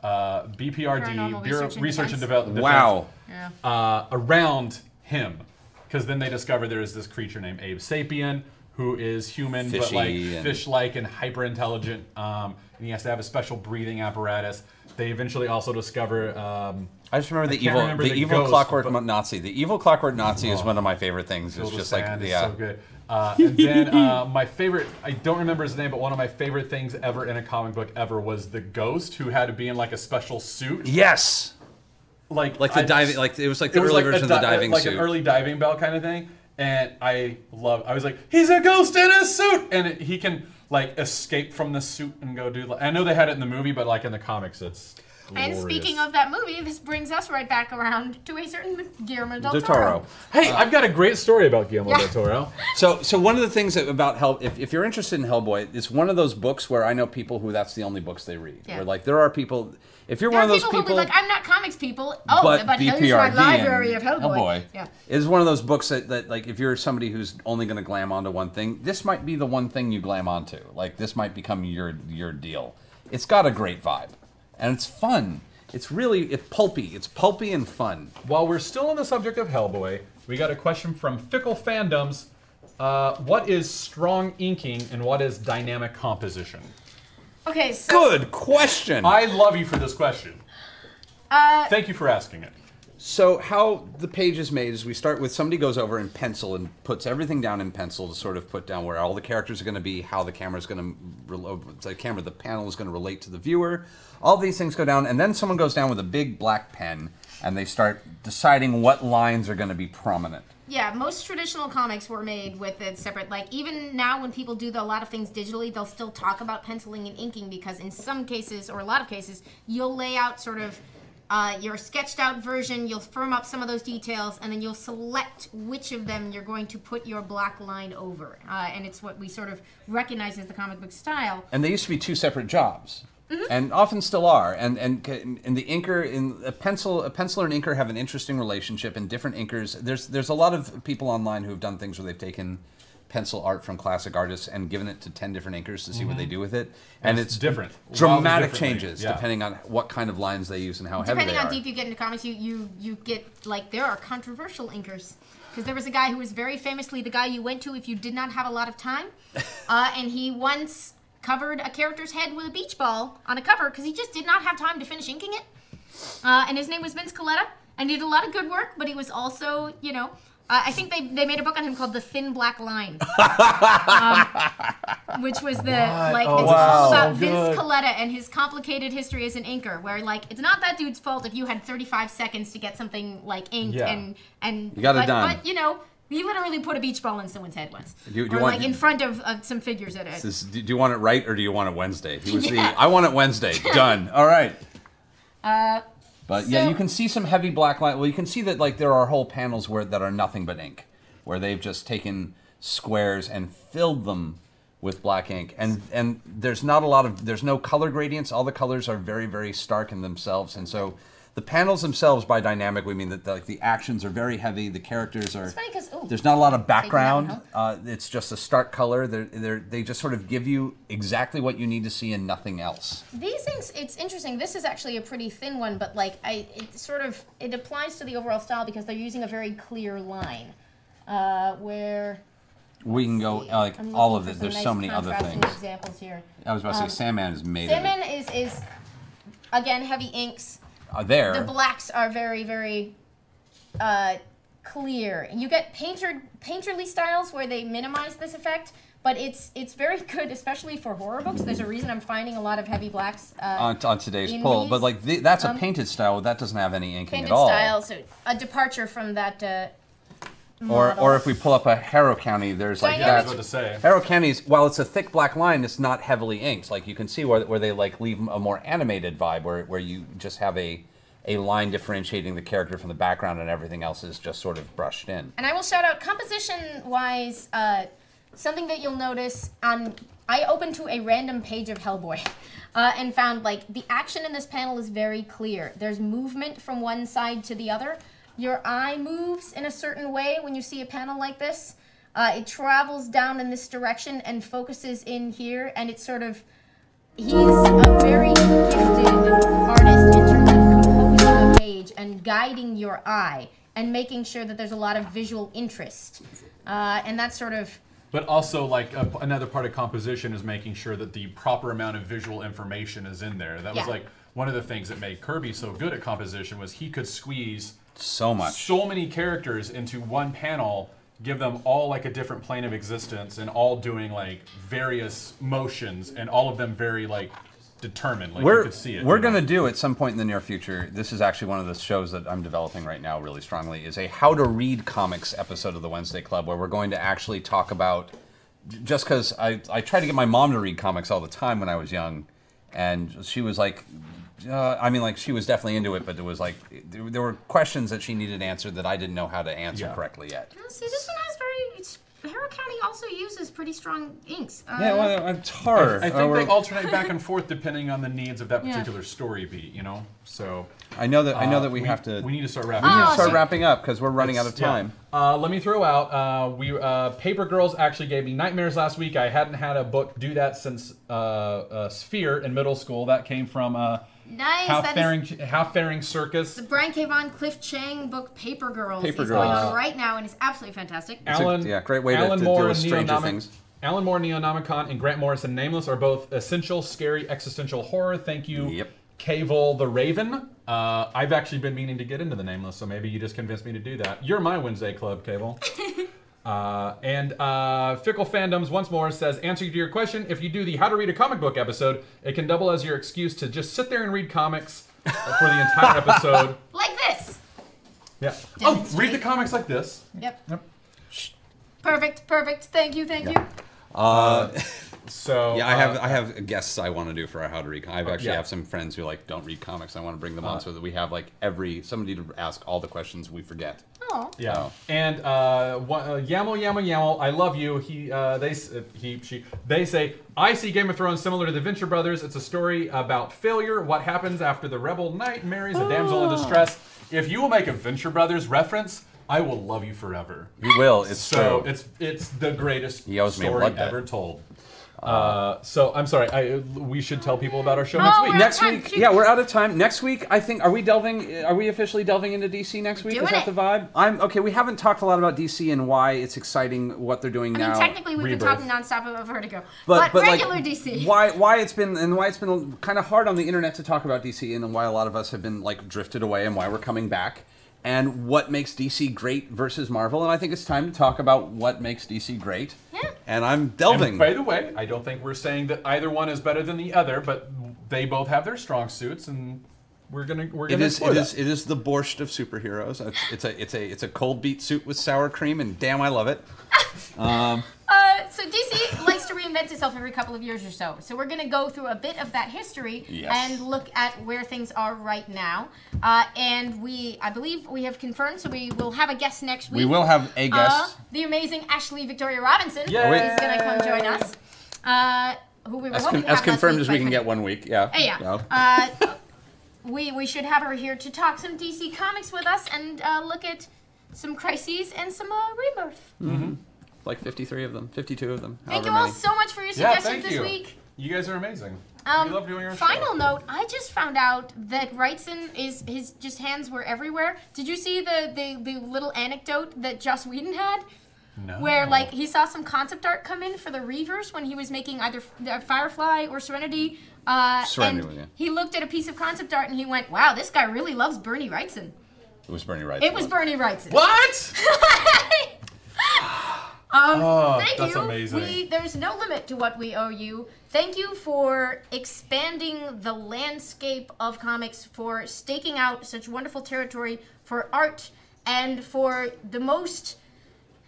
uh, BPRD, Paranormal Bureau Research and Research and Development. wow yeah. Uh, around him, because then they discover there is this creature named Abe Sapien who is human but like and- fish-like and hyper intelligent, um, and he has to have a special breathing apparatus. They eventually also discover. Um, I just remember the evil, remember the, the evil ghost, clockwork but- Nazi. The evil clockwork Nazi is Oh. one of my favorite things. It's just like. It's yeah, so good. Uh, and then uh, my favorite, I don't remember his name, but one of my favorite things ever in a comic book ever was the ghost who had to be in like a special suit. yes, Like, like the I- diving, like it was like the was early like version of the diving like suit. an early diving bell kind of thing. And I love, I was like, he's a ghost in a suit! And it, he can like escape from the suit and go do, like, I know they had it in the movie, but like in the comics, it's. And speaking of that movie, this brings us right back around to a certain Guillermo del Del Toro. Toro. Hey, uh, I've got a great story about Guillermo Yeah. del Toro. So, so one of the things that- about Hell, if, if you're interested in Hellboy, it's one of those books where I know people who that's the only books they read. Yeah. Where like there are people, if you're There one of those people, people, be like, I'm not comics people. Oh, but but, here's my library and of Hellboy. Yeah. is one of those books that, that like if you're somebody who's only going to glam onto one thing, this might be the one thing you glam onto. Like this might become your your deal. It's got a great vibe, and it's fun. It's really it's pulpy. It's pulpy and fun. While we're still on the subject of Hellboy, we got a question from Fickle Fandoms. Uh, what is strong inking and what is dynamic composition? Okay, so Good question. I love you for this question. uh, Thank you for asking it. So how the page is made is we start with somebody goes over in pencil and puts everything down in pencil to sort of put down where all the characters are going to be, how the camera is going to the camera the panel is going to relate to the viewer. All these things go down and then someone goes down with a big black pen and they start deciding what lines are going to be prominent. yeah, most traditional comics were made with it separate. Like even now, when people do the, a lot of things digitally, they'll still talk about penciling and inking because in some cases, or a lot of cases, you'll lay out sort of. Uh, your sketched out version, you'll firm up some of those details, and then you'll select which of them you're going to put your black line over. Uh, and it's what we sort of recognize as the comic book style. And they used to be two separate jobs. And often still are, and and and the inker in a pencil, a penciler and inker have an interesting relationship. And different inkers, there's there's a lot of people online who have done things where they've taken pencil art from classic artists and given it to ten different inkers to see what they do with it. And, it's it's, different. Dramatic changes yeah. depending on what kind of lines they use and how heavy Depending on deep you get into comics, you you you get like there are controversial inkers because there was a guy who was very famously the guy you went to if you did not have a lot of time, uh, and he once covered a character's head with a beach ball on a cover because he just did not have time to finish inking it. Uh, and his name was Vince Colletta, and he did a lot of good work, but he was also you know. Uh, I think they, they made a book on him called The Thin Black Line, um, which was the like Oh, it's wow. all about So Vince good. Colletta and his complicated history as an inker, where like it's not that dude's fault if you had 35 seconds to get something like inked Yeah. and and You got it but, done. But you know, he literally put a beach ball in someone's head once, Do you- do you or want- like in front of, some figures at it. This- do you want it right or do you want it Wednesday? He was Yeah. the I want it Wednesday. Done. All right. Uh, But yeah, you can see some heavy black line. Well, you can see that like there are whole panels where that are nothing but ink, where they've just taken squares and filled them with black ink, and and there's not a lot of there's no color gradients. All the colors are very very stark in themselves, and so the panels themselves by dynamic we mean that like the actions are very heavy the characters are It's funny 'cause- ooh. there's not a lot of background uh, it's just a stark color they're, they're, they just sort of give you exactly what you need to see and nothing else These things, it's interesting. This is actually a pretty thin one, but like I, it sort of it applies to the overall style because they're using a very clear line. Uh, where we can go uh, like all of it there's nice so many other things Examples here. i was about to say Um, sandman is made Sandman of it. is is again heavy inks. Uh, there The blacks are very very uh, clear. You get painter painterly styles where they minimize this effect. But it's it's very good, especially for horror books. There's a reason I'm finding a lot of heavy blacks uh, on, on today's in poll these, but like the, that's a um, painted style that doesn't have any inking painted at all style. So a departure from that. Uh, or, or if we pull up a Harrow County, there's like that. about to say. Harrow County's while it's a thick black line, it's not heavily inked. Like you can see where, where they like leave a more animated vibe, where, where you just have a a line differentiating the character from the background, and everything else is just sort of brushed in. And I will shout out composition wise, uh, something that you'll notice on. I opened to a random page of Hellboy uh, and found like the action in this panel is very clear. There's movement from one side to the other. Your eye moves in a certain way when you see a panel like this. Uh, it travels down in this direction and focuses in here, and it's sort of. He's a very gifted artist in terms of composing a page and guiding your eye and making sure that there's a lot of visual interest. Uh, and that's sort of But also, like a, another part of composition is making sure that the proper amount of visual information is in there. That was like one of the things that made Kirby so good at composition was he could squeeze So much. so many characters into one panel, give them all like a different plane of existence, and all doing like various motions, and all of them very like determined. Like We're could see it. we're gonna do at some point in the near future. This is actually one of the shows that I'm developing right now, really strongly. Is a how to read comics episode of the Wednesday Club, where we're going to actually talk about. Just because I I tried to get my mom to read comics all the time when I was young, and she was like. Uh, I mean, like she was definitely into it, but there was like there, there were questions that she needed answered that I didn't know how to answer Yeah. correctly yet. See, this one has very. It's, Harrow County also uses pretty strong inks. Uh, Yeah, well, it's hard. I Uh, think we're- they alternate back and forth depending on the needs of that Yeah. particular story beat. You know, so I know that I know uh, that we, have to We need to start wrapping. Oh, up. start so- wrapping up because we're running out of Yeah. time. Uh, let me throw out. Uh, we uh, Paper Girls actually gave me nightmares last week. I hadn't had a book do that since uh, uh, Sphere in middle school. That came from uh, Nice. Half that is Faring Half Faring Circus. the Brian K. Vaughan, Cliff Chiang book Paper Girls Paper is going on right now and it's absolutely fantastic. It's a- Alan, yeah, great way to- Alan to Moore deal with and Stranger Neonomic- Things. Alan Moore, Neonomicon, and Grant Morrison Nameless are both essential, scary, existential horror. Thank you, Yep. Cable the Raven. Uh, I've actually been meaning to get into the Nameless, so maybe you just convinced me to do that. You're my Wednesday club, Cable. Uh, and uh, Fickle Fandoms once more says, answer to your question, if you do the How to Read a Comic Book episode, it can double as your excuse to just sit there and read comics for the entire episode. Like this. Yeah. Oh, read the comics like this. Yep. Yep. Perfect. Perfect. Thank you. Thank you. So Yeah, I have uh, I have guests I want to do for a how to read. I actually yeah. have some friends who like don't read comics. I want to bring them on Uh, so that we have like every somebody to ask all the questions we forget. Oh. Yeah, Oh. and uh, one- uh, Yamo Yamo Yamo, I love you. He, uh, they, uh, he, she, they say I see Game of Thrones similar to the Venture Brothers. It's a story about failure. What happens after the rebel knight marries a damsel in distress? If you will make a Venture Brothers reference, I will love you forever. You will. It's so true. it's it's the greatest He owes me story blood debt. ever told. Uh, so I'm sorry. I, we should tell people about our show Oh, next week. next week, Shoot. yeah, we're out of time. Next week, I think are we delving? Are we officially delving into DC next week? Doing Is that it. the vibe? I'm okay. We haven't talked a lot about DC and why it's exciting what they're doing I now. mean, technically, we've been Rebirth. talking nonstop about Vertigo, but, like, regular DC. Why why it's been and why it's been kind of hard on the internet to talk about DC and why a lot of us have been like drifted away and why we're coming back and what makes DC great versus Marvel and I think it's time to talk about what makes DC great. Yeah. And I'm And delving. by the way, I don't think we're saying that either one is better than the other, but they both have their strong suits, and we're gonna we're gonna is explore it that. is it is the borscht of superheroes. It's, it's a it's a it's a cold beet soup with sour cream and damn I love it. Uh, so DC likes to reinvent itself every couple of years or so. So we're going to go through a bit of that history Yes. and look at where things are right now. Uh, and we, I believe, we have confirmed. So we will have a guest next week. We will have a Uh, guest. the amazing Ashley Victoria Robinson Yay! is going to come join us. Uh, who we were as, con- to as have last confirmed week, as we can get one week. Yeah. Uh, yeah. No. Uh, we we should have her here to talk some DC comics with us and uh, look at some crises and some uh, rebirth. Like 53 of them, 52 of them. Thank you all many. so much for your Yeah, suggestions thank this you. week. You guys are amazing. Um, we love doing our final show. note: I just found out that Wrightson is his just hands were everywhere. Did you see the the, the little anecdote that Joss Whedon had? No. Where like he saw some concept art come in for the Reavers when he was making either uh, Firefly or Serenity. Uh, Serenity, and yeah. he looked at a piece of concept art and he went, "Wow, this guy really loves Bernie Wrightson." It was Bernie Wright. It was Bernie Wrightson. What? um, Oh, thank that's you. amazing. We, there's no limit to what we owe you. Thank you for expanding the landscape of comics, for staking out such wonderful territory for art, and for the most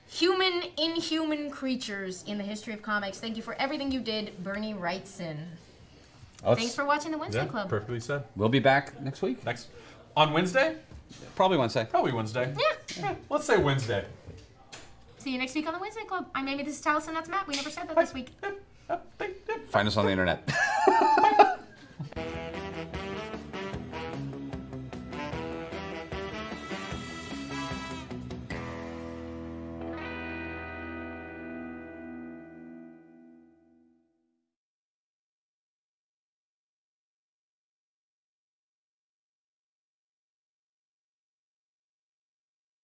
human, inhuman creatures in the history of comics. Thank you for everything you did, Bernie Wrightson. Oh, Thanks for watching the Wednesday Yeah, Club. perfectly said. We'll be back next week. Next. On Wednesday? Probably Wednesday. Probably Wednesday. Yeah. Eh, Let's say Wednesday. See you next week on the Wednesday Club. I'm Amy. This is Allison. That's Matt. We never said that this week. Find us on the internet.